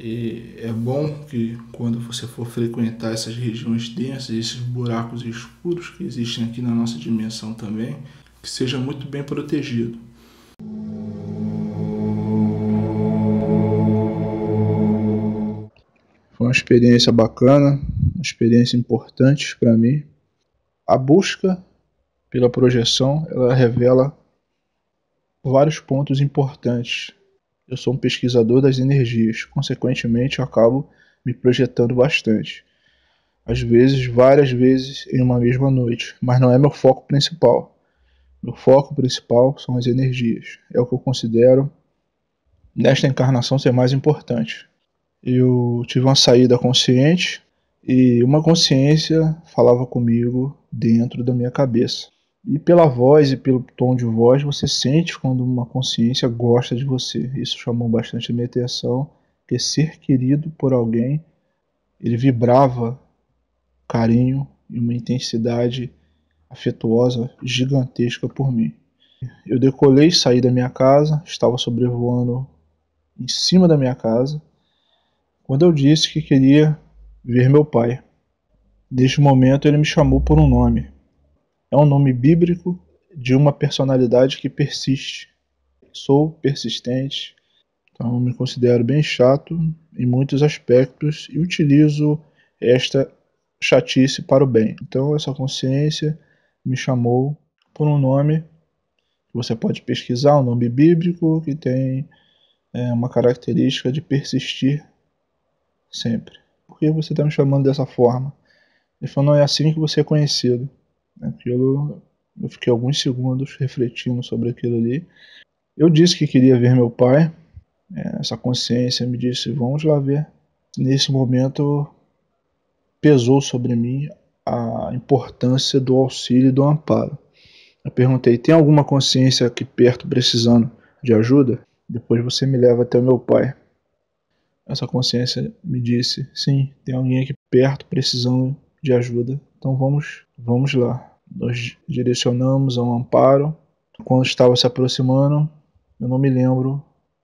e é bom que quando você for frequentar essas regiões densas, esses buracos escuros que existem aqui na nossa dimensão também, que seja muito bem protegido. Foi uma experiência bacana, uma experiência importante para mim. A busca pela projeção, ela revela vários pontos importantes. Eu sou um pesquisador das energias, consequentemente eu acabo me projetando bastante. Às vezes, várias vezes em uma mesma noite, mas não é meu foco principal. Meu foco principal são as energias. É o que eu considero nesta encarnação ser mais importante eu tive uma saída consciente e uma consciência falava comigo dentro da minha cabeça. E pela voz e pelo tom de voz você sente quando uma consciência gosta de você. Isso chamou bastante a minha atenção, que ser querido por alguém, ele vibrava carinho e uma intensidade afetuosa gigantesca por mim. Eu decolei, saí da minha casa, estava sobrevoando em cima da minha casa quando eu disse que queria ver meu pai. Neste momento ele me chamou por um nome. É um nome bíblico de uma personalidade que persiste. Sou persistente, então me considero bem chato em muitos aspectos e utilizo esta chatice para o bem. Então essa consciência me chamou por um nome que você pode pesquisar, um nome bíblico que tem é, uma característica de persistir sempre. Por que você está me chamando dessa forma? Ele falou, não é assim que você é conhecido. Aquilo, eu fiquei alguns segundos refletindo sobre aquilo ali. Eu disse que queria ver meu pai. É, essa consciência me disse, vamos lá ver. Nesse momento pesou sobre mim a importância do auxílio e do amparo. Eu perguntei: tem alguma consciência aqui perto precisando de ajuda? Depois você me leva até o meu pai. Essa consciência me disse: sim, tem alguém aqui perto precisando de ajuda. Então vamos, vamos lá. Nós direcionamos a um amparo. Quando estava se aproximando, eu não me lembro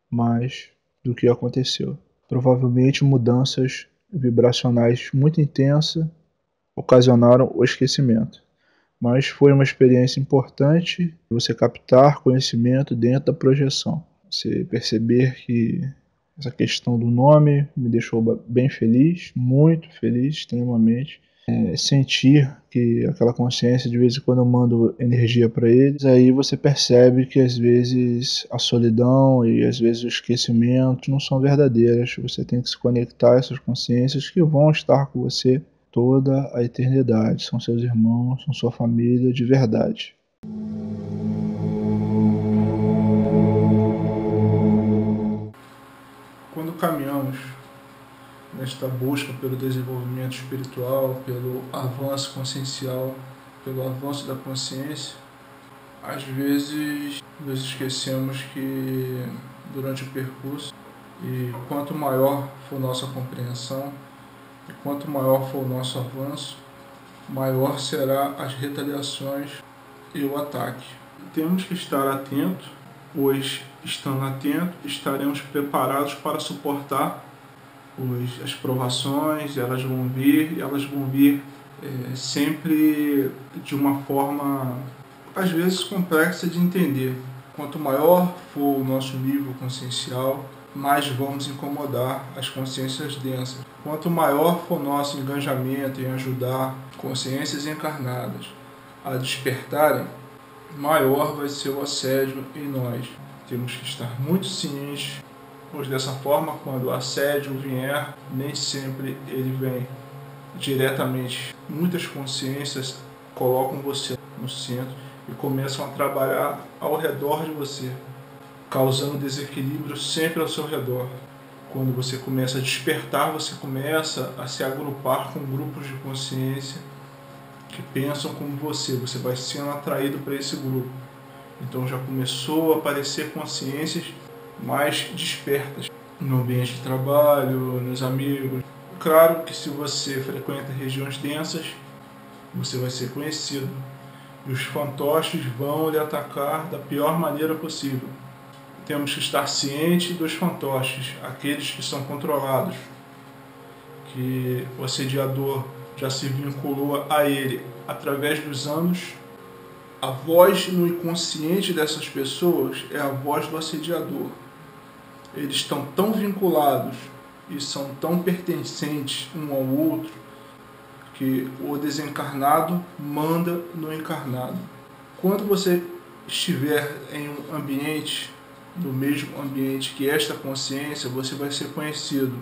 mais do que aconteceu. Provavelmente mudanças vibracionais muito intensas ocasionaram o esquecimento. Mas foi uma experiência importante você captar conhecimento dentro da projeção. Você perceber que essa questão do nome me deixou bem feliz, muito feliz, extremamente. É, sentir que aquela consciência, de vez em quando eu mando energia para eles, aí você percebe que às vezes a solidão e às vezes o esquecimento não são verdadeiras. Você tem que se conectar a essas consciências que vão estar com você toda a eternidade. São seus irmãos, são sua família de verdade. Quando caminhamos nesta busca pelo desenvolvimento espiritual, pelo avanço consciencial, pelo avanço da consciência, às vezes nos esquecemos que durante o percurso, e quanto maior for nossa compreensão, e quanto maior for o nosso avanço, maior será as retaliações e o ataque. Temos que estar atentos, pois estando atentos, estaremos preparados para suportar os, as provações, elas vão vir, elas vão vir é, sempre de uma forma, às vezes, complexa de entender. Quanto maior for o nosso nível consciencial, mais vamos incomodar as consciências densas. Quanto maior for nosso engajamento em ajudar consciências encarnadas a despertarem, maior vai ser o assédio em nós. Temos que estar muito cientes, dessa forma, quando o assédio vier, nem sempre ele vem diretamente. Muitas consciências colocam você no centro e começam a trabalhar ao redor de você causando desequilíbrio sempre ao seu redor. Quando você começa a despertar, você começa a se agrupar com grupos de consciência que pensam como você, você vai sendo atraído para esse grupo. Então já começou a aparecer consciências mais despertas no ambiente de trabalho, nos amigos. Claro que se você frequenta regiões densas, você vai ser conhecido. E os fantoches vão lhe atacar da pior maneira possível temos que estar cientes dos fantoches, aqueles que são controlados, que o assediador já se vinculou a ele através dos anos. A voz no inconsciente dessas pessoas é a voz do assediador. Eles estão tão vinculados e são tão pertencentes um ao outro que o desencarnado manda no encarnado. Quando você estiver em um ambiente no mesmo ambiente que esta consciência, você vai ser conhecido.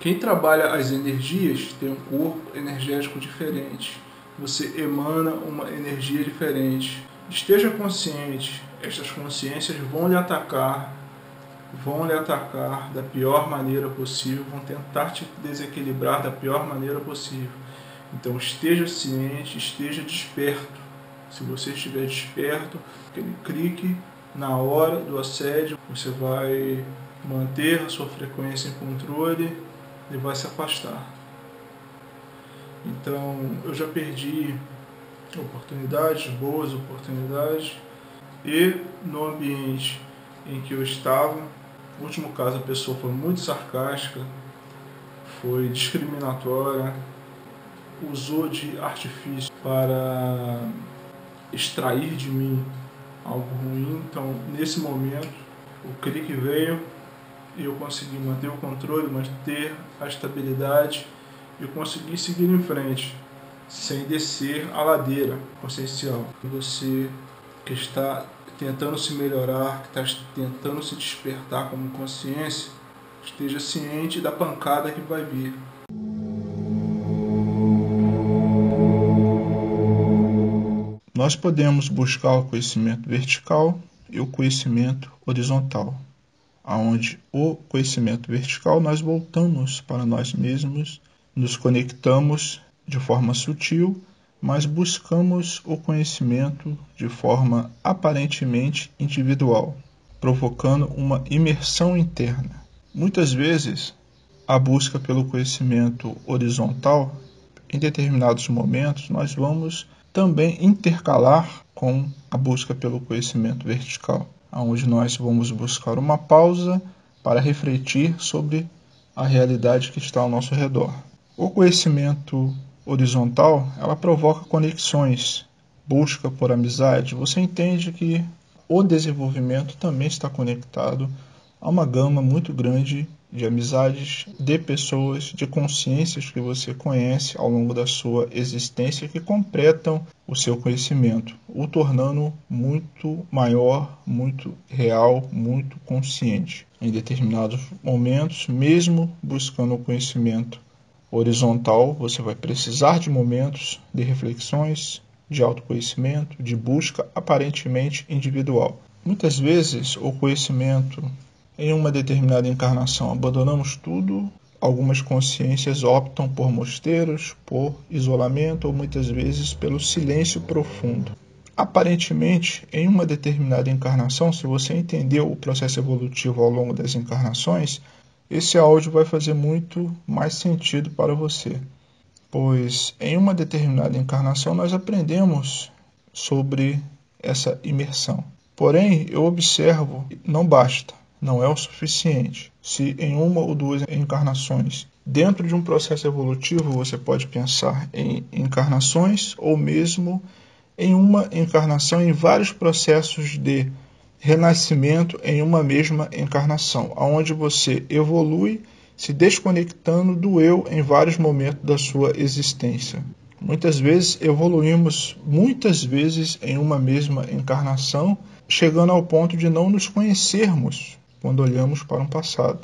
Quem trabalha as energias tem um corpo energético diferente. Você emana uma energia diferente. Esteja consciente, estas consciências vão lhe atacar, vão lhe atacar da pior maneira possível, vão tentar te desequilibrar da pior maneira possível. Então esteja ciente, esteja desperto. Se você estiver desperto, aquele clique na hora do assédio, você vai manter a sua frequência em controle e vai se afastar. Então, eu já perdi oportunidades, boas oportunidades, e no ambiente em que eu estava, no último caso a pessoa foi muito sarcástica, foi discriminatória, usou de artifício para extrair de mim algo ruim. Então, nesse momento, o clique veio e eu consegui manter o controle, manter a estabilidade e conseguir seguir em frente, sem descer a ladeira consciencial. Você que está tentando se melhorar, que está tentando se despertar como consciência, esteja ciente da pancada que vai vir. Nós podemos buscar o conhecimento vertical e o conhecimento horizontal, aonde o conhecimento vertical nós voltamos para nós mesmos, nos conectamos de forma sutil, mas buscamos o conhecimento de forma aparentemente individual, provocando uma imersão interna. Muitas vezes, a busca pelo conhecimento horizontal, em determinados momentos, nós vamos também intercalar com a busca pelo conhecimento vertical, onde nós vamos buscar uma pausa para refletir sobre a realidade que está ao nosso redor. O conhecimento horizontal, ela provoca conexões, busca por amizade. Você entende que o desenvolvimento também está conectado a uma gama muito grande de amizades, de pessoas, de consciências que você conhece ao longo da sua existência que completam o seu conhecimento, o tornando muito maior, muito real, muito consciente. Em determinados momentos, mesmo buscando o conhecimento horizontal, você vai precisar de momentos de reflexões, de autoconhecimento, de busca aparentemente individual. Muitas vezes o conhecimento em uma determinada encarnação abandonamos tudo, algumas consciências optam por mosteiros, por isolamento ou muitas vezes pelo silêncio profundo. Aparentemente, em uma determinada encarnação, se você entendeu o processo evolutivo ao longo das encarnações, esse áudio vai fazer muito mais sentido para você, pois em uma determinada encarnação nós aprendemos sobre essa imersão. Porém, eu observo, não basta, não é o suficiente. Se em uma ou duas encarnações, dentro de um processo evolutivo, você pode pensar em encarnações ou mesmo em uma encarnação em vários processos de renascimento em uma mesma encarnação, onde você evolui se desconectando do eu em vários momentos da sua existência. Muitas vezes evoluímos muitas vezes em uma mesma encarnação, chegando ao ponto de não nos conhecermos quando olhamos para um passado.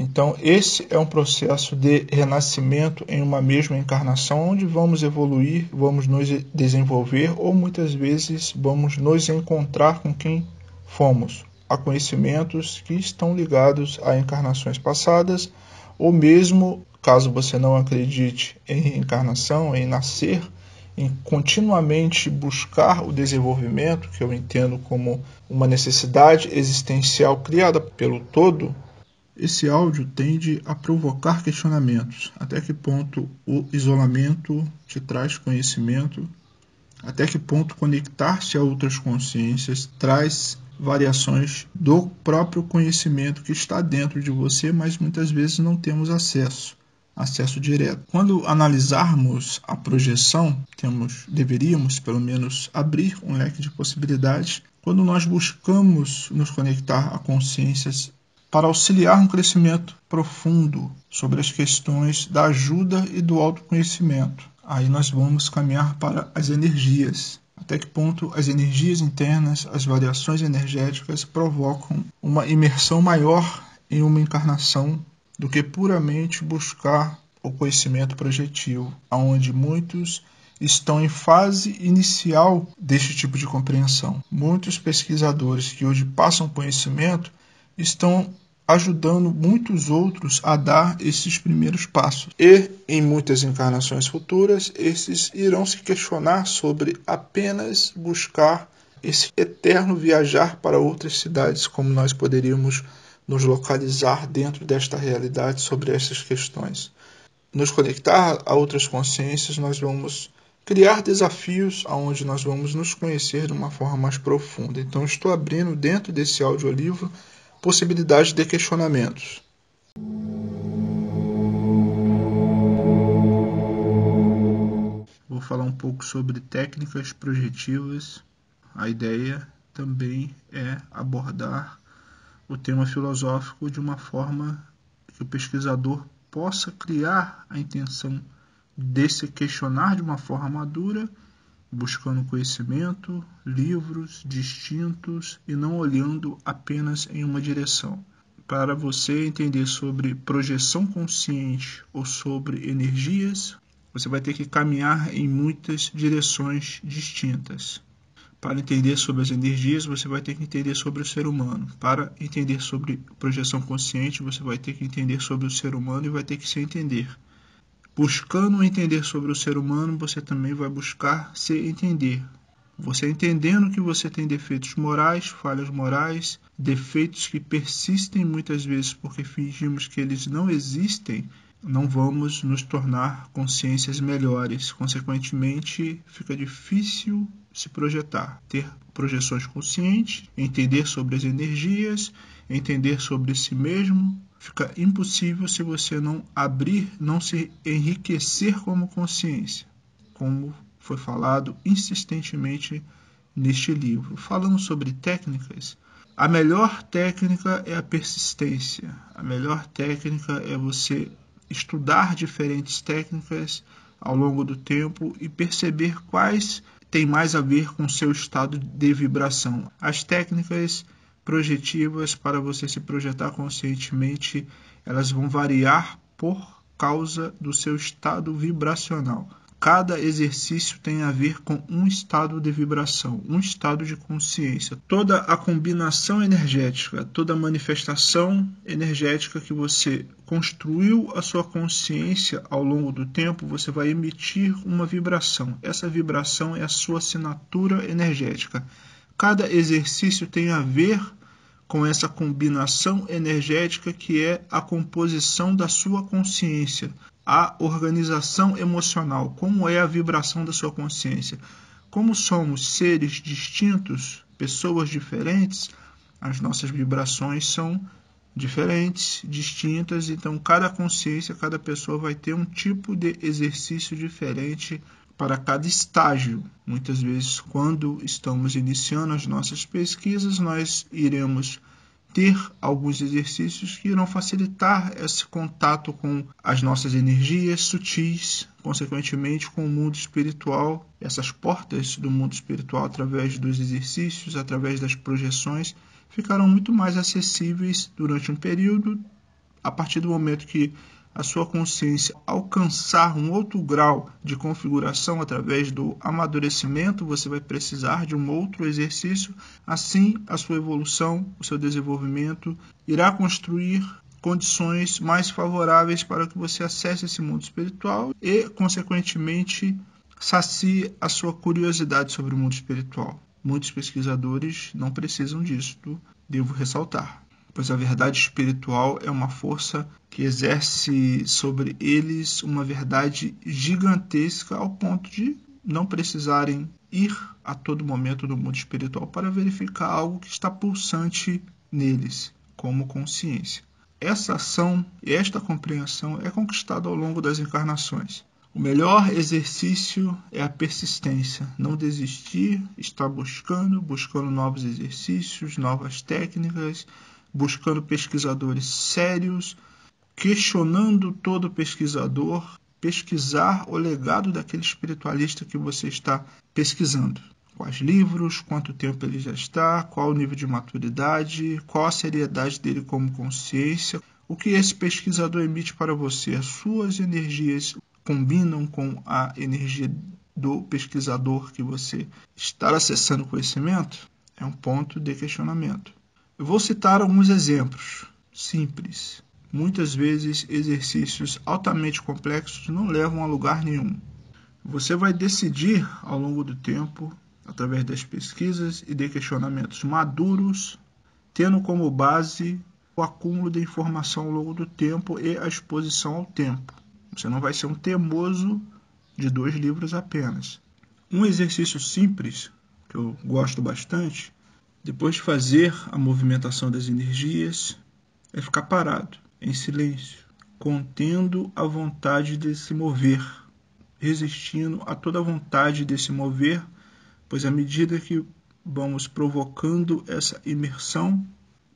Então, esse é um processo de renascimento em uma mesma encarnação, onde vamos evoluir, vamos nos desenvolver ou muitas vezes vamos nos encontrar com quem fomos a conhecimentos que estão ligados a encarnações passadas, ou mesmo, caso você não acredite em reencarnação, em nascer, em continuamente buscar o desenvolvimento, que eu entendo como uma necessidade existencial criada pelo todo, esse áudio tende a provocar questionamentos. Até que ponto o isolamento te traz conhecimento? Até que ponto conectar-se a outras consciências traz variações do próprio conhecimento que está dentro de você, mas muitas vezes não temos acesso, acesso direto. Quando analisarmos a projeção, temos deveríamos pelo menos abrir um leque de possibilidades. Quando nós buscamos nos conectar a consciências para auxiliar um crescimento profundo sobre as questões da ajuda e do autoconhecimento. Aí nós vamos caminhar para as energias, até que ponto as energias internas, as variações energéticas provocam uma imersão maior em uma encarnação do que puramente buscar o conhecimento projetivo, aonde muitos estão em fase inicial deste tipo de compreensão. Muitos pesquisadores que hoje passam conhecimento estão ajudando muitos outros a dar esses primeiros passos. E em muitas encarnações futuras, esses irão se questionar sobre apenas buscar esse eterno viajar para outras cidades, como nós poderíamos nos localizar dentro desta realidade sobre essas questões. Nos conectar a outras consciências, nós vamos criar desafios aonde nós vamos nos conhecer de uma forma mais profunda. Então, estou abrindo dentro desse audiolivro possibilidade de questionamentos. Vou falar um pouco sobre técnicas projetivas. A ideia também é abordar o tema filosófico de uma forma que o pesquisador possa criar a intenção de se questionar de uma forma madura buscando conhecimento, livros distintos e não olhando apenas em uma direção. Para você entender sobre projeção consciente ou sobre energias, você vai ter que caminhar em muitas direções distintas. Para entender sobre as energias, você vai ter que entender sobre o ser humano. Para entender sobre projeção consciente, você vai ter que entender sobre o ser humano e vai ter que se entender Buscando entender sobre o ser humano, você também vai buscar se entender. Você entendendo que você tem defeitos morais, falhas morais, defeitos que persistem muitas vezes porque fingimos que eles não existem, não vamos nos tornar consciências melhores. Consequentemente, fica difícil se projetar, ter projeções conscientes, entender sobre as energias, entender sobre si mesmo. Fica impossível se você não abrir, não se enriquecer como consciência, como foi falado insistentemente neste livro. Falando sobre técnicas, a melhor técnica é a persistência. A melhor técnica é você estudar diferentes técnicas ao longo do tempo e perceber quais têm mais a ver com seu estado de vibração. As técnicas projetivas para você se projetar conscientemente, elas vão variar por causa do seu estado vibracional. Cada exercício tem a ver com um estado de vibração, um estado de consciência. Toda a combinação energética, toda a manifestação energética que você construiu a sua consciência ao longo do tempo, você vai emitir uma vibração. Essa vibração é a sua assinatura energética. Cada exercício tem a ver com essa combinação energética que é a composição da sua consciência, a organização emocional, como é a vibração da sua consciência. Como somos seres distintos, pessoas diferentes, as nossas vibrações são diferentes, distintas, então cada consciência, cada pessoa vai ter um tipo de exercício diferente para cada estágio. Muitas vezes, quando estamos iniciando as nossas pesquisas, nós iremos ter alguns exercícios que irão facilitar esse contato com as nossas energias sutis, consequentemente com o mundo espiritual, essas portas do mundo espiritual através dos exercícios, através das projeções, ficarão muito mais acessíveis durante um período a partir do momento que a sua consciência alcançar um outro grau de configuração através do amadurecimento, você vai precisar de um outro exercício. Assim, a sua evolução, o seu desenvolvimento irá construir condições mais favoráveis para que você acesse esse mundo espiritual e, consequentemente, sacie a sua curiosidade sobre o mundo espiritual. Muitos pesquisadores não precisam disso, devo ressaltar pois a verdade espiritual é uma força que exerce sobre eles uma verdade gigantesca ao ponto de não precisarem ir a todo momento no mundo espiritual para verificar algo que está pulsante neles, como consciência. Essa ação e esta compreensão é conquistada ao longo das encarnações. O melhor exercício é a persistência, não desistir, estar buscando, buscando novos exercícios, novas técnicas, buscando pesquisadores sérios, questionando todo pesquisador, pesquisar o legado daquele espiritualista que você está pesquisando. Quais livros, quanto tempo ele já está, qual o nível de maturidade, qual a seriedade dele como consciência, o que esse pesquisador emite para você. As suas energias combinam com a energia do pesquisador que você está acessando o conhecimento? É um ponto de questionamento. Eu vou citar alguns exemplos simples. Muitas vezes, exercícios altamente complexos não levam a lugar nenhum. Você vai decidir ao longo do tempo, através das pesquisas e de questionamentos maduros, tendo como base o acúmulo de informação ao longo do tempo e a exposição ao tempo. Você não vai ser um teimoso de dois livros apenas. Um exercício simples, que eu gosto bastante, depois de fazer a movimentação das energias, é ficar parado, em silêncio, contendo a vontade de se mover, resistindo a toda vontade de se mover, pois à medida que vamos provocando essa imersão,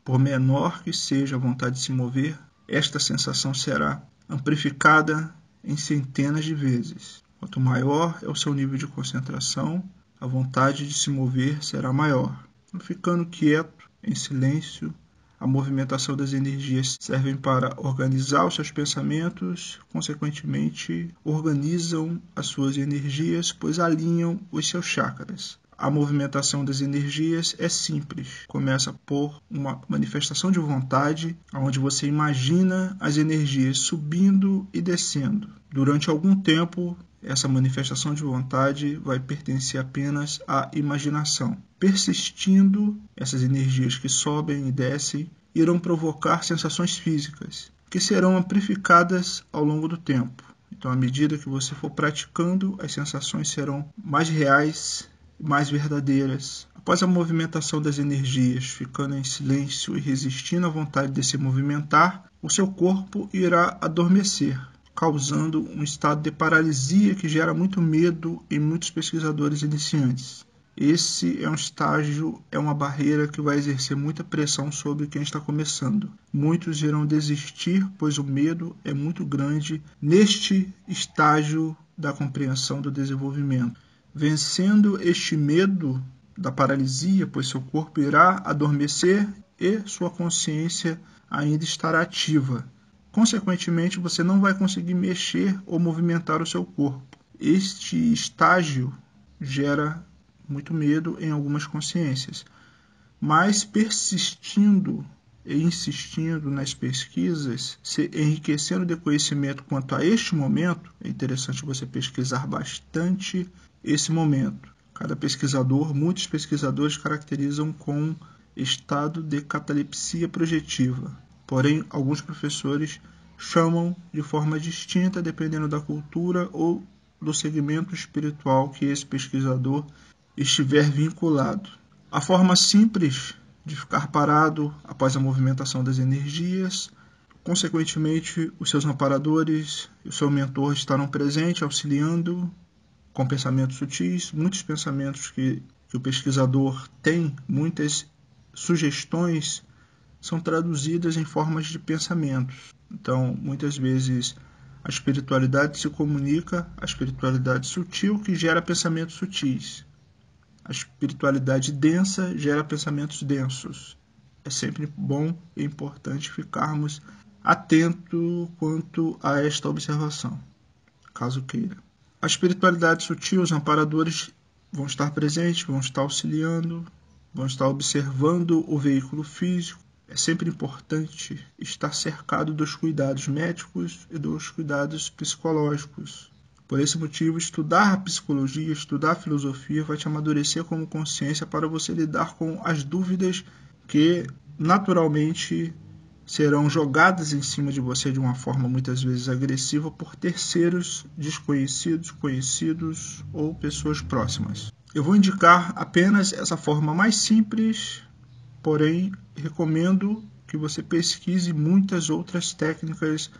por menor que seja a vontade de se mover, esta sensação será amplificada em centenas de vezes. Quanto maior é o seu nível de concentração, a vontade de se mover será maior ficando quieto, em silêncio. A movimentação das energias servem para organizar os seus pensamentos, consequentemente, organizam as suas energias, pois alinham os seus chakras. a movimentação das energias é simples. Começa por uma manifestação de vontade, onde você imagina as energias subindo e descendo. Durante algum tempo, essa manifestação de vontade vai pertencer apenas à imaginação. Persistindo, essas energias que sobem e descem irão provocar sensações físicas, que serão amplificadas ao longo do tempo. Então, à medida que você for praticando, as sensações serão mais reais mais verdadeiras. Após a movimentação das energias, ficando em silêncio e resistindo à vontade de se movimentar, o seu corpo irá adormecer, causando um estado de paralisia que gera muito medo em muitos pesquisadores iniciantes. Esse é um estágio, é uma barreira que vai exercer muita pressão sobre quem está começando. Muitos irão desistir, pois o medo é muito grande neste estágio da compreensão do desenvolvimento vencendo este medo da paralisia, pois seu corpo irá adormecer e sua consciência ainda estará ativa. Consequentemente, você não vai conseguir mexer ou movimentar o seu corpo. Este estágio gera muito medo em algumas consciências, mas persistindo e insistindo nas pesquisas, se enriquecendo de conhecimento quanto a este momento, é interessante você pesquisar bastante esse momento. Cada pesquisador, muitos pesquisadores caracterizam com estado de catalepsia projetiva. Porém, alguns professores chamam de forma distinta dependendo da cultura ou do segmento espiritual que esse pesquisador estiver vinculado. A forma simples de ficar parado após a movimentação das energias, consequentemente, os seus amparadores e o seu mentor estarão presentes, auxiliando com pensamentos sutis, muitos pensamentos que, que o pesquisador tem, muitas sugestões são traduzidas em formas de pensamentos. Então, muitas vezes a espiritualidade se comunica, a espiritualidade sutil que gera pensamentos sutis. A espiritualidade densa gera pensamentos densos. É sempre bom e importante ficarmos atentos quanto a esta observação, caso queira. A espiritualidade sutil, os amparadores vão estar presentes, vão estar auxiliando, vão estar observando o veículo físico. É sempre importante estar cercado dos cuidados médicos e dos cuidados psicológicos. Por esse motivo, estudar a psicologia, estudar a filosofia vai te amadurecer como consciência para você lidar com as dúvidas que naturalmente serão jogadas em cima de você de uma forma muitas vezes agressiva por terceiros desconhecidos, conhecidos ou pessoas próximas. Eu vou indicar apenas essa forma mais simples, porém recomendo que você pesquise muitas outras técnicas.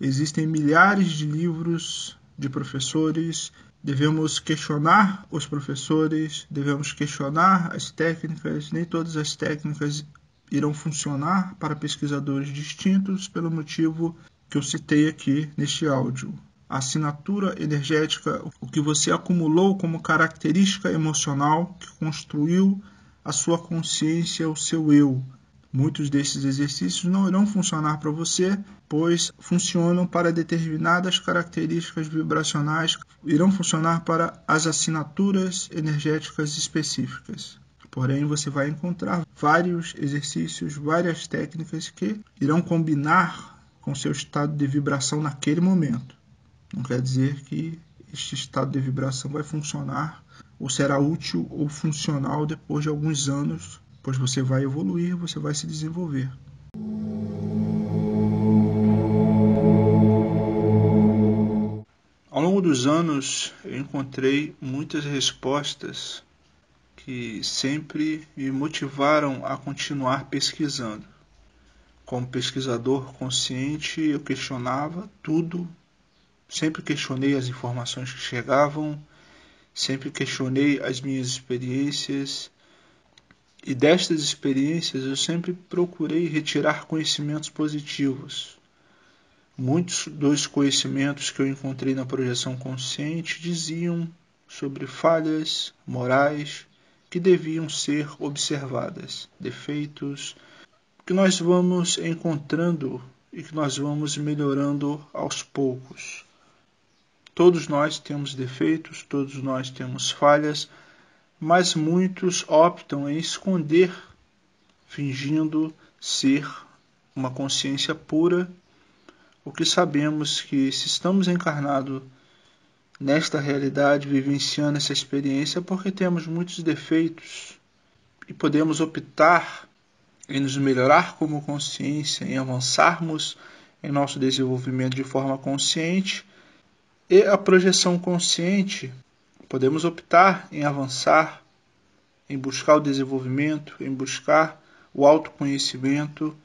Existem milhares de livros de professores. Devemos questionar os professores, devemos questionar as técnicas. Nem todas as técnicas irão funcionar para pesquisadores distintos pelo motivo que eu citei aqui neste áudio. A assinatura energética, o que você acumulou como característica emocional que construiu a sua consciência, o seu eu. Muitos desses exercícios não irão funcionar para você, pois funcionam para determinadas características vibracionais, irão funcionar para as assinaturas energéticas específicas. Porém, você vai encontrar vários exercícios, várias técnicas que irão combinar com seu estado de vibração naquele momento. Não quer dizer que este estado de vibração vai funcionar ou será útil ou funcional depois de alguns anos, pois você vai evoluir, você vai se desenvolver. Ao longo dos anos, eu encontrei muitas respostas que sempre me motivaram a continuar pesquisando. Como pesquisador consciente, eu questionava tudo, sempre questionei as informações que chegavam, sempre questionei as minhas experiências. E destas experiências eu sempre procurei retirar conhecimentos positivos. Muitos dos conhecimentos que eu encontrei na projeção consciente diziam sobre falhas morais, que deviam ser observadas, defeitos que nós vamos encontrando e que nós vamos melhorando aos poucos. Todos nós temos defeitos, todos nós temos falhas, mas muitos optam em esconder, fingindo ser uma consciência pura, o que sabemos que se estamos encarnados nesta realidade, vivenciando essa experiência, é porque temos muitos defeitos e podemos optar em nos melhorar como consciência, em avançarmos em nosso desenvolvimento de forma consciente e a projeção consciente. Podemos optar em avançar, em buscar o desenvolvimento, em buscar o autoconhecimento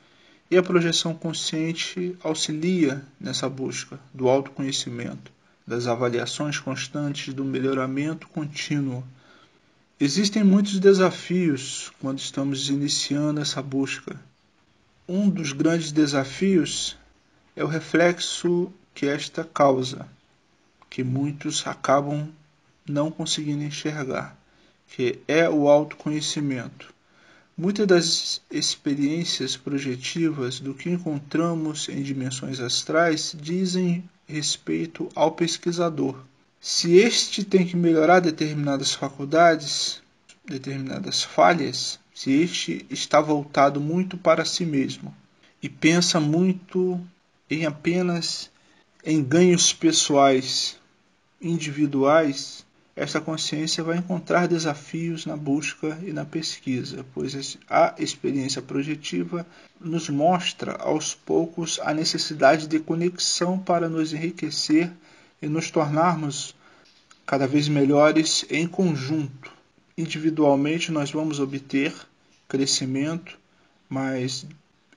e a projeção consciente auxilia nessa busca do autoconhecimento das avaliações constantes do melhoramento contínuo. Existem muitos desafios quando estamos iniciando essa busca. Um dos grandes desafios é o reflexo que esta causa, que muitos acabam não conseguindo enxergar, que é o autoconhecimento. Muitas das experiências projetivas do que encontramos em dimensões astrais dizem respeito ao pesquisador. Se este tem que melhorar determinadas faculdades, determinadas falhas, se este está voltado muito para si mesmo e pensa muito em apenas em ganhos pessoais, individuais, esta consciência vai encontrar desafios na busca e na pesquisa, pois a experiência projetiva nos mostra aos poucos a necessidade de conexão para nos enriquecer e nos tornarmos cada vez melhores em conjunto. Individualmente nós vamos obter crescimento, mas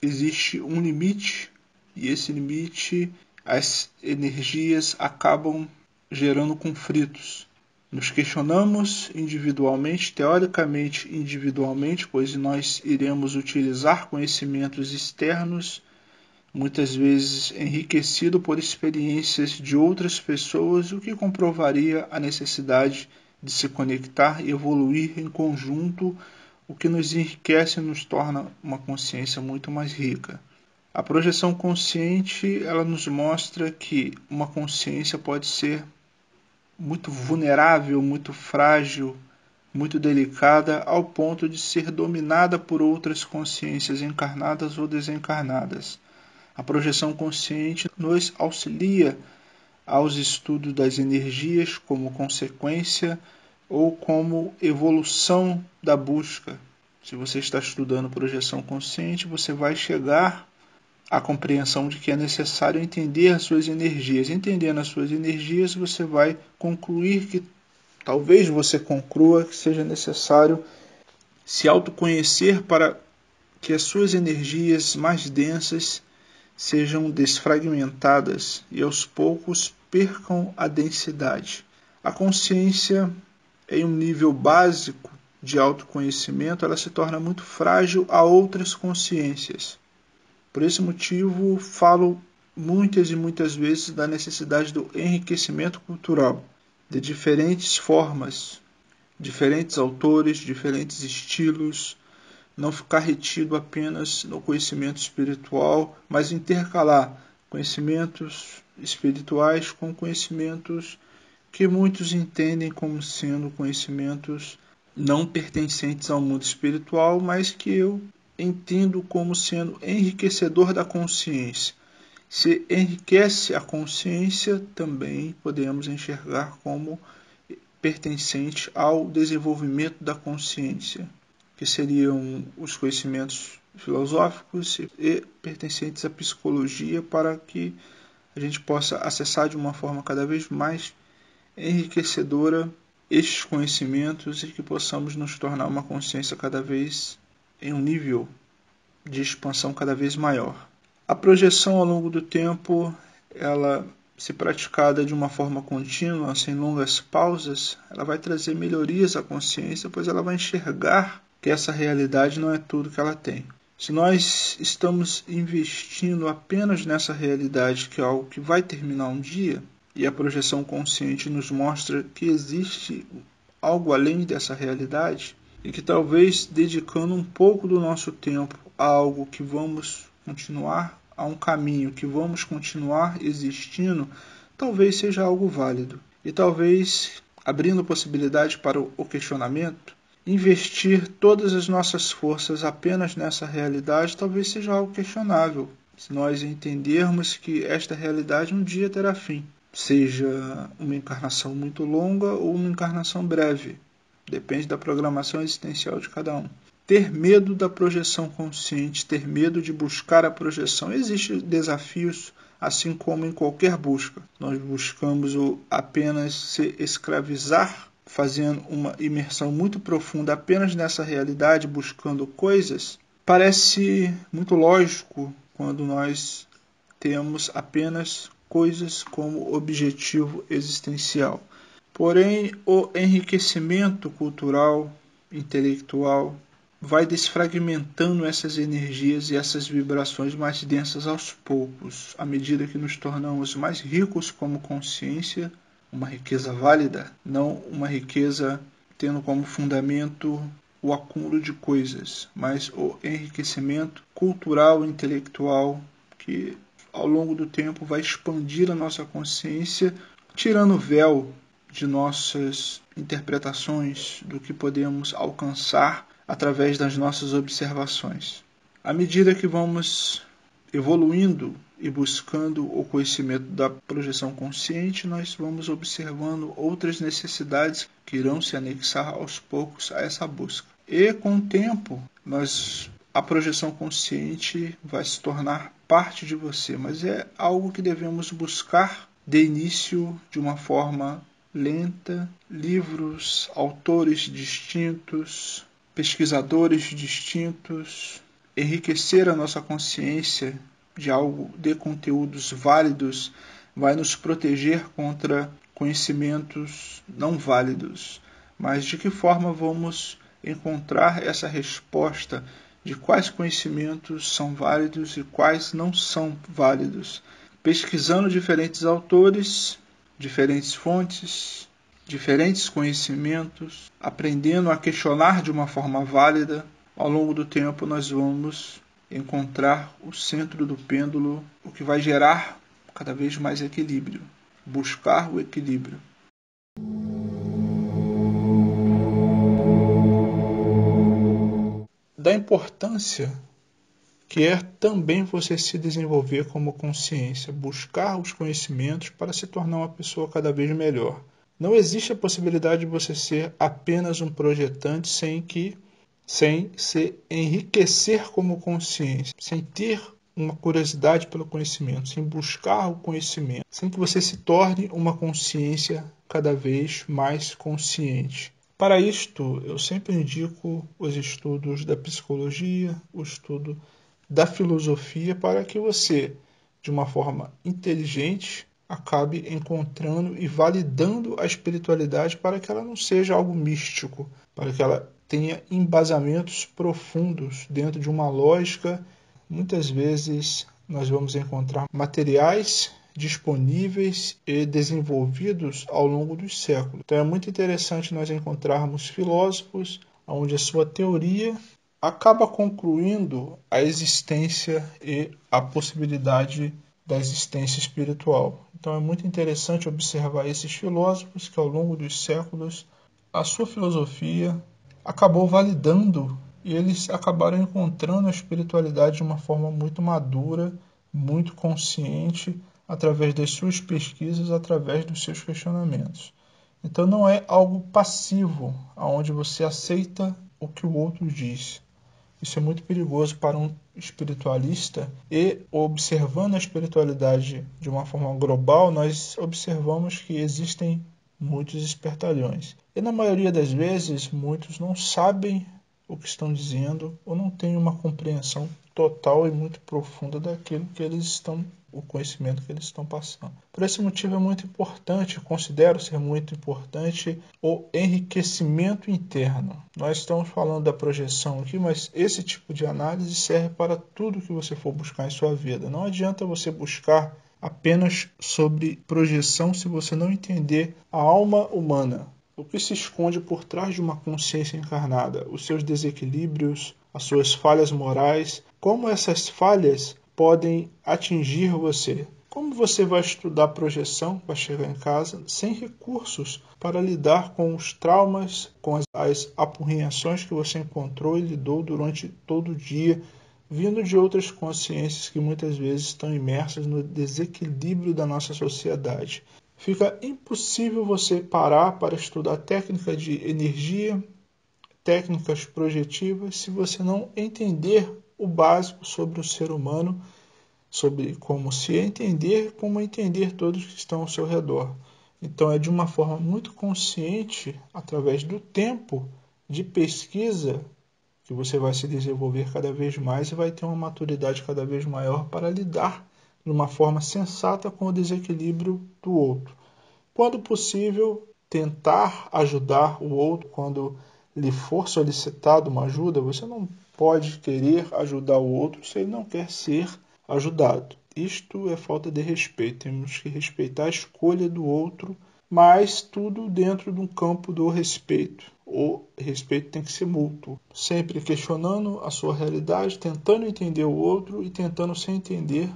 existe um limite e esse limite as energias acabam gerando conflitos. Nos questionamos individualmente, teoricamente individualmente, pois nós iremos utilizar conhecimentos externos, muitas vezes enriquecido por experiências de outras pessoas, o que comprovaria a necessidade de se conectar e evoluir em conjunto, o que nos enriquece e nos torna uma consciência muito mais rica. A projeção consciente, ela nos mostra que uma consciência pode ser muito vulnerável, muito frágil, muito delicada, ao ponto de ser dominada por outras consciências encarnadas ou desencarnadas. A projeção consciente nos auxilia aos estudos das energias como consequência ou como evolução da busca. Se você está estudando projeção consciente, você vai chegar a compreensão de que é necessário entender as suas energias. Entendendo as suas energias, você vai concluir que talvez você conclua que seja necessário se autoconhecer para que as suas energias mais densas sejam desfragmentadas e aos poucos percam a densidade. A consciência, em um nível básico de autoconhecimento, ela se torna muito frágil a outras consciências. Por esse motivo, falo muitas e muitas vezes da necessidade do enriquecimento cultural, de diferentes formas, diferentes autores, diferentes estilos, não ficar retido apenas no conhecimento espiritual, mas intercalar conhecimentos espirituais com conhecimentos que muitos entendem como sendo conhecimentos não pertencentes ao mundo espiritual, mas que eu entendo como sendo enriquecedor da consciência. Se enriquece a consciência, também podemos enxergar como pertencente ao desenvolvimento da consciência, que seriam os conhecimentos filosóficos e pertencentes à psicologia, para que a gente possa acessar de uma forma cada vez mais enriquecedora estes conhecimentos e que possamos nos tornar uma consciência cada vez em um nível de expansão cada vez maior. A projeção ao longo do tempo, ela se praticada de uma forma contínua, sem longas pausas, ela vai trazer melhorias à consciência, pois ela vai enxergar que essa realidade não é tudo que ela tem. Se nós estamos investindo apenas nessa realidade, que é algo que vai terminar um dia, e a projeção consciente nos mostra que existe algo além dessa realidade, e que talvez dedicando um pouco do nosso tempo a algo que vamos continuar, a um caminho que vamos continuar existindo, talvez seja algo válido. E talvez abrindo possibilidade para o questionamento, investir todas as nossas forças apenas nessa realidade talvez seja algo questionável, se nós entendermos que esta realidade um dia terá fim, seja uma encarnação muito longa ou uma encarnação breve, depende da programação existencial de cada um. Ter medo da projeção consciente, ter medo de buscar a projeção. Existem desafios, assim como em qualquer busca. Nós buscamos apenas se escravizar, fazendo uma imersão muito profunda apenas nessa realidade, buscando coisas. Parece muito lógico quando nós temos apenas coisas como objetivo existencial. Porém, o enriquecimento cultural, intelectual, vai desfragmentando essas energias e essas vibrações mais densas aos poucos, à medida que nos tornamos mais ricos como consciência, uma riqueza válida, não uma riqueza tendo como fundamento o acúmulo de coisas, mas o enriquecimento cultural intelectual que ao longo do tempo vai expandir a nossa consciência, tirando o véu de nossas interpretações do que podemos alcançar através das nossas observações. À medida que vamos evoluindo e buscando o conhecimento da projeção consciente, nós vamos observando outras necessidades que irão se anexar aos poucos a essa busca. E com o tempo, nós a projeção consciente vai se tornar parte de você, mas é algo que devemos buscar de início de uma forma lenta, livros, autores distintos, pesquisadores distintos, enriquecer a nossa consciência de algo de conteúdos válidos vai nos proteger contra conhecimentos não válidos. Mas de que forma vamos encontrar essa resposta de quais conhecimentos são válidos e quais não são válidos? Pesquisando diferentes autores, diferentes fontes, diferentes conhecimentos, aprendendo a questionar de uma forma válida, ao longo do tempo nós vamos encontrar o centro do pêndulo, o que vai gerar cada vez mais equilíbrio, buscar o equilíbrio. Da importância que é também você se desenvolver como consciência, buscar os conhecimentos para se tornar uma pessoa cada vez melhor. Não existe a possibilidade de você ser apenas um projetante sem que sem se enriquecer como consciência, sem ter uma curiosidade pelo conhecimento, sem buscar o conhecimento, sem que você se torne uma consciência cada vez mais consciente. Para isto, eu sempre indico os estudos da psicologia, o estudo da filosofia, para que você, de uma forma inteligente, acabe encontrando e validando a espiritualidade para que ela não seja algo místico, para que ela tenha embasamentos profundos dentro de uma lógica. Muitas vezes nós vamos encontrar materiais disponíveis e desenvolvidos ao longo dos séculos. Então é muito interessante nós encontrarmos filósofos onde a sua teoria acaba concluindo a existência e a possibilidade da existência espiritual. Então é muito interessante observar esses filósofos que ao longo dos séculos a sua filosofia acabou validando e eles acabaram encontrando a espiritualidade de uma forma muito madura, muito consciente, através das suas pesquisas, através dos seus questionamentos. Então não é algo passivo, aonde você aceita o que o outro diz. Isso é muito perigoso para um espiritualista e observando a espiritualidade de uma forma global, nós observamos que existem muitos espertalhões. E na maioria das vezes, muitos não sabem o que estão dizendo ou não têm uma compreensão total e muito profunda daquilo que eles estão o conhecimento que eles estão passando. Por esse motivo é muito importante, considero ser muito importante o enriquecimento interno. Nós estamos falando da projeção aqui, mas esse tipo de análise serve para tudo que você for buscar em sua vida. Não adianta você buscar apenas sobre projeção se você não entender a alma humana. O que se esconde por trás de uma consciência encarnada, os seus desequilíbrios, as suas falhas morais, como essas falhas podem atingir você. Como você vai estudar projeção, vai chegar em casa sem recursos para lidar com os traumas, com as, as apurrinhações que você encontrou e lidou durante todo o dia, vindo de outras consciências que muitas vezes estão imersas no desequilíbrio da nossa sociedade? Fica impossível você parar para estudar técnica de energia, técnicas projetivas, se você não entender o básico sobre o ser humano sobre como se entender, como entender todos que estão ao seu redor. Então é de uma forma muito consciente, através do tempo de pesquisa, que você vai se desenvolver cada vez mais e vai ter uma maturidade cada vez maior para lidar de uma forma sensata com o desequilíbrio do outro. Quando possível, tentar ajudar o outro quando lhe for solicitado uma ajuda, você não pode querer ajudar o outro se ele não quer ser ajudado. Isto é falta de respeito. Temos que respeitar a escolha do outro, mas tudo dentro de um campo do respeito. O respeito tem que ser mútuo, sempre questionando a sua realidade, tentando entender o outro e tentando se entender.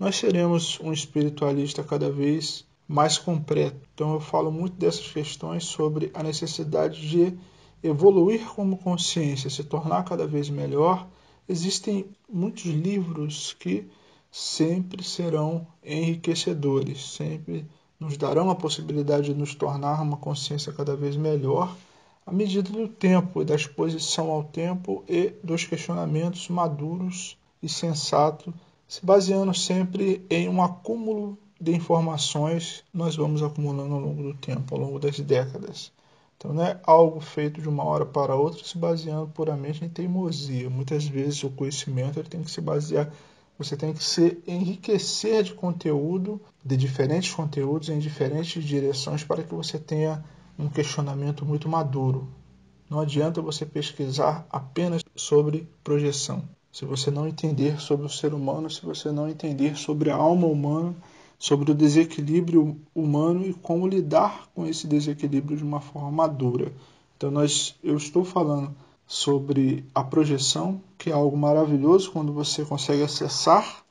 Nós seremos um espiritualista cada vez mais completo. Então eu falo muito dessas questões sobre a necessidade de evoluir como consciência, se tornar cada vez melhor Existem muitos livros que sempre serão enriquecedores, sempre nos darão a possibilidade de nos tornar uma consciência cada vez melhor à medida do tempo e da exposição ao tempo e dos questionamentos maduros e sensatos, se baseando sempre em um acúmulo de informações nós vamos acumulando ao longo do tempo, ao longo das décadas. Então não é algo feito de uma hora para outra se baseando puramente em teimosia. Muitas vezes o conhecimento ele tem que se basear, você tem que se enriquecer de conteúdo, de diferentes conteúdos em diferentes direções para que você tenha um questionamento muito maduro. Não adianta você pesquisar apenas sobre projeção. Se você não entender sobre o ser humano, se você não entender sobre a alma humana, sobre o desequilíbrio humano e como lidar com esse desequilíbrio de uma forma madura. Então nós, eu estou falando sobre a projeção, que é algo maravilhoso quando você consegue acessar,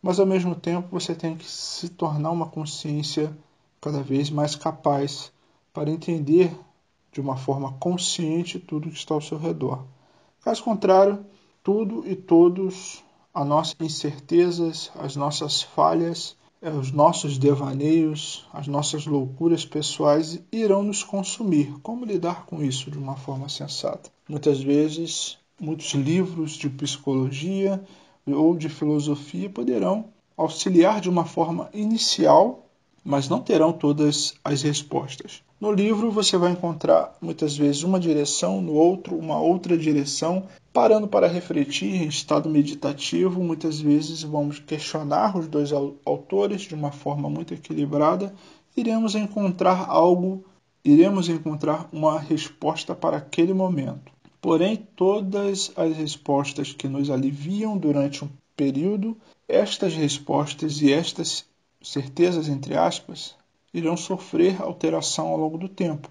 mas ao mesmo tempo você tem que se tornar uma consciência cada vez mais capaz para entender de uma forma consciente tudo que está ao seu redor. Caso contrário, tudo e todos, as nossas incertezas, as nossas falhas, os nossos devaneios, as nossas loucuras pessoais irão nos consumir. Como lidar com isso de uma forma sensata? Muitas vezes, muitos livros de psicologia ou de filosofia poderão auxiliar de uma forma inicial, mas não terão todas as respostas. No livro você vai encontrar muitas vezes uma direção, no outro uma outra direção. Parando para refletir em estado meditativo, muitas vezes vamos questionar os dois autores de uma forma muito equilibrada, iremos encontrar algo, iremos encontrar uma resposta para aquele momento. Porém, todas as respostas que nos aliviam durante um período, estas respostas e estas certezas entre aspas irão sofrer alteração ao longo do tempo.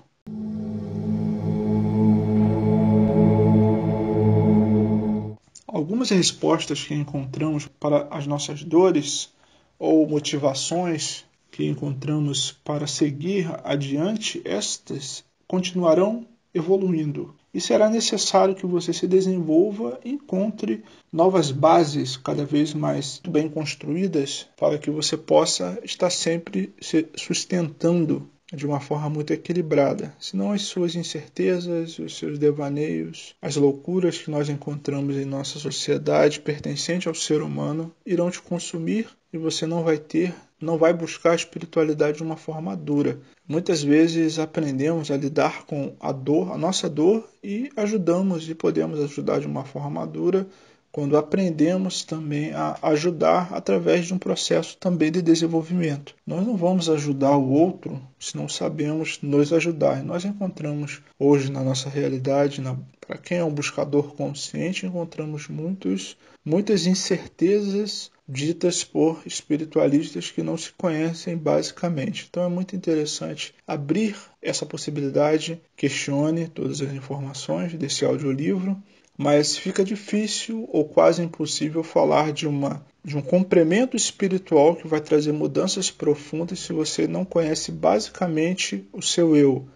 Algumas respostas que encontramos para as nossas dores ou motivações que encontramos para seguir adiante, estas continuarão evoluindo. E será necessário que você se desenvolva e encontre novas bases cada vez mais bem construídas para que você possa estar sempre se sustentando de uma forma muito equilibrada. Senão as suas incertezas, os seus devaneios, as loucuras que nós encontramos em nossa sociedade pertencente ao ser humano irão te consumir e você não vai ter, não vai buscar a espiritualidade de uma forma dura. Muitas vezes aprendemos a lidar com a dor, a nossa dor e ajudamos e podemos ajudar de uma forma madura quando aprendemos também a ajudar através de um processo também de desenvolvimento. Nós não vamos ajudar o outro se não sabemos nos ajudar. Nós encontramos hoje na nossa realidade, para quem é um buscador consciente, encontramos muitos, muitas incertezas ditas por espiritualistas que não se conhecem basicamente. Então é muito interessante abrir essa possibilidade, questione todas as informações desse audiolivro mas fica difícil ou quase impossível falar de uma de um complemento espiritual que vai trazer mudanças profundas se você não conhece basicamente o seu eu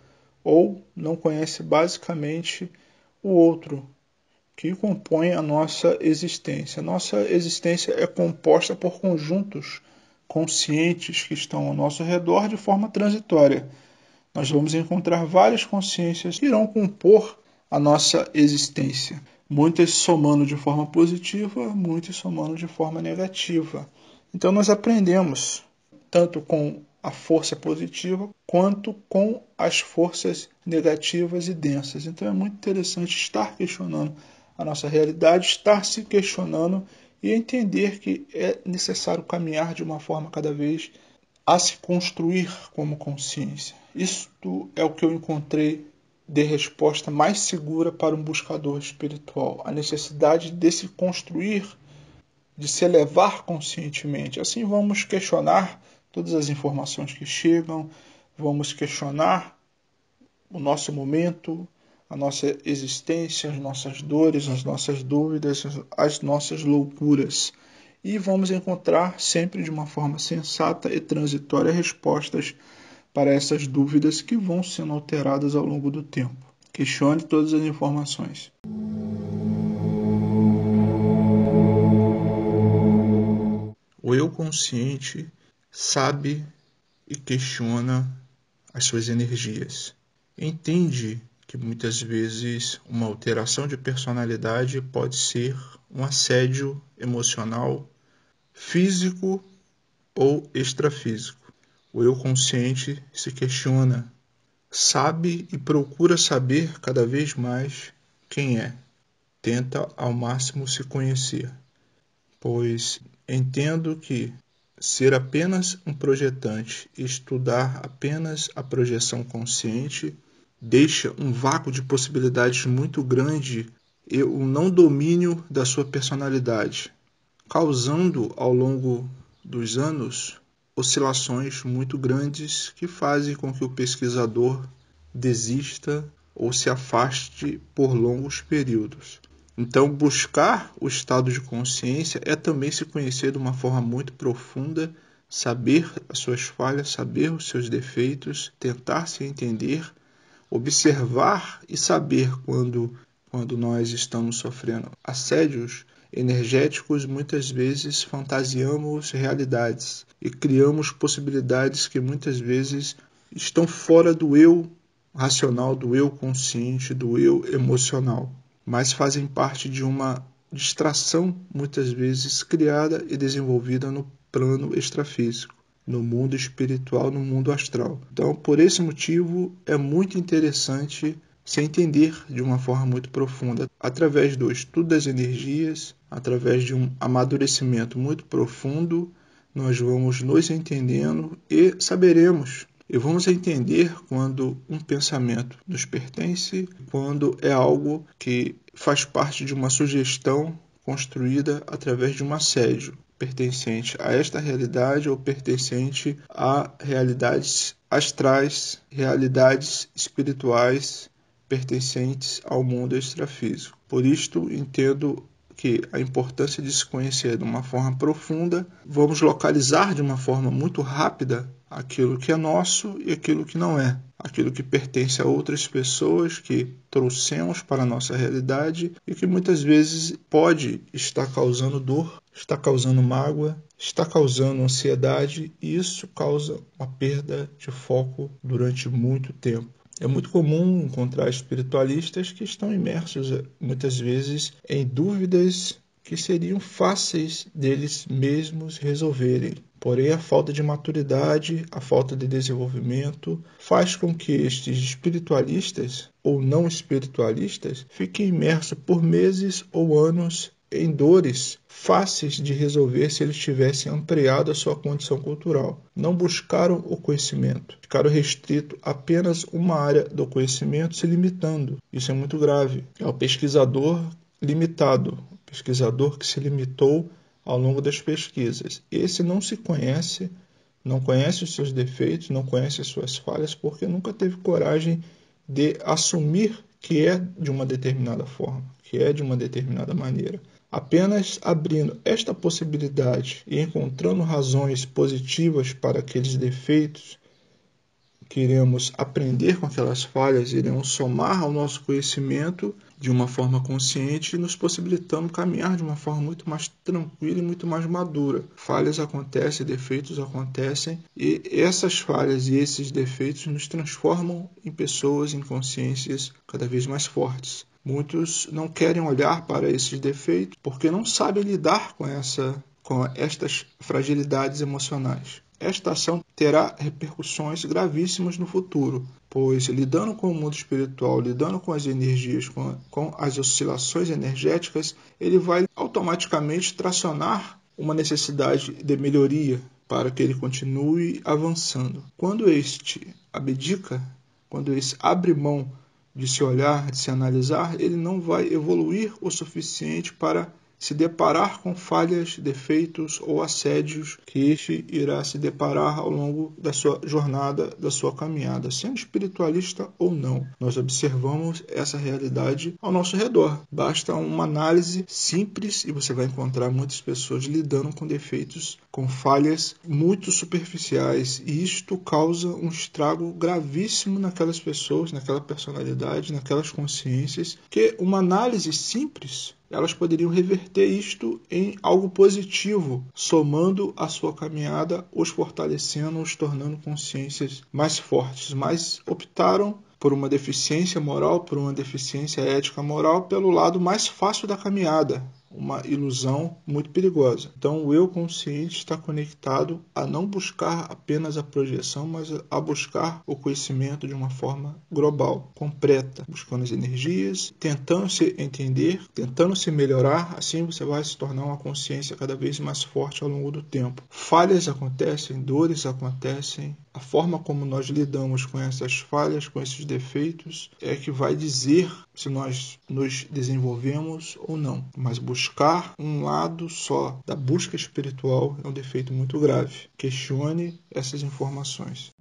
ou não conhece basicamente o outro que compõe a nossa existência. Nossa existência é composta por conjuntos conscientes que estão ao nosso redor de forma transitória. Nós vamos encontrar várias consciências que irão compor a nossa existência muitas somando de forma positiva, muitas somando de forma negativa. Então nós aprendemos tanto com a força positiva quanto com as forças negativas e densas. Então é muito interessante estar questionando a nossa realidade, estar se questionando e entender que é necessário caminhar de uma forma cada vez a se construir como consciência. Isto é o que eu encontrei de resposta mais segura para um buscador espiritual. A necessidade de se construir, de se elevar conscientemente. Assim vamos questionar todas as informações que chegam, vamos questionar o nosso momento, a nossa existência, as nossas dores, as nossas dúvidas, as nossas loucuras. E vamos encontrar sempre de uma forma sensata e transitória respostas para essas dúvidas que vão sendo alteradas ao longo do tempo. Questione todas as informações. O eu consciente sabe e questiona as suas energias. Entende que muitas vezes uma alteração de personalidade pode ser um assédio emocional, físico ou extrafísico. O eu consciente se questiona, sabe e procura saber cada vez mais quem é. Tenta ao máximo se conhecer, pois entendo que ser apenas um projetante e estudar apenas a projeção consciente deixa um vácuo de possibilidades muito grande e o não domínio da sua personalidade, causando ao longo dos anos oscilações muito grandes que fazem com que o pesquisador desista ou se afaste por longos períodos. Então, buscar o estado de consciência é também se conhecer de uma forma muito profunda, saber as suas falhas, saber os seus defeitos, tentar se entender, observar e saber quando, quando nós estamos sofrendo assédios energéticos, muitas vezes fantasiamos realidades e criamos possibilidades que muitas vezes estão fora do eu racional, do eu consciente, do eu emocional, mas fazem parte de uma distração muitas vezes criada e desenvolvida no plano extrafísico, no mundo espiritual, no mundo astral. Então, por esse motivo, é muito interessante se entender de uma forma muito profunda através do estudo das energias, através de um amadurecimento muito profundo, nós vamos nos entendendo e saberemos e vamos entender quando um pensamento nos pertence, quando é algo que faz parte de uma sugestão construída através de um assédio pertencente a esta realidade ou pertencente a realidades astrais, realidades espirituais pertencentes ao mundo extrafísico. Por isto, entendo que a importância de se conhecer de uma forma profunda, vamos localizar de uma forma muito rápida aquilo que é nosso e aquilo que não é, aquilo que pertence a outras pessoas que trouxemos para a nossa realidade e que muitas vezes pode estar causando dor, está causando mágoa, está causando ansiedade e isso causa uma perda de foco durante muito tempo. É muito comum encontrar espiritualistas que estão imersos eh, muitas vezes em dúvidas que seriam fáceis deles mesmos resolverem. Porém, a falta de maturidade, a falta de desenvolvimento faz com que estes espiritualistas ou não espiritualistas fiquem imersos por meses ou anos em dores fáceis de resolver se eles tivessem ampliado a sua condição cultural. Não buscaram o conhecimento, ficaram restritos a apenas uma área do conhecimento, se limitando. Isso é muito grave. É o pesquisador limitado, o pesquisador que se limitou ao longo das pesquisas. Esse não se conhece, não conhece os seus defeitos, não conhece as suas falhas, porque nunca teve coragem de assumir que é de uma determinada forma, que é de uma determinada maneira. Apenas abrindo esta possibilidade e encontrando razões positivas para aqueles defeitos que iremos aprender com aquelas falhas, iremos somar ao nosso conhecimento de uma forma consciente, nos possibilitando caminhar de uma forma muito mais tranquila e muito mais madura. Falhas acontecem, defeitos acontecem, e essas falhas e esses defeitos nos transformam em pessoas, em consciências cada vez mais fortes. Muitos não querem olhar para esses defeitos porque não sabem lidar com essa com estas fragilidades emocionais. Esta ação terá repercussões gravíssimas no futuro, pois lidando com o mundo espiritual, lidando com as energias, com, com as oscilações energéticas, ele vai automaticamente tracionar uma necessidade de melhoria para que ele continue avançando. Quando este abdica, quando este abre mão de se olhar, de se analisar, ele não vai evoluir o suficiente para se deparar com falhas, defeitos ou assédios que este irá se deparar ao longo da sua jornada, da sua caminhada, sendo espiritualista ou não. Nós observamos essa realidade ao nosso redor. Basta uma análise simples e você vai encontrar muitas pessoas lidando com defeitos, com falhas muito superficiais, e isto causa um estrago gravíssimo naquelas pessoas, naquela personalidade, naquelas consciências, que uma análise simples elas poderiam reverter isto em algo positivo, somando a sua caminhada, os fortalecendo, os tornando consciências mais fortes, mas optaram por uma deficiência moral, por uma deficiência ética moral, pelo lado mais fácil da caminhada, uma ilusão muito perigosa. Então, o eu consciente está conectado a não buscar apenas a projeção, mas a buscar o conhecimento de uma forma global, completa, buscando as energias, tentando se entender, tentando se melhorar. Assim, você vai se tornar uma consciência cada vez mais forte ao longo do tempo. Falhas acontecem, dores acontecem. A forma como nós lidamos com essas falhas, com esses defeitos, é que vai dizer se nós nos desenvolvemos ou não. Mas buscar um lado só da busca espiritual é um defeito muito grave. Questione essas informações.